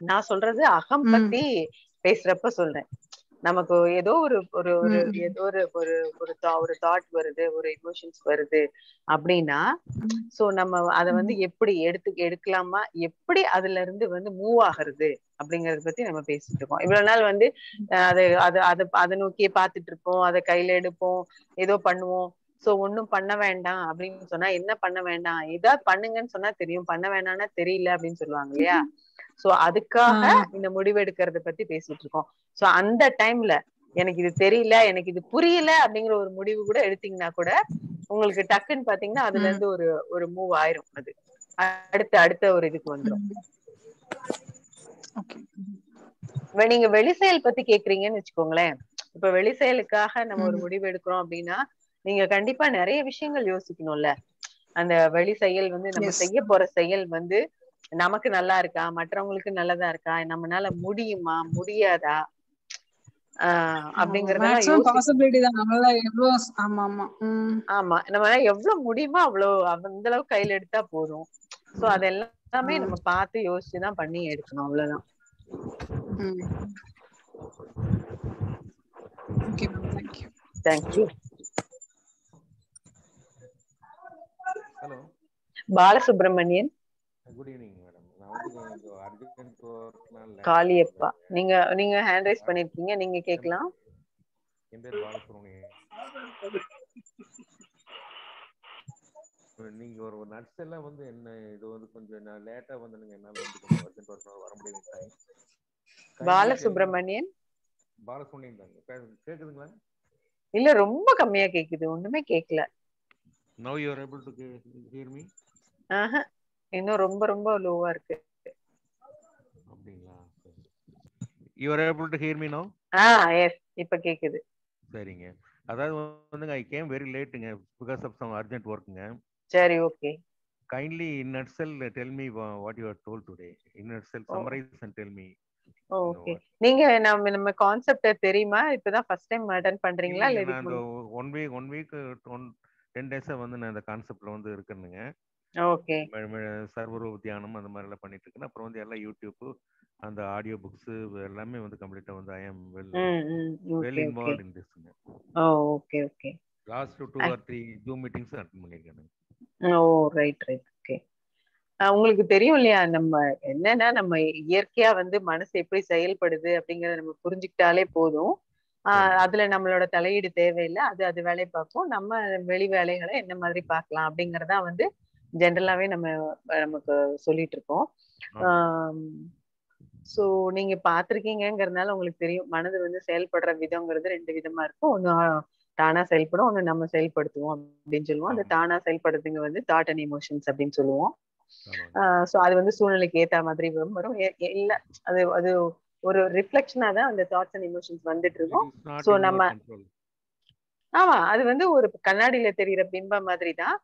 நான் சொல்றது அகம். பத்தி பேசுறப்ப சொல்றேன் நமக்கு ஏதோ ஒரு ஒரு ஒரு. ஏதோ ஒரு ஒரு ஒரு ஒரு தாட் வருது ஒரு எமோஷன்ஸ் வருது அப்படின்னா. சோ நம்ம அத வந்து எப்படி எடுத்து எடுக்கலாமா? எப்படி அதுல இருந்து வந்து மூவ் ஆகுறது? அப்படிங்கறத பத்தி நம்ம பேசிட்டு இருக்கோம். இவ்வளவு நாள் வந்து அது அது அதை அதை நோக்கியே பார்த்துட்டு இருப்போம் அதை கையில எடுப்போம். ஏதோ பண்ணுவோம். சோ ஒண்ணும் பண்ண வேண்டாம் அப்படின்னு சொன்னா என்ன பண்ண வேண்டாம்? ஏதாவது பண்ணுங்கன்னு சொன்னா தெரியும். பண்ண வேண்டாம்னா தெரியல அப்படின்னு சொல்லுவாங்க இல்லையா? சோ அதுக்காக. இந்த முடிவெடுக்கிறத பத்தி பேசிட்டு இருக்கோம். சோ அந்த டைம்ல எனக்கு இது தெரியல எனக்கு இது புரியல அப்படிங்கிற ஒரு முடிவு கூட எடுத்தீங்கன்னா கூட உங்களுக்கு டக்குன்னு பாத்தீங்கன்னா அதுல. இருந்து ஒரு ஒரு மூவ் ஆயிரும் அது. அடுத்த அடுத்த ஒரு இதுக்கு இப்ப நீங்க வெளி செயல் பத்தி கேக்குறீங்கன்னு வச்சுக்கோங்களேன். இப்ப வெளி செயலுக்காக நம்ம ஒரு. முடிவு எடுக்கிறோம் அப்படின்னா நீங்க கண்டிப்பா நிறைய விஷயங்கள் யோசிக்கணும்ல. அந்த வெளி செயல் வந்து நம்ம. செய்ய போற செயல் வந்து நமக்கு நல்லா இருக்கா? மற்றவங்களுக்கு நல்லதா இருக்கா? நம்மனால முடியுமா? முடியாதா? ஆமா நம்ம எவ்வளவு முடியுமோ அவ்வளவு அந்த அளவுக்கு கையில எடுத்தா போதும். சோ அதெல்லாமே. நம்ம பார்த்து யோசிச்சுதான் பண்ணி எடுக்கணும். அவ்வளவுதான். Thank you thank you Balasubramanian. Good evening madam வந்து காளியப்பா. நீங்க நீங்க ஹேண்ட் ரைஸ் பண்ணிருக்கீங்க. நீங்க கேட்கலாம். என் பேர் பாலசுப்ரமணியன். நீங்க ஒரு நட்ஸ் எல்லாம் வந்து என்ன இது வந்து கொஞ்சம் நான் லேட்டா வந்தனுங்க என்னால வந்து கொஞ்சம் அர்ஜென்ட் ஒர்க் வர முடியாது டைம் பாலசுப்ரமணியன். பாலசுப்ரமணியன் தாங்க. கேக்குதுங்களா? இல்ல ரொம்ப கம்மியா கேக்குது. ஒண்ணுமே கேட்கல now you are able to hear me ஆஹா. இன்னும் ரொம்ப ரொம்ப லோவா இருக்கு. அப்படிங்களா? You are able to hear me no ah yes இப்ப கேக்குது. சரிங்க. அதாவது வந்துங்க ஐ கேம் வெரி லேட்டுங்க பிகாஸ் ஆஃப் சம் அர்ஜென்ட் ஒர்க்குங்க சரி okay. Kindly in nutshell uh, tell me wha- what you are told today. In nutshell Oh. summarize and tell me okay நீங்க நம்ம நம்ம கான்செப்ட் தெரியுமா? இப்பதான் ஃபர்ஸ்ட் டைம் அட்டன் பண்றீங்களா? இல்ல அந்த one week one week one ten டேஸா வந்து நான் இந்த கான்செப்ட்ல வந்து இருக்கேனுங்க ஓகே. சர்வரூப தியானம் அந்த மாதிரி எல்லாம் பண்ணிட்டு இருக்கேன். அப்புறம் வந்து எல்லாம் யூடியூப் அந்த ஆடியோ புக்ஸ் எல்லாமே வந்து கம்ப்ளீட்டா வந்து I am well well involve in things oh okay okay. Last two I- or three Zoom meetings attend பண்ணியிருக்கேன் ஓ ரைட் ரைட். ஓகே. உங்களுக்கு தெரியும் இல்லையா நம்ம என்னன்னா நம்ம இயற்கையா வந்து மனசு எப்படி செயல்படுது அப்படிங்கறத நம்ம புரிஞ்சுக்கிட்டாலே போதும். அதுல நம்மளோட தலையீடு தேவையில்லை. அது அது வேலையை பார்க்கும் நம்ம வெளி வேலைகளை என்ன மாதிரி பார்க்கலாம் அப்படிங்கறதா வந்து ஜென்ரலாவே நம்ம நமக்கு சொல்லிட்டு இருக்கோம் சோ நீங்க பாத்திருக்கீங்கங்கறதுனால உங்களுக்கு தெரியும். மனது வந்து செயல்படுற விதங்கிறது ரெண்டு விதமா இருக்கும். ஒண்ணு தானா செயல்படும். ஒண்ணு நம்ம செயல்படுத்துவோம் அப்படின்னு சொல்லுவோம். அந்த. தானா செயல்படுறதுங்க வந்து தாட் அண்ட் எமோஷன்ஸ் அப்படின்னு சொல்லுவோம். சோ அது வந்து சூழ்நிலைக்கு ஏத்த மாதிரி வரும். இல்ல அது அது ஒரு ரிஃப்ளெக்ஷனா தான் அந்த தாட்ஸ் அண்ட் எமோஷன்ஸ் வந்துட்டு இருக்கும் our நம்ம. ஆமா அது வந்து ஒரு கண்ணாடியில தெரியிற பிம்பம் மாதிரி தான்.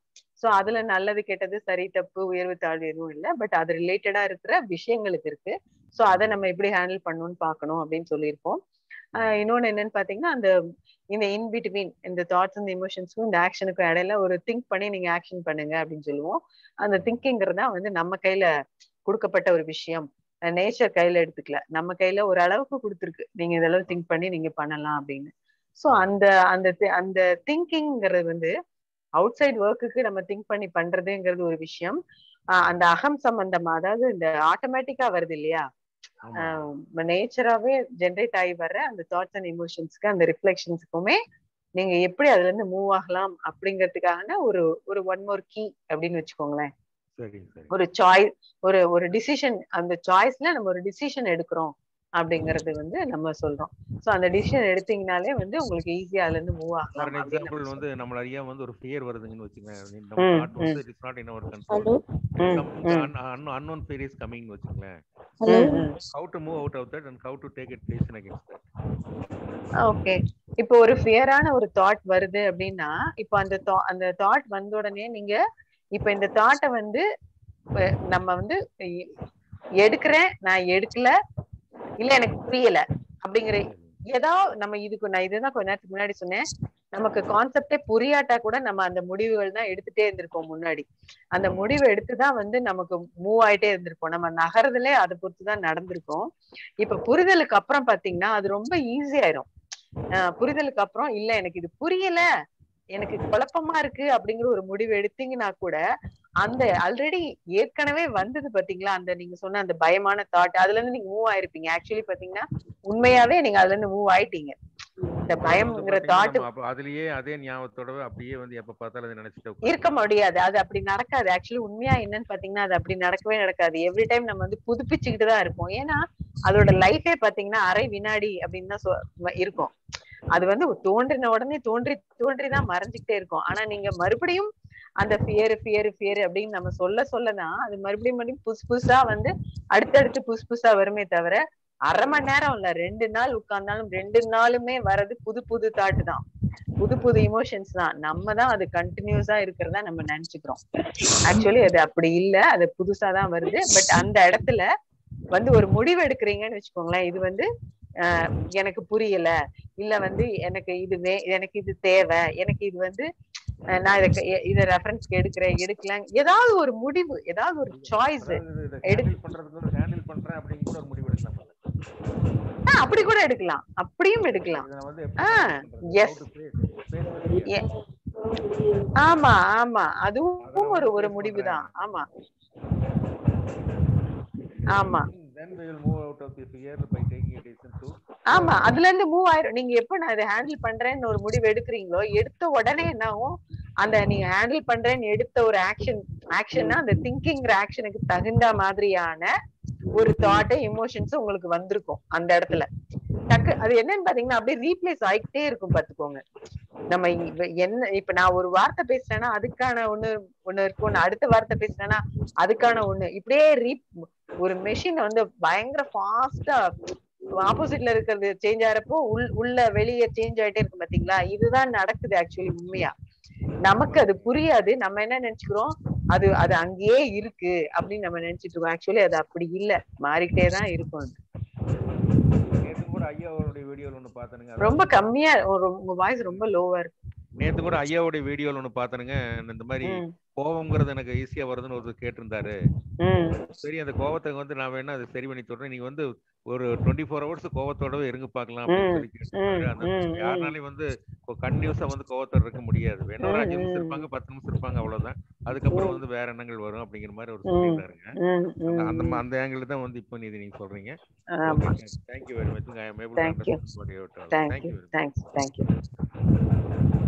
சோ அதுல நல்லது கெட்டது சரி தப்பு உயர்வு தாழ்வு எதுவும் இல்ல. பட் அது ரிலேட்டடா இருக்கிற விஷயங்களுக்கு இருக்கு. சோ அதை நம்ம எப்படி ஹேண்டில் பண்ணணும்னு பார்க்கணும் அப்படின்னு சொல்லியிருப்போம் இன்னொன்னு என்னன்னு பாத்தீங்கன்னா அந்த இந்த இன்பிட்வீன் இந்த தாட்ஸ் இந்த எமோஷன்ஸ்க்கும் இந்த ஆக்ஷனுக்கும் இடையில ஒரு திங்க் பண்ணி நீங்க ஆக்ஷன் பண்ணுங்க அப்படின்னு சொல்லுவோம். அந்த திங்கிங்கிறது வந்து நம்ம கையில கொடுக்கப்பட்ட ஒரு விஷயம். நேச்சர் கையில எடுத்துக்கல. நம்ம கையில ஒரு அளவுக்கு கொடுத்துருக்கு. நீங்க இதெல்லாம் திங்க் பண்ணி நீங்க பண்ணலாம் அப்படின்னு. சோ அந்த அந்த அந்த திங்கிங்கிறது வந்து அவுட் சைட் ஒர்க்குக்கு நம்ம திங்க் பண்ணி பண்றதுங்கிறது ஒரு விஷயம். அந்த அகம் சம்பந்தமா அதாவது இந்த ஆட்டோமேட்டிக்கா வருது இல்லையா? நேச்சராவே ஜென்ரேட் ஆகி வர்ற அந்த தாட்ஸ் அண்ட் எமோஷன்ஸ்க்கு அந்த ரிஃப்ளெக்ஷன்ஸுக்குமே நீங்க எப்படி அதுல இருந்து மூவ் ஆகலாம் அப்படிங்கிறதுக்கான ஒரு ஒரு ஒன் மோர் கீ அப்படின்னு வச்சுக்கோங்களேன். ஒரு சாய்ஸ் ஒரு ஒரு டிசிஷன் அந்த சாய்ஸ்ல நம்ம ஒரு டிசிஷன் எடுக்கிறோம். அப்படிங்கறது வந்து நம்ம சொல்றோம். சோ அந்த டிசிஷன் எடுத்தீங்கனாலே வந்து உங்களுக்கு ஈஸியா அதுல இருந்து மூவ் ஃபார் ஆகலாம் அன் அப்படின்னு எக்ஸாம்பிள் வந்து நம்மள அறியாம வந்து ஒரு ஃபியர் வருதுங்கன்னு வச்சுக்கோங்களேன். நம்ம தாட் வந்து ம். It is not in our control unknown fear is hmm, hmm. How to move out of that and how to take it station against that okay இப்போ ஒரு ஃபியரான ஒரு தாட் வருது அப்படின்னா இப்போ அந்த அந்த தாட் வந்த உடனே நீங்க இப்போ இந்த தாட்டை வந்து நம்ம வந்து எடுக்கிறேன் நான் எடுக்கல இல்ல எனக்கு புரியல. அப்படிங்கிற ஏதாவது நம்ம இதுக்கு நான் இதுதான் கொஞ்ச நேரத்துக்கு முன்னாடி சொன்னேன். நமக்கு கான்செப்டே புரியாட்டா கூட நம்ம அந்த முடிவுகள் தான் எடுத்துட்டே இருந்திருக்கோம் முன்னாடி. அந்த முடிவு எடுத்துதான் வந்து நமக்கு மூவ் ஆயிட்டே இருந்திருப்போம். நம்ம நகர்றதுலே அதை பொறுத்து தான் நடந்திருக்கோம். இப்ப புரிதலுக்கு அப்புறம் பாத்தீங்கன்னா அது ரொம்ப ஈஸி ஆயிரும். ஆஹ் புரிதலுக்கு அப்புறம் இல்ல எனக்கு இது புரியல. எனக்கு குழப்பமா இருக்கு. அப்படிங்கிற ஒரு முடிவு எடுத்தீங்கன்னா கூட அந்த ஆல்ரெடி ஏற்கனவே வந்தது பாத்தீங்களா அந்த நீங்க சொன்ன அந்த பயமான தாட் அதுல இருந்து நீங்க மூவ் ஆயிருப்பீங்க. ஆக்சுவலி பாத்தீங்கன்னா உண்மையாவே நீங்க அதுல இருந்து மூவ் ஆயிட்டீங்க. இந்த பயம்ங்கிற தாட் அதுலயே அதே ஞாபகத்தோட அப்படியே வந்து எப்ப பார்த்தாலும் நினைச்சிட்டு இருக்க முடியாது. அது அப்படி நடக்காது. ஆக்சுவலி உண்மையா என்னன்னு பாத்தீங்கன்னா அது அப்படி நடக்கவே நடக்காது. எவ்ரி டைம் நம்ம வந்து புதுப்பிச்சுக்கிட்டு தான் இருப்போம். ஏன்னா அதோட லைஃபே பாத்தீங்கன்னா அரை வினாடி அப்படின்னு தான் இருக்கும். அது வந்து தோன்றின உடனே தோன்றி தோன்றி தான் மறைஞ்சுக்கிட்டே இருக்கும். ஆனா நீங்க மறுபடியும் அந்த ஃபியர் ஃபியர் ஃபியர் அப்படின்னு நம்ம சொல்ல சொல்லதான் அது மறுபடியும் மறுபடியும் புதுசு புதுசா வந்து அடுத்தடுத்து புதுசு புதுசா வருமே தவிர அரை மணி நேரம் இல்ல ரெண்டு நாள் உட்கார்ந்தாலும் ரெண்டு நாளுமே வர்றது புது புது தாட்டு தான். புது புது இமோஷன்ஸ் தான். நம்ம தான் அது கண்டினியூஸா இருக்கிறதா நம்ம நினைச்சுக்கிறோம். ஆக்சுவலி அது அப்படி இல்ல அது புதுசா தான் வருது. பட் அந்த இடத்துல வந்து ஒரு முடிவு எடுக்கிறீங்கன்னு வச்சுக்கோங்களேன் இது வந்து ஆஹ் எனக்கு புரியல. இல்ல வந்து எனக்கு இது வே எனக்கு இது தேவை. எனக்கு இது வந்து நான் இதை இதை ரெஃபரன்ஸ்க்கு எடுக்கிறேன் எடுக்கலாம் ஏதாவது ஒரு முடிவு ஏதாவது ஒரு சாய்ஸ் ஹேண்டில் பண்றேன் அப்படின்னு கூட ஒரு முடிவு எடுக்கலாம் அப்படி கூட எடுக்கலாம். அப்படியும் எடுக்கலாம். எஸ் ஆமா ஆமா. அதுவும் ஒரு ஒரு முடிவு தான். ஆமா. ஆமா. Then we will move out of the fear by taking a decision to ஆமா அதுல இருந்து மூவ் ஆயிரும். நீங்க எப்ப நான் இதை ஹேண்டில் பண்றேன்னு ஒரு முடிவு எடுக்கிறீங்களோ எடுத்த உடனே என்ன ஆகும் அந்த நீங்க ஹேண்டில் பண்றேன்னு எடுத்த ஒரு ஆக்ஷன் ஆக்ஷன்னா அந்த திங்கிங்கிற ஆக்ஷனுக்கு தகுந்த மாதிரியான ஒரு தாட் எமோஷன்ஸ் உங்களுக்கு வந்திருக்கும் அந்த இடத்துல. டக்கு அது என்னன்னு பாத்தீங்கன்னா அப்படியே ரீப்ளேஸ் ஆகிட்டே இருக்கும் பாத்துக்கோங்க. நம்ம என்ன இப்ப நான் ஒரு வார்த்தை பேசுறேன்னா அதுக்கான ஒண்ணு ஒண்ணு இருக்கும். நான் அடுத்த வார்த்தை பேசுறேன்னா அதுக்கான ஒண்ணு. இப்படியே ரீ ஒரு மெஷின் வந்து பயங்கர ஃபாஸ்டா ஆப்போசிட்ல இருக்கிறது சேஞ்ச் ஆறப்போ உள் உள்ள வெளியே சேஞ்ச் ஆயிட்டே இருக்கும் பாத்தீங்களா? இதுதான் நடக்குது ஆக்சுவலி உண்மையா. நமக்கு அது புரியாது. நம்ம என்ன நினைச்சுக்கிறோம்? அது அது அங்கேயே இருக்கு அப்படின்னு நம்ம நினைச்சிட்டு இருக்கோம். ஆக்சுவலி அது அப்படி இல்ல. மாறிக்கிட்டே தான் இருக்கும் அது. ரொம்ப கம்மியா உங்க வாய்ஸ் ரொம்ப லோவா இருக்கு. நேத்து கூட ஐயாவோட வீடியோல ஒண்ணு பார்த்தனுங்க இந்த மாதிரி கோபம்ங்கிறது எனக்கு ஈஸியா வருதுன்னு ஒருத்தர் கேட்டிருந்தாரு. சரி அந்த கோவத்தை வந்து நான் வேணா அதை சரி பண்ணி சொல்றேன். நீங்க வந்து ஒரு டுவெண்ட்டி ஃபோர் ஹவர்ஸ் கோவத்தோடவே இருங்க பார்க்கலாம் அப்படின்னு சொல்லி கேட்டிருந்தாரு. அந்த யாருனாலையும் வந்து கண்டினியூஸா வந்து கோவத்தோட இருக்க முடியாது. வேணா ஒரு ம், அஞ்சு நிமிஷம் இருப்பாங்க பத்து நிமிஷம் இருப்பாங்க அவ்வளவுதான். அதுக்கப்புறம் வந்து வேற எண்ணங்கள் வரும் அப்படிங்கிற மாதிரி ம், சொல்லியிருந்தாருங்க. அந்த அந்த ஆங்கிள் தான் வந்து இப்போ நீங்க சொல்றீங்க. Thank you very much I am able to thank you understand what you thank you thank you very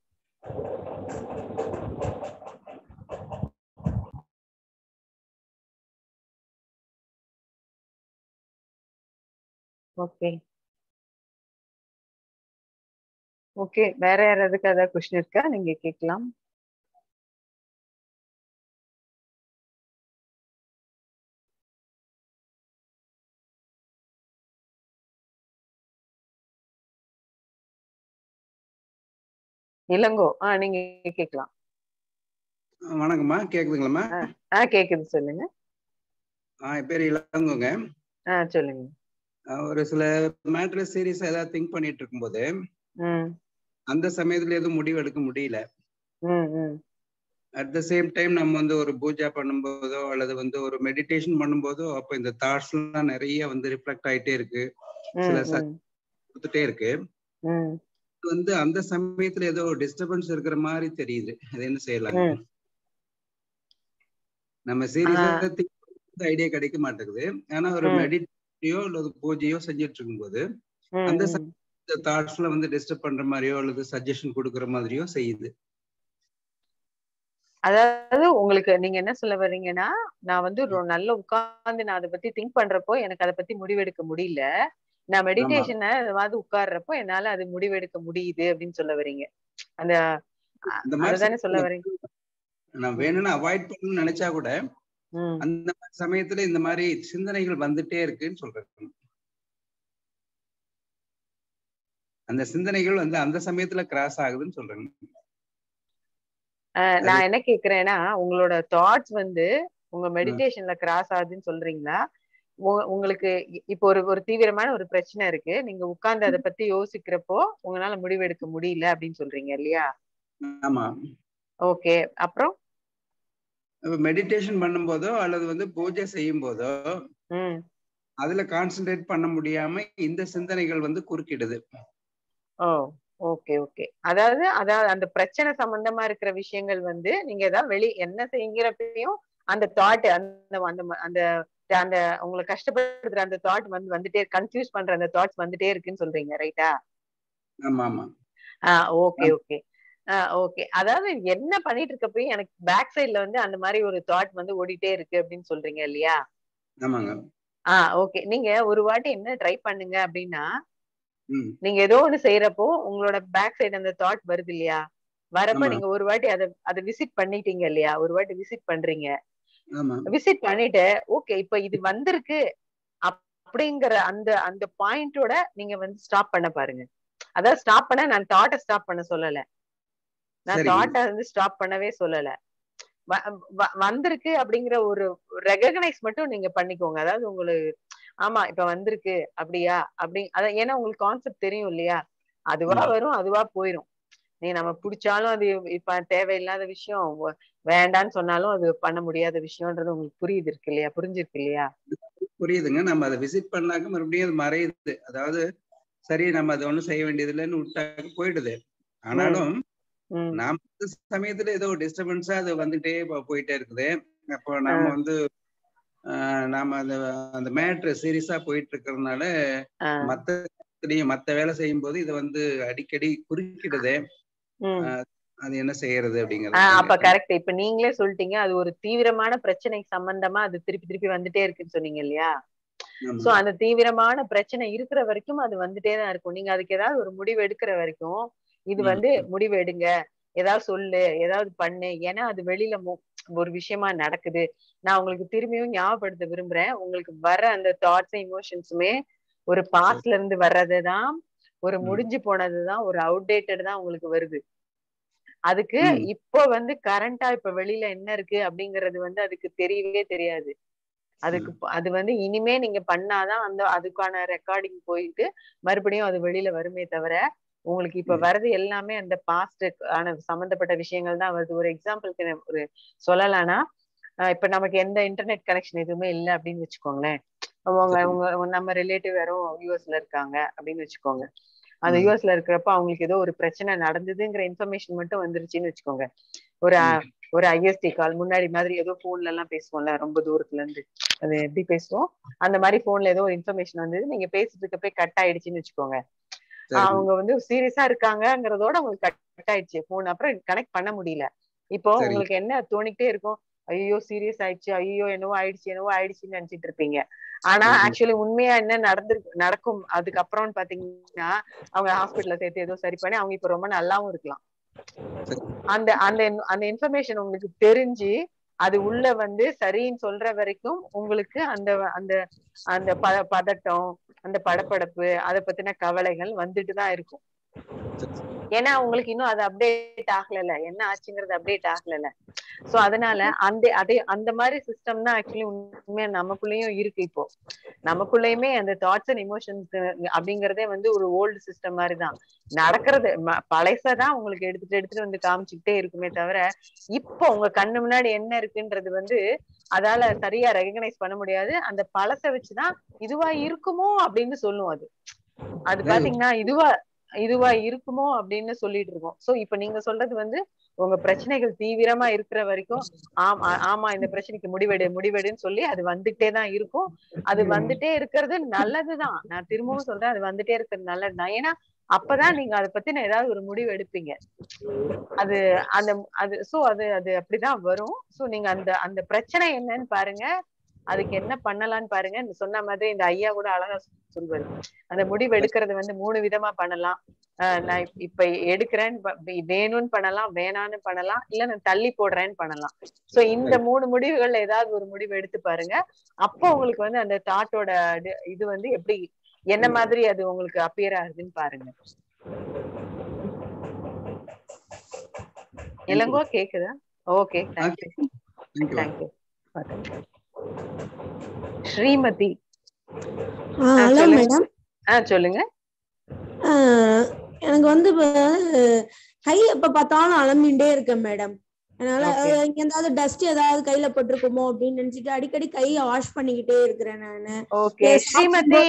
okay. Okay. வேற யாராவதுக்கு ஏதாவது கொஸ்டின் இருக்கா? நீங்க கேட்கலாம். இளங்கோ ஆ நீங்க கேட்கலாம். வணக்கம்மா கேக்குதுங்களாம்மா? ஆ கேக்குது சொல்லுங்க. ஆ பேர் இளங்கோங்க. ஆ சொல்லுங்க. ஒரு சில மேட்ரு சீரியஸ் ஏதாவது திங்க் பண்ணிட்டு இருக்கும்போது அந்த சமயத்துல எதுவும் முடிவு எடுக்க முடியல. அட் த சேம் டைம் நம்ம வந்து ஒரு பூஜா பண்ணும்போதோ அல்லது வந்து ஒரு மெடிடேஷன் பண்ணும்போதோ அப்போ இந்த தாட்ஸ் எல்லாம் நிறைய வந்து ரிஃப்ளெக்ட் ஆயிட்டே இருக்கு. சில கொடுத்துட்டே இருக்கு. வந்து அந்த சமயத்துல ஏதோ டிஸ்டர்பன்ஸ் இருக்கிற மாதிரி தெரியுது. அது என்ன செய்யலாங்க ம். நம்ம சீரியஸா ஐடியா கிடைக்க மாட்டேங்குது. ஆனா ஒரு ம். மெடிடேஷனையோ அல்லது பூஜையோ செஞ்சுட்டு இருக்கும்போது அந்த. தாட்ஸ்ல வந்து டிஸ்டர்ப் பண்ற மாதிரியோ அல்லது சஜஷன் கொடுக்குற மாதிரியோ செய்யுது. அதாவது உங்களுக்கு நீங்க என்ன சொல்ல வர்றீங்கன்னா நான் வந்து நல்ல உட்கார்ந்து நான் அதை பத்தி திங்க் பண்றப்போ எனக்கு அதை பத்தி முடிவெடுக்க முடியல. நான் மெடிடேஷன் வந்து உட்கார்றப்போ என்னால அது முடிவெடுக்க முடியுது அப்படின்னு சொல்ல வர்றீங்க. அந்த மாதிரி அதுதானே சொல்ல வர்றீங்க? நான் வேணும்னு அவாய்ட் பண்ணணும்னு நினைச்சா கூட அந்த மாதிரி சமயத்துல இந்த மாதிரி சிந்தனைகள் வந்துட்டே இருக்குன்னு சொல்றேன் அந்த சிந்தனைகள் வந்து அந்த சமயத்துல கிராஸ் ஆகுதுன்னு சொல்றேன் நான். என்ன கேக்குறேன்னா உங்களோட தாட்ஸ் வந்து உங்க மெடிடேஷன்ல கிராஸ் ஆகுதுன்னு சொல்றீங்களா? உங்களுக்கு இப்போ ஒரு ஒரு தீவிரமான ஒரு பிரச்சனை இருக்கு. நீங்க உட்கார்ந்து அதை பத்தி யோசிக்கிறப்போ உங்களால முடிவெடுக்க முடியல அப்படின்னு சொல்றீங்க இல்லையா? ஆமா. ஓகே. அப்புறம்? மெடிடேஷன் பண்ணும்போதோ அல்லது வந்து பூஜை செய்யும் போதோ அதுல கான்சென்ட்ரேட் பண்ண முடியாம இந்த சிந்தனைகள் வந்து குறுக்கிடுது. ஓ ஓகே ஓகே அதாவது அதாவது அந்த பிரச்சனை சம்பந்தமா இருக்கிற விஷயங்கள் வந்து நீங்க ஏதாவது வெளி என்ன செய்யறப்பையும் அந்த தாட் அந்த அந்த அந்த அந்த உங்களை கஷ்டப்படுத்துற அந்த தாட் வந்து வந்துட்டே கன்ஃபியூஸ் பண்ற அந்த தாட்ஸ் வந்துட்டே இருக்குன்னு சொல்றீங்க ரைட்டா ஆமா ஆமா. ஓகே ஓகே ஓகே அதாவது என்ன பண்ணிட்டு இருக்கப்பயும் எனக்கு பேக் சைடுல வந்து அந்த மாதிரி ஒரு தாட் வந்து ஓடிட்டே இருக்கு அப்படின்னு சொல்றீங்க இல்லையா? ஆமாங்க. ஆஹ் ஓகே நீங்க ஒரு வாட்டி என்ன ட்ரை பண்ணுங்க அப்படின்னா நீங்க ஏதோ ஒண்ணு செய்யறப்போ உங்களோட பேக் சைடு அந்த தாட் வருது இல்லையா? வரப்ப நீங்க ஒரு வாட்டி அதை அதை விசிட் பண்ணிட்டீங்க இல்லையா? ஒரு வாட்டி விசிட் பண்றீங்க. விசிட் பண்ணிட்டு ஓகே இப்ப இது வந்திருக்கு அப்- அப்படிங்கிற அந்த அந்த பாயிண்டோட நீங்க வந்து ஸ்டாப் பண்ண பாருங்க. அதாவது ஸ்டாப் பண்ண நான் தாட்டை ஸ்டாப் பண்ண சொல்லல. நான் தாட்டை வந்து ஸ்டாப் பண்ணவே சொல்லல. வந்திருக்கு அப்படிங்கிற ஒரு ரெகக்னைஸ் மட்டும் நீங்க பண்ணிக்கோங்க. அதாவது உங்களுக்கு ஆமா இப்ப வந்திருக்கு அப்படியா? அப்படி அதான் ஏன்னா உங்களுக்கு கான்செப்ட் தெரியும் இல்லையா? அதுவா வரும் அதுவா போயிரும். நீ நம்ம பிடிச்சாலும் அது இப்ப தேவையில்லாத விஷயம். வேண்டான்னு சொன்னாலும் அது பண்ண முடியாத விஷயம்ன்றது உங்களுக்கு புரியுது இருக்கு இல்லையா? புரிஞ்சிருக்கு இல்லையா? புரியுதுங்க. நம்ம அதை விசிட் பண்ணாக்க மறுபடியும் அது மறையுது. அதாவது சரி நம்ம அதை ஒண்ணும் செய்ய வேண்டியது இல்லைன்னு விட்டாக்க போயிடுது. ஆனாலும் நாம சமயத்துல ஏதோ டிஸ்டர்பன்ஸா அது வந்துட்டே போயிட்டே இருக்குது. அப்போ நாம வந்து நாம அந்த அந்த மேட்ரு சீரியஸா போயிட்டு இருக்கிறதுனால மத்த மத்த வேலை செய்யும் போது இது வந்து அடிக்கடி குறுக்கிடுது. அது என்ன செய்யறது அப்படிங்கறத அப்ப கரெக்ட் இப்ப நீங்களே சொல்லிட்டீங்க. அது ஒரு தீவிரமான பிரச்சனை சம்பந்தமா அது திருப்பி திருப்பி வந்துட்டே இருக்குன்னு சொன்னீங்க இல்லையா? சோ அந்த தீவிரமான பிரச்சனை இருக்கிற வரைக்கும் அது வந்துட்டே தான் இருக்கும். நீங்க அதுக்கு ஏதாவது ஒரு முடிவு எடுக்கிற வரைக்கும் இது வந்து முடிவு எடுங்க. ஏதாவது சொல்லு ஏதாவது பண்ணு. ஏன்னா அது வெளியில ஒரு விஷயமா நடக்குது. நான் உங்களுக்கு திரும்பியும் ஞாபகப்படுத்த விரும்புறேன். உங்களுக்கு வர அந்த தாட்ஸ் இமோஷன்ஸுமே ஒரு பாஸ்ட்ல இருந்து வர்றதுதான் ஒரு முடிஞ்சு போனதுதான் ஒரு அவுடேட்டட் தான் உங்களுக்கு வருது. அதுக்கு இப்போ வந்து கரண்டா இப்ப வெளியில என்ன இருக்கு அப்படிங்கறது வந்து அதுக்கு தெரியவே தெரியாது. அதுக்கு அது வந்து இனிமே நீங்க பண்ணாதான் அந்த அதுக்கான ரெக்கார்டிங் போயிட்டு மறுபடியும் அது வெளியில வருமே தவிர உங்களுக்கு இப்ப வர்றது எல்லாமே அந்த பாஸ்ட் ஆன சம்பந்தப்பட்ட விஷயங்கள் தான் வருது. ஒரு எக்ஸாம்பிளுக்கு ஒரு சொல்லலாம்னா இப்ப நமக்கு எந்த இன்டர்நெட் கனெக்ஷன் எதுவுமே இல்லை அப்படின்னு வச்சுக்கோங்களேன். அவங்க அவங்க நம்ம ரிலேட்டிவ் யாரும் யூஎஸ்ல இருக்காங்க அப்படின்னு வச்சுக்கோங்க. அந்த யூஎஸ்ல இருக்கிறப்ப அவங்களுக்கு ஏதோ ஒரு பிரச்சனை நடந்ததுங்கிற இன்ஃபர்மேஷன் மட்டும் வந்துருச்சுன்னு வச்சுக்கோங்க. ஒரு ஒரு ஐஎஸ்டி கால் முன்னாடி மாதிரி ஏதோ போன்ல எல்லாம் பேசுவோம்ல ரொம்ப தூரத்துல இருந்து அது எப்படி பேசுவோம்? அந்த மாதிரி போன்ல ஏதோ ஒரு இன்ஃபர்மேஷன் வந்தது நீங்க பேசிட்டு இருக்கப்ப கட் ஆயிடுச்சுன்னு வச்சுக்கோங்க. அவங்க வந்து சீரியஸா இருக்காங்கங்கிறதோட உங்களுக்கு கட் ஆயிடுச்சு. போன் அப்புறம் கனெக்ட் பண்ண முடியல. இப்போ உங்களுக்கு என்ன தோணிக்கிட்டே இருக்கும்? ஐயோ சீரியஸ் ஆயிடுச்சு. ஐயோ என்னவோ ஆயிடுச்சு என்னவோ ஆயிடுச்சுன்னு நினைச்சிட்டு இருப்பீங்க. ஆனா ஆக்சுவலி உண்மையா என்ன நடந்து நடக்கும்? அதுக்கப்புறம்னு பாத்தீங்கன்னா அவங்க ஹாஸ்பிட்டல்ல சேர்த்து ஏதோ சரி பண்ணி அவங்க இப்ப ரொம்ப நல்லாவும் இருக்கலாம். அந்த அந்த அந்த இன்ஃபர்மேஷன் உங்களுக்கு தெரிஞ்சு அது உள்ள வந்து சரின்னு சொல்ற வரைக்கும் உங்களுக்கு அந்த அந்த அந்த ப பதட்டம் அந்த படபடப்பு அதை பத்தின கவலைகள் வந்துட்டு தான் இருக்கும். ஏன்னா உங்களுக்கு இன்னும் அது அப்டேட் ஆகல என்ன ஆச்சுங்கிறது அப்டேட் ஆகல சோ அதனால அந்த அதே அந்த மாதிரி சிஸ்டம் தான் ஆக்சுவலி உண்மையா நமக்குள்ளேயும் இருக்கு இப்போ. நமக்குள்ளயுமே அந்த தாட்ஸ் அண்ட் இமோஷன்ஸ் அப்படிங்கறதே வந்து ஒரு ஓல்டு சிஸ்டம் மாதிரி தான். நடக்கிறது பழசதான் உங்களுக்கு எடுத்துட்டு எடுத்துட்டு வந்து காமிச்சுக்கிட்டே இருக்குமே தவிர இப்போ உங்க கண்ணு முன்னாடி என்ன இருக்குன்றது வந்து அதால சரியா ரெகனைஸ் பண்ண முடியாது. அந்த பழச வச்சுதான் இதுவா இருக்குமோ அப்படின்னு சொல்லும் அது. அது பாத்தீங்கன்னா இதுவா இதுவா இருக்குமோ அப்படின்னு சொல்லிட்டு இருக்கோம். சோ இப்ப நீங்க சொல்றது வந்து உங்க பிரச்சனைகள் தீவிரமா இருக்கிற வரைக்கும் ஆமா ஆமா இந்த பிரச்சனைக்கு முடிவெடு முடிவெடுன்னு சொல்லி அது வந்துட்டே தான் இருக்கும். அது வந்துட்டே இருக்கிறது நல்லதுதான். நான் திரும்பவும் சொல்றேன் அது வந்துட்டே இருக்கிறது நல்லதுதான். ஏன்னா அப்பதான் நீங்க அதை பத்தின ஏதாவது ஒரு முடிவு எடுப்பீங்க. அது அந்த அது சோ அது அது அப்படிதான் வரும். சோ நீங்க அந்த அந்த பிரச்சனை என்னன்னு பாருங்க. அதுக்கு என்ன பண்ணலாம்னு பாருங்க. சொன்ன மாதிரி இந்த ஐயா கூட அழகா சொல்வாரு. அந்த முடிவு எடுக்கிறது வந்து மூணு விதமா பண்ணலாம். நான் இப்ப- எடுக்கிறேன்னு வேணும்னு பண்ணலாம் வேணான்னு பண்ணலாம் இல்ல நான் தள்ளி போடுறேன்னு பண்ணலாம். சோ இந்த மூணு முடிவுகள்ல ஏதாவது ஒரு முடிவு எடுத்து பாருங்க. அப்போ உங்களுக்கு வந்து அந்த தாட்டோட இது வந்து எப்படி என்ன மாதிரி அது உங்களுக்கு அப்பியர் ஆகுதுன்னு பாருங்க. இளங்கோ கேக்குதா? Okay thank you thank you Srimathi. Hello. Madam ஆ சொல்லுங்க. எனக்கு வந்து கை எப்ப பார்த்தாலும் அலம்பிண்டே இருக்கேன் மேடம் அதனால ஏதாவது டஸ்ட் ஏதாவது கையில பட்டிருக்குமோ அப்படின்னு நினைச்சிட்டு அடிக்கடி கையை வாஷ் பண்ணிக்கிட்டே இருக்கிறேன் நானு. ஓகே ஸ்ரீமதி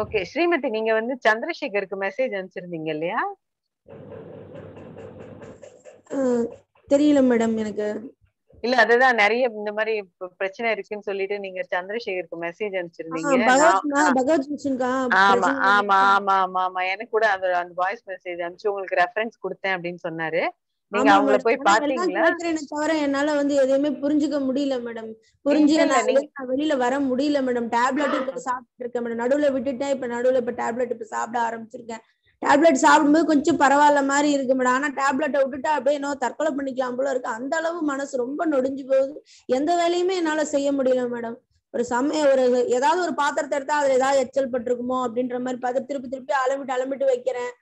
ஓகே ஸ்ரீமதி நீங்க வந்து சந்திரசேகருக்கு மெசேஜ் அனுப்பிச்சிருந்தீங்க இல்லையா? தெரியல மேடம் எனக்கு. இல்ல அதுதான் நிறைய இந்த மாதிரி பிரச்சனை இருக்குன்னு சொல்லிட்டு நீங்க சந்திரசேகருக்கு மெசேஜ் அனுப்பிச்சிருந்தீங்க. ஆமா ஆமா? ஆமா ஆமா ஆமா. எனக்கு கூட அந்த அந்த வாய்ஸ் மெசேஜ் அனுப்பிச்சு உங்களுக்கு ரெஃபரன்ஸ் கொடுத்தேன் அப்படின்னு சொன்னாரு. நீங்க அவங்கள போய் பாத்தீங்களா தவிர என்னால வந்து எதையுமே புரிஞ்சுக்க முடியல மேடம் புரிஞ்சு வெளியில வர முடியல மேடம் டேப்லெட் இப்ப சாப்பிட்டு இருக்கேன் மேடம் நடுவுல விட்டுட்டேன். இப்ப நடுவுல இப்ப டேப்லெட் இப்ப சாப்பிட ஆரம்பிச்சிருக்கேன். டேப்லெட் சாப்பிடும்போது கொஞ்சம் பரவாயில்ல மாதிரி இருக்கு மேடம். ஆனா டேப்லெட்டை விட்டுட்டா அப்படியே என்ன தற்கொலை பண்ணிக்கலாம் போல இருக்கு. அந்த அளவு மனசு ரொம்ப நொடிஞ்சு போகுது. எந்த வேலையுமே என்னால செய்ய முடியல மேடம். ஒரு சமய ஒரு ஏதாவது ஒரு பாத்திரத்தை எடுத்தா அதுல ஏதாவது எச்சல் பட்டிருக்குமோ அப்படின்ற மாதிரி பார்த்து திருப்பி திருப்பி அலம்பிட்டு அலம்பிட்டு வைக்கிறேன்.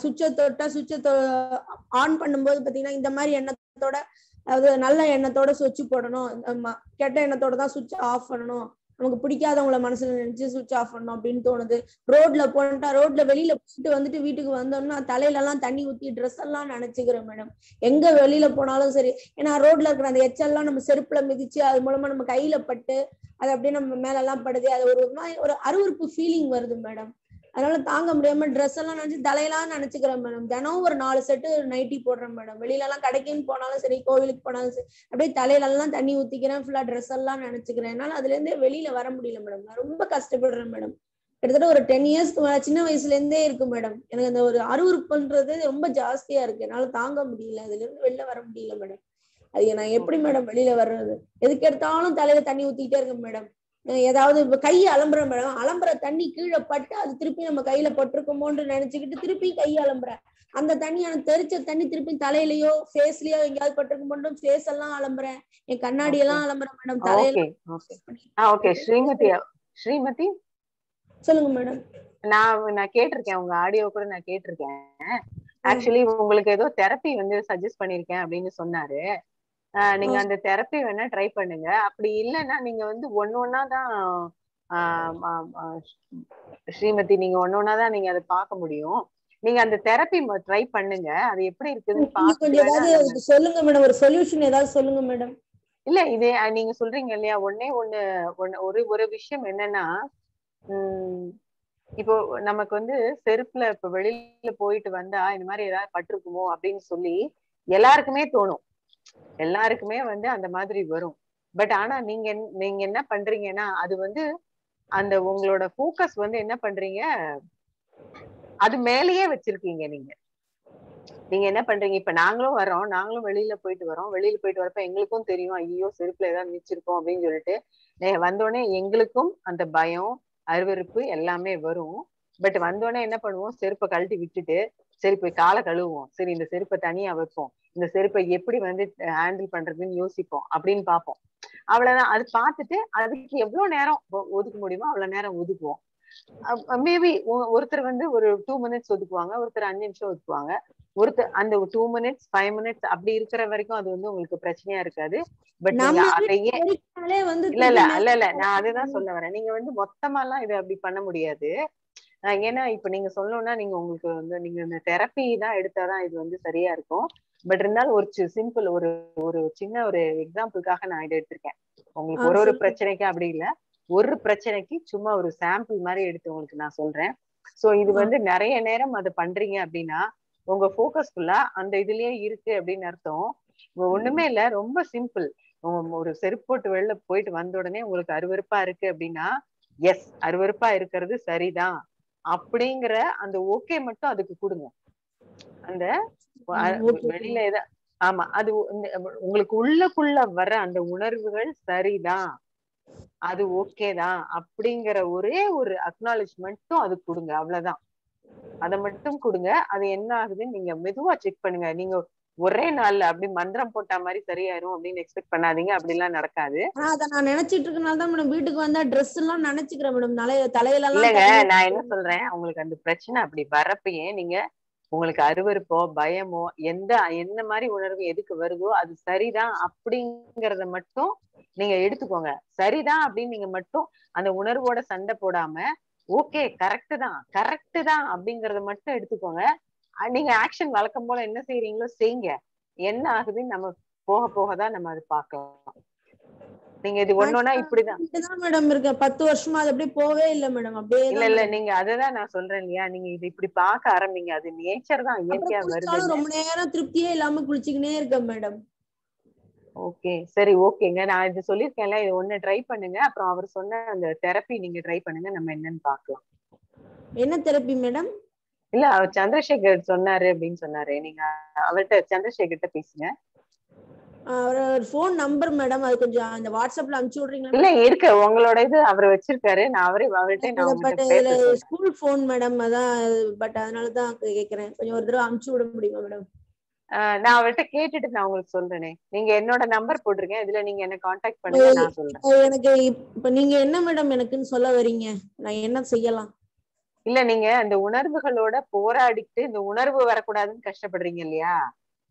சுவிட்சை தொட்டா சுவிட்சை ஆன் பண்ணும்போது பாத்தீங்கன்னா இந்த மாதிரி எண்ணத்தோட அதாவது நல்ல எண்ணத்தோட சுவிட்ச் போடணும். கெட்ட எண்ணத்தோட தான் சுவிட்ச் ஆஃப் பண்ணணும். நமக்கு பிடிக்காதவங்கள மனசுல நினைச்சு சுவிட்ச் ஆஃப் பண்ணணும் அப்படின்னு தோணுது. ரோட்ல போனட்டா ரோட்ல வெளியில போயிட்டு வந்துட்டு வீட்டுக்கு வந்தோம்னா தலையில எல்லாம் தண்ணி ஊத்தி ட்ரெஸ் எல்லாம் நினைச்சுக்கிறோம் மேடம் எங்க வெளியில போனாலும் சரி ஏன்னா ரோட்ல இருக்கிற அந்த எச்செல்லாம் நம்ம செருப்புல மிதிச்சு அது மூலமா நம்ம கையில பட்டு அது அப்படியே நம்ம மேல எல்லாம் படுது. அது ஒரு ஒரு அருவருப்பு ஃபீலிங் வருது மேடம் அதனால தாங்க முடியாம ட்ரெஸ் எல்லாம் நினைச்சு தலையெல்லாம் நினைச்சுக்கிறேன் மேடம் தினம் ஒரு நாலு செட்டு நைட்டி போடுறேன் மேடம் வெளியில எல்லாம் கடைக்குன்னு போனாலும் சரி கோவிலுக்கு போனாலும் சரி அப்படியே தலையில எல்லாம் தண்ணி ஊத்திக்கிறேன் ஃபுல்லா ட்ரெஸ் எல்லாம் நினைச்சுக்கிறேன். என்னால அதுல இருந்தே வெளியில வர முடியல மேடம் நான் ரொம்ப கஷ்டப்படுறேன் மேடம் கிட்டத்தட்ட ஒரு டென் இயர்ஸ்க்கு மேல சின்ன வயசுல இருந்தே இருக்கு மேடம் எனக்கு அந்த ஒரு அருவருப்புன்றது ரொம்ப ஜாஸ்தியா இருக்கு. என்னால தாங்க முடியல. அதுல இருந்து வெளில வர முடியல மேடம் அது நான் எப்படி மேடம் வெளியில வர்றது? எதுக்கு எடுத்தாலும் தலையில தண்ணி ஊத்திக்கிட்டே இருக்கேன் மேடம் ஏதாவது இப்ப கையை அலம்புறேன் மேடம் அலம்புற தண்ணி கீழே பட்டு அது திருப்பி நம்ம கையில பட்டிருக்குமோன்னு நினைச்சுக்கிட்டு திருப்பி கையை அலம்புறேன் அந்த தண்ணி எனக்கு தெரிச்ச தண்ணி திருப்பி தலையிலயோ ஃபேஸ்லயோ எங்கேயாவது பட்டிருக்குமோன்னு ஃபேஸ் எல்லாம் அலம்புறேன் என் கண்ணாடி எல்லாம் அலம்புறேன் மேடம் தலையில ஓகே ஸ்ரீமதி ஸ்ரீமதி? சொல்லுங்க மேடம். நான் நான் கேட்டிருக்கேன். உங்க ஆடியோ கூட நான் கேட்டிருக்கேன். ஆக்சுவலி உங்களுக்கு ஏதோ தெரப்பி வந்து சஜஸ்ட் பண்ணிருக்கேன் அப்படின்னு சொன்னாரு. நீங்க அந்த தெரப்பி வேணா ட்ரை பண்ணுங்க. அப்படி இல்லைன்னா நீங்க வந்து ஒன்னு ஒன்னா தான் ஸ்ரீமதி நீங்க ஒன்னு ஒன்னா தான் நீங்க அதை பார்க்க முடியும். நீங்க அந்த தெரப்பி ட்ரை பண்ணுங்க. அது எப்படி இது சொல்லுங்க மேடம். ஒரு சொல்யூஷன் ஏதாவது சொல்லுங்க மேடம். இல்ல இது நீங்க சொல்றீங்க இல்லையா? ஒண்ணே ஒண்ணு ஒண்ணு ஒரு ஒரு விஷயம் என்னன்னா உம் இப்போ நமக்கு வந்து செருப்புல இப்ப வெளியில போயிட்டு வந்தா இந்த மாதிரி ஏதாவது பட்டிருக்குமோ அப்படின்னு சொல்லி எல்லாருக்குமே தோணும். எல்லாருக்குமே வந்து அந்த மாதிரி வரும். பட் ஆனா நீங்க என்ன- நீங்க என்ன பண்றீங்கன்னா அது வந்து அந்த உங்களோட ஃபோக்கஸ் வந்து என்ன பண்றீங்க? அது மேலேயே வச்சிருக்கீங்க நீங்க. நீங்க என்ன பண்றீங்க? இப்ப நாங்களும் வரோம் நாங்களும் வெளியில போயிட்டு வரோம் வெளியில போயிட்டு வரப்ப எங்களுக்கும் தெரியும் ஐயோ செருப்புல ஏதாவது மிச்சிருக்கோம் அப்படின்னு சொல்லிட்டு. வந்தோடனே எங்களுக்கும் அந்த பயம் அருவருப்பு எல்லாமே வரும். பட் வந்தோடனே என்ன பண்ணுவோம்? செருப்பை கழட்டி விட்டுட்டு சரி போய் காலை கழுவுவோம். சரி இந்த செருப்பை தனியா வைப்போம். இந்த செருப்பை எப்படி வந்து ஹேண்டில் பண்றதுன்னு யோசிப்போம் அப்படின்னு பார்ப்போம். அவ்வளவுதான் அது பார்த்துட்டு அதுக்கு எவ்வளவு நேரம் ஒதுக்க முடியுமோ அவ்வளவு நேரம் ஒதுக்குவோம். மேபி ஒருத்தர் வந்து ஒரு டூ மினிட்ஸ் ஒதுக்குவாங்க ஒருத்தர் அஞ்சு நிமிஷம் ஒதுக்குவாங்க. ஒருத்தர் அந்த டூ மினிட்ஸ் ஃபைவ் மினிட்ஸ் அப்படி இருக்கிற வரைக்கும் அது வந்து உங்களுக்கு பிரச்சனையா இருக்காது. பட் நீங்க அதையே இல்ல இல்ல இல்ல இல்ல. நான் அதுதான் சொல்ல வரேன். நீங்க வந்து மொத்தமாலாம் இதை அப்படி பண்ண முடியாது. ஏன்னா இப்ப நீங்க சொல்லணும்னா நீங்க உங்களுக்கு வந்து நீங்க இந்த தெரப்பி தான் எடுத்தாதான் இது வந்து சரியா இருக்கும். பட் இருந்தாலும் ஒரு சிம்பிள் ஒரு ஒரு சின்ன ஒரு எக்ஸாம்பிளுக்காக நான் இதை எடுத்திருக்கேன். உங்களுக்கு ஒரு ஒரு. பிரச்சனைக்கு அப்படி இல்ல. ஒரு பிரச்சனைக்கு சும்மா ஒரு சாம்பிள் மாதிரி எடுத்து உங்களுக்கு நான் சொல்றேன். சோ இது வந்து நிறைய நேரம் அதை பண்றீங்க அப்படின்னா உங்க ஃபோக்கஸ் ஃபுல்லா அந்த இதுலயே இருக்கு அப்படின்னு அர்த்தம். ஒண்ணுமே இல்ல ரொம்ப சிம்பிள் ஒரு செருப்பு போட்டு வெளில போயிட்டு வந்த உடனே உங்களுக்கு அருவருப்பா இருக்கு அப்படின்னா எஸ் அருவருப்பா இருக்கிறது சரிதான். அப்படிங்கிற அந்த ஓகே மட்டும் அதுக்கு கொடுங்க. அந்த. வெளியில எதா ஆமா அது உங்களுக்கு உள்ளக்குள்ள வர அந்த உணர்வுகள் சரிதான். அது ஓகே தான் அப்படிங்கிற ஒரே ஒரு அக்னாலஜ்மெண்ட்டும் அது கொடுங்க அவ்வளவுதான். அதை மட்டும் கொடுங்க. அது என்ன ஆகுதுன்னு நீங்க மெதுவா செக் பண்ணுங்க. நீங்க ஒரே நாள்ல அப்படி மந்திரம் போட்ட மாதிரி சரியாயிரும் அப்படின்னு எக்ஸ்பெக்ட் பண்ணாதீங்க. அப்படிலாம் நடக்காது. ஆனா அத நான் நினைச்சிட்டு இருக்கனால தான் மேடம் வீட்டுக்கு வந்தா ட்ரெஸ் எல்லாம் நினைச்சுக்கிறேன் மேடம் தலைய தலையில எல்லாம் இல்லங்க நான் என்ன சொல்றேன்? உங்களுக்கு அந்த பிரச்சனை அப்படி வரப்பயே நீங்க உங்களுக்கு அருவருப்போ பயமோ எந்த என்ன மாதிரி உணர்வு எதுக்கு வருதோ அது சரிதான் அப்படிங்கறத மட்டும் நீங்க எடுத்துக்கோங்க. சரிதான் அப்படின்னு நீங்க மட்டும் அந்த உணர்வோட சண்டை போடாம ஓகே கரெக்ட் தான் கரெக்ட் தான் அப்படிங்கறத மட்டும் எடுத்துக்கோங்க. நீங்க ஆக்ஷன் வழக்கம் போல என்ன செய்யறீங்களோ செய்யுங்க என்ன ஆகுதுன்னு நம்ம போக போக தான் நம்ம அது பார்க்கலாம். நீங்க இது ஒன்னொன்னா இப்படிதான். தான் மேடம் இருக்கேன் பத்து வருஷமா அது அப்படியே போவே இல்ல மேடம் அப்படியே இல்ல இல்ல. நீங்க அததான் நான் சொல்றேன் இல்லையா? நீங்க இது இப்படி பார்க்க ஆரம்பிங்க. அது நேச்சர் தான் இயற்கையா வருது ரொம்ப நேரம் திருப்தியே இல்லாம குளிச்சுக்கினே இருக்கேன் மேடம் ஓகே சரி ஓகேங்க நான் இது சொல்லியிருக்கேன்ல இது ஒண்ணு ட்ரை பண்ணுங்க. அப்புறம் அவர் சொன்ன அந்த தெரப்பி நீங்க ட்ரை பண்ணுங்க. நம்ம என்னன்னு பார்க்கலாம். என்ன தெரப்பி மேடம் இல்ல அவர் சந்திரசேகர் சொன்னாரு அப்படின்னு சொன்னாரு. நீங்க அவர்கிட்ட சந்திரசேகர்கிட்ட பேசுங்க. அவர் ஃபோன் நம்பர் மேடம் அது கொஞ்சம் அந்த வாட்ஸ்அப்ல அனுப்பிச்சு விடுறீங்களா? இல்ல இருக்கு. உங்களோட இது அவர் வச்சிருக்காரு. நான் அவரே அவர்கிட்ட நான் பட் இதுல ஸ்கூல் ஃபோன் மேடம் அதான் பட் அதனால தான் கேக்குறேன். கொஞ்சம் ஒரு தடவை அனுப்பிச்சு விட முடியுமா மேடம் நான் அவர்கிட்ட கேட்டுட்டு நான் உங்களுக்கு சொல்றேனே. நீங்க என்னோட நம்பர் போட்டிருக்கேன் இதுல நீங்க என்ன காண்டாக்ட் பண்ணுங்க நான் சொல்றேன். எனக்கு இப்ப நீங்க என்ன மேடம் எனக்குன்னு சொல்ல வரீங்க நான் என்ன செய்யலாம்? இல்ல நீங்க அந்த உணர்வுகளோட போராடிட்டு இந்த உணர்வு வரக்கூடாதுன்னு கஷ்டப்படுறீங்க இல்லையா?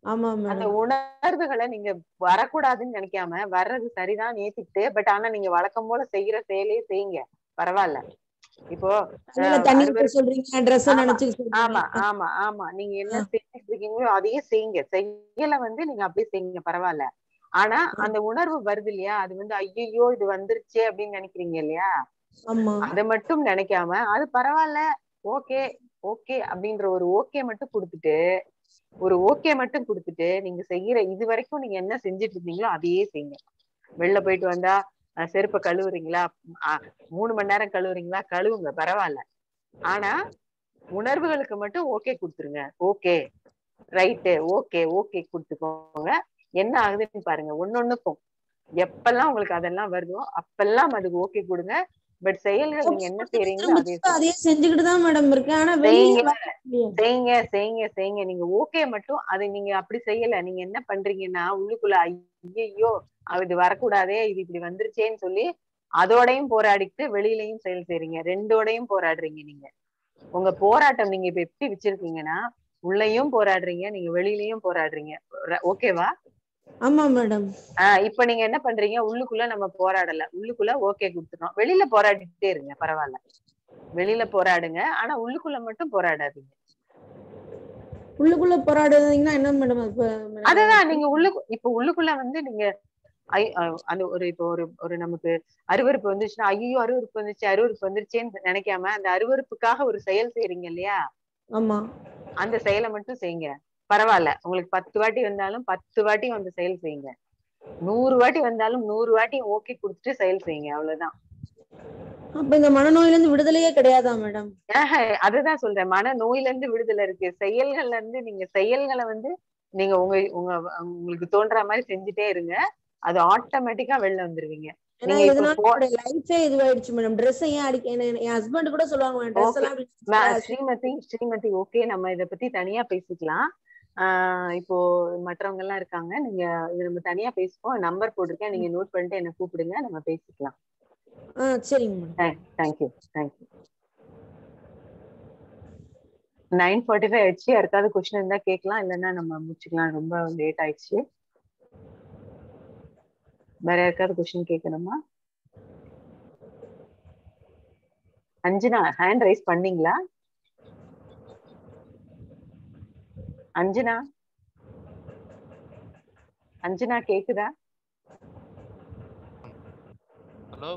ஆமா அந்த உணர்வுகளை நீங்க வரக்கூடாதுன்னு நினைக்காம வர்றது சரிதான் ஏத்துக்கிட்டு பட் ஆனா நீங்க வழக்கம் போல செய்யற செயலையே செய்யுங்க. பரவாயில்ல. இப்போ ஆமா, ஆமா ஆமா நீங்க என்ன செஞ்சுட்டு இருக்கீங்களோ அதையே செய்யுங்க. செய்யல வந்து நீங்க அப்படியே செய்யுங்க. பரவாயில்ல. ஆனா அந்த உணர்வு வருது இல்லையா? அது வந்து ஐயோ இது வந்துருச்சே அப்படின்னு நினைக்கிறீங்க இல்லையா? அதை மட்டும் நினைக்காம அது பரவாயில்ல ஓகே ஓகே அப்படின்ற ஒரு ஓகே மட்டும் கொடுத்துட்டு ஒரு ஓகே மட்டும் கொடுத்துட்டு நீங்க செய்யற இது வரைக்கும் நீங்க என்ன செஞ்சுட்டு இருந்தீங்களோ அதையே செய்யுங்க. வெளில போயிட்டு வந்தா செருப்பை கழுவுறீங்களா? மூணு மணி நேரம் கழுவுறீங்களா? கழுவுங்க பரவாயில்ல. ஆனா உணர்வுகளுக்கு மட்டும் ஓகே கொடுத்துருங்க. ஓகே ரைட்டு ஓகே ஓகே கொடுத்துக்கோங்க. என்ன ஆகுதுன்னு பாருங்க. ஒன்னொன்னுக்கும் எப்பெல்லாம் உங்களுக்கு அதெல்லாம் வருதோ அப்பெல்லாம் அதுக்கு ஓகே கொடுங்க. பட் செயல்கள் நீங்க என்ன செய்றீங்களோ அதே செஞ்சுக்கிட்டு தான் மேடம் இருக்கேன். ஆனா செய்யுங்க. செய்யுங்க செய்யுங்க செய்யுங்க நீங்க ஓகே மட்டும் அது நீங்க அப்படி செய்யல. நீங்க என்ன பண்றீங்கன்னா உள்ளுக்குள்ள ஐயோ இது வரக்கூடாதே இது இப்படி வந்துருச்சேன்னு சொல்லி அதோடையும் போராடிட்டு வெளியிலயும் செயல் செய்றீங்க. ரெண்டோடையும் போராடுறீங்க நீங்க. உங்க போராட்டம் நீங்க இப்ப எப்படி வச்சிருக்கீங்கன்னா உள்ளயும் போராடுறீங்க நீங்க வெளியிலயும் போராடுறீங்க. ஓகேவா? ஆமா மேடம். இப்ப நீங்க என்ன பண்றீங்க? உள்ளுக்குள்ள நம்ம போராடல. உள்ளுக்குள்ள ஓகே கொடுத்துட்டோம் வெளியில போராடிட்டே இருங்க பரவாயில்ல. வெளியில போராடுங்க. ஆனா உள்ளுக்குள்ள மட்டும் போராடாதீங்க. உள்ளுக்குள்ள போராடுறீங்கன்னா என்ன மேடம்? அதுதான் நீங்க உள்ளுக்கு இப்ப உள்ளுக்குள்ள வந்து நீங்க அந்த ஒரு இப்போ ஒரு ஒரு நமக்கு அருவருப்பு வந்துச்சுன்னா ஐயோ அருவருப்பு வந்துச்சு அருவருப்பு வந்துருச்சேன்னு நினைக்காம அந்த அருவருப்புக்காக ஒரு செயல் செய்றீங்க இல்லையா? ஆமா. அந்த செயலை மட்டும் செய்யுங்க. பரவாயில்ல. உங்களுக்கு பத்து வாட்டி வந்தாலும் பத்து வாட்டியும் அந்த செயல் செய்யுங்க. நூறு வாட்டி வந்தாலும் நூறு வாட்டி ஓகே கொடுத்துட்டு செயல் செய்யுங்க. அவ்வளவுதான். அப்ப இந்த மனநோயில இருந்து விடுதலையே கிடையாதா மேடம்? ஆஹ் அதுதான் சொல்றேன். மன நோயில இருந்து விடுதலை இருக்கு. செயல்கள்ல இருந்து நீங்க செயல்களை வந்து நீங்க உங்க உங்க உங்களுக்கு தோன்ற மாதிரி செஞ்சுட்டே இருங்க. அது ஆட்டோமேட்டிக்கா வெளில வந்துருவீங்க. ஸ்ரீமதி ஸ்ரீமதி ஓகே நம்ம இத பத்தி தனியா பேசிக்கலாம். இப்போ மற்றவங்க எல்லாம் இருக்காங்க. நீங்க இது நம்ம தனியா பேசுவோம் நம்பர் போட்டிருக்கேன். நீங்க நோட் பண்ணிட்டு என்ன கூப்பிடுங்க. நம்ம பேசிக்கலாம். சரிங்க thank you thank you nine forty five ஆயிடுச்சு. யாருக்காவது கொஸ்டின் இருந்தா கேட்கலாம். இல்லைன்னா நம்ம முடிச்சுக்கலாம். ரொம்ப லேட் ஆயிடுச்சு. வேற யாருக்காவது கொஸ்டின் கேட்கணுமா? அஞ்சனா ஹேண்ட் ரைஸ் பண்ணீங்களா? அஞ்சனா? அஞ்சனா கேக்குதா? ஹலோ?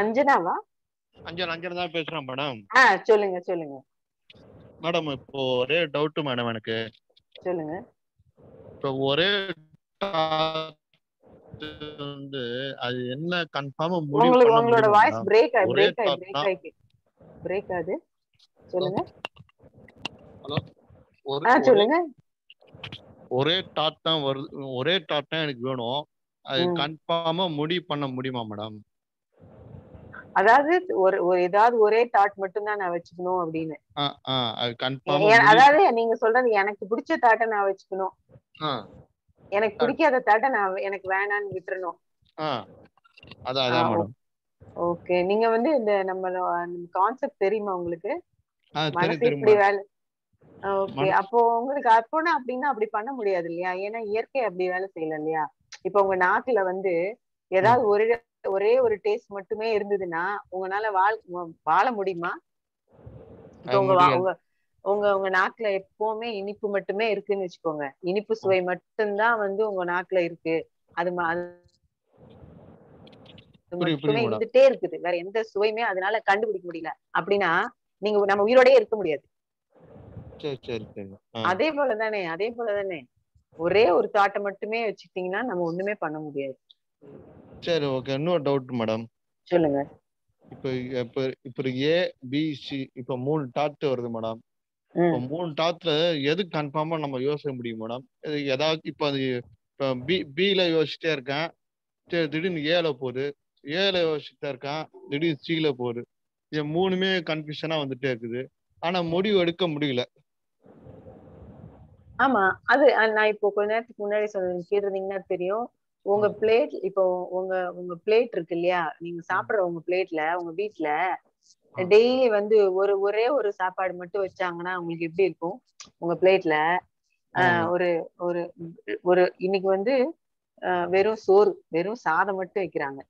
அஞ்சனாவா? அஞ்சல் அஞ்சல் தான் பேசுறேன் மேடம். ஆ சொல்லுங்க சொல்லுங்க. மேடம் இப்போ ஒரே டவுட் மேடம் எனக்கு. சொல்லுங்க. இப்போ ஒரே வந்து அது என்ன கன்ஃபார்மா முடிவு உங்களுக்கு உங்களோட வாய்ஸ் பிரேக் ஆயி பிரேக் ஆயி பிரேக் ஆயி பிரேக் ஆகுது. சொல்லுங்க. ஹலோ? சொல்லுங்க. ஒரே டாட் தான் வருது ஒரே டாட் தான் எனக்கு வேணும். அது. கன்ஃபார்மா முடிவு பண்ண முடியுமா மேடம் அதாவது ஒரு ஒரு ஏதாவது ஒரே தாட் மட்டும் தான் நான் வச்சுக்கணும் அப்படின்னு. அதாவது நீங்க சொல்றது எனக்கு பிடிச்ச தாட்டை நான் வச்சுக்கணும். எனக்கு பிடிக்காத தாட்டை நான் எனக்கு வேணான்னு விட்டுறணும். ஓகே. நீங்க வந்து இந்த நம்ம கான்செப்ட் தெரியுமா உங்களுக்கு? மனசு இப்படி வேலை ஓகே. அப்போ உங்களுக்கு அப்போனா அப்படின்னா அப்படி பண்ண முடியாது இல்லையா ஏன்னா இயற்கை அப்படி வேலை செய்யல இல்லையா? இப்ப உங்க நாக்குல வந்து ஏதாவது ஒரு ஒரே ஒரு டேஸ்ட் மட்டுமே இருந்ததுன்னா உங்களால வாழ் வாழ முடியுமா? உங்க உங்க உங்க நாக்குல எப்பவுமே இனிப்பு மட்டுமே இருக்குன்னு வச்சுக்கோங்க. இனிப்பு சுவை மட்டும்தான் வந்து உங்க நாக்குல இருக்கு. அது இருந்துட்டே இருக்குது. வேற எந்த சுவையுமே அதனால கண்டுபிடிக்க முடியல. அப்படின்னா நீங்க நம்ம உயிரோடயே இருக்க முடியாது. அதே போலதானே அதே போலதானே. ஒரே ஒரு தாட்டை மட்டுமே வச்சுக்கிட்டீங்கன்னா நம்ம ஒண்ணுமே பண்ண முடியாது. சரி ஓகே. இன்னொரு டவுட் மேடம் சொல்லுங்க. இப்போ இப்போ இப்போ ஏ பி சி இப்போ மூணு டாட் வருது மேடம் இப்போ மூணு டாட்ல எது கன்ஃபார்மா நம்ம யோசிக்க முடியும் மேடம் ஏதாவது இப்போ அது இப்போ பி பில யோசிச்சுட்டே இருக்கேன். சரி திடீர்னு ஏல போகுது. ஏல யோசிச்சுட்டே இருக்கேன். திடீர்னு சில போகுது. இது மூணுமே கன்ஃபியூஷனா வந்துட்டே இருக்குது. ஆனா முடிவு எடுக்க முடியல. ஆமா அது நான் இப்போ கொஞ்ச நேரத்துக்கு முன்னாடி சொன்ன கேட்டிருந்தீங்கன்னா தெரியும். உங்க பிளேட் இப்போ உங்க உங்க பிளேட் இருக்கு இல்லையா? நீங்க சாப்பிடுற உங்க பிளேட்ல உங்க வீட்ல டெய்லி வந்து ஒரு ஒரே ஒரு சாப்பாடு மட்டும் வச்சாங்கன்னா உங்களுக்கு எப்படி இருக்கும்? உங்க பிளேட்ல ஒரு ஒரு ஒரு இன்னைக்கு வந்து வெறும் சோறு வெறும் சாதம் மட்டும் வைக்கிறாங்க.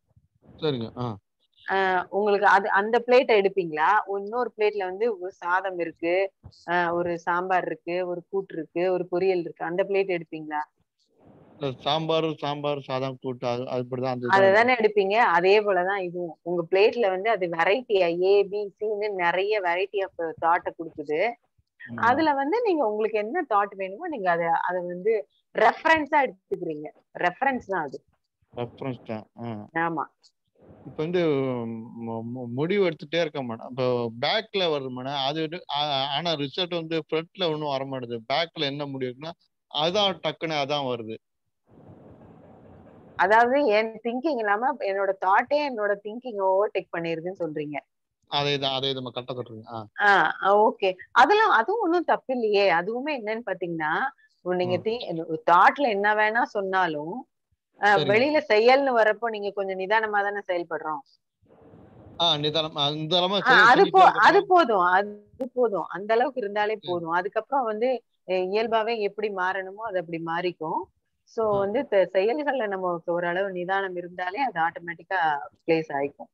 உங்களுக்கு அது அந்த பிளேட்டை எடுப்பீங்களா? இன்னொரு பிளேட்ல வந்து ஒரு சாதம் இருக்கு ஒரு சாம்பார் இருக்கு ஒரு கூட்டு இருக்கு ஒரு பொரியல் இருக்கு அந்த பிளேட் எடுப்பீங்களா? சாம்பார் சாம்பார் சாதம் கூட்டு அததானே எடுப்பீங்க? அதே போலதான் இதுவும். உங்க பிளேட்ல வந்து அது வெரைட்டியா ஏ பி சின்னு நிறைய வெரைட்டி ஆஃப் தாட்டை கொடுக்குது. அதுல வந்து நீங்க உங்களுக்கு என்ன தாட் வேணுமோ நீங்க அதை அதை வந்து ரெஃபரன்ஸா எடுத்துக்கிறீங்க. ரெஃபரன்ஸ் தான் அது. ரெஃபரன்ஸ் தான் ஆ. ஆமா. இப்போ வந்து முடிவு எடுத்துட்டே இருக்கேன் மேடம் இப்போ பேக்ல வருது மேடம் அது ஆனா ரிசல்ட் வந்து ஃப்ரண்ட்ல ஒன்றும் வர மாட்டேது பேக்ல என்ன முடிவுக்குன்னா அதான் டக்குன்னு அதான் வருது. அதாவது என் திங்கிங் இல்லாம என்னோட தாட்டே என்னோட திங்கிங் ஓவர்டேக் பண்ணிருதுன்னு சொல்றீங்க. அதே தான் அதே நம்ம கட்ட ஆஹ் ஓகே அதெல்லாம் அதுவும் ஒன்றும் தப்பு இல்லையே அதுவுமே என்னன்னு பாத்தீங்கன்னா நீங்க தாட்ல என்ன வேணா சொன்னாலும். வெளியில செயல்னு வரப்போ நீங்க கொஞ்சம் நிதானமா தானே செயல்படுறோம் அது அது போதும் அது போதும். அந்த அளவுக்கு இருந்தாலே போதும். அதுக்கப்புறம் வந்து இயல்பாவே எப்படி மாறணுமோ அது அப்படி மாறிக்கும். சோ வந்து செயல்கள்ல நமக்கு ஓரளவு நிதானம் இருந்தாலே அது ஆட்டோமேட்டிக்கா பிளேஸ் ஆயிக்கும்.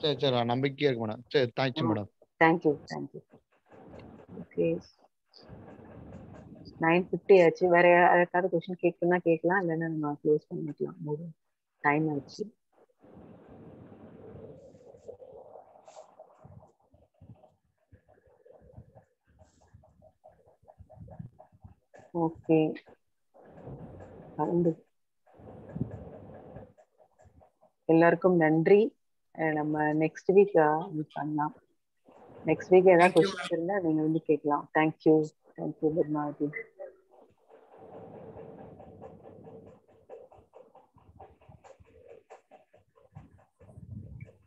சரி சரி. நம்பிக்கையா இருக்கு மேடம். சரி thank you madam. Thank you thank you okay nine fifty ஆச்சு. வேற யாருக்காவது கொஸ்டின் கேட்கணும்னா கேட்கலாம். இல்லைன்னா நம்ம க்ளோஸ் பண்ணிக்கலாம். டைம் ஆச்சு. ஓகே கலந்து. எல்லாருக்கும் நன்றி. நம்ம நெக்ஸ்ட் வீக் பண்ணலாம். நெக்ஸ்ட் வீக் ஏதாவது கொஸ்டின் இருந்தா நீங்க வந்து கேட்கலாம். Thank you thank you good morning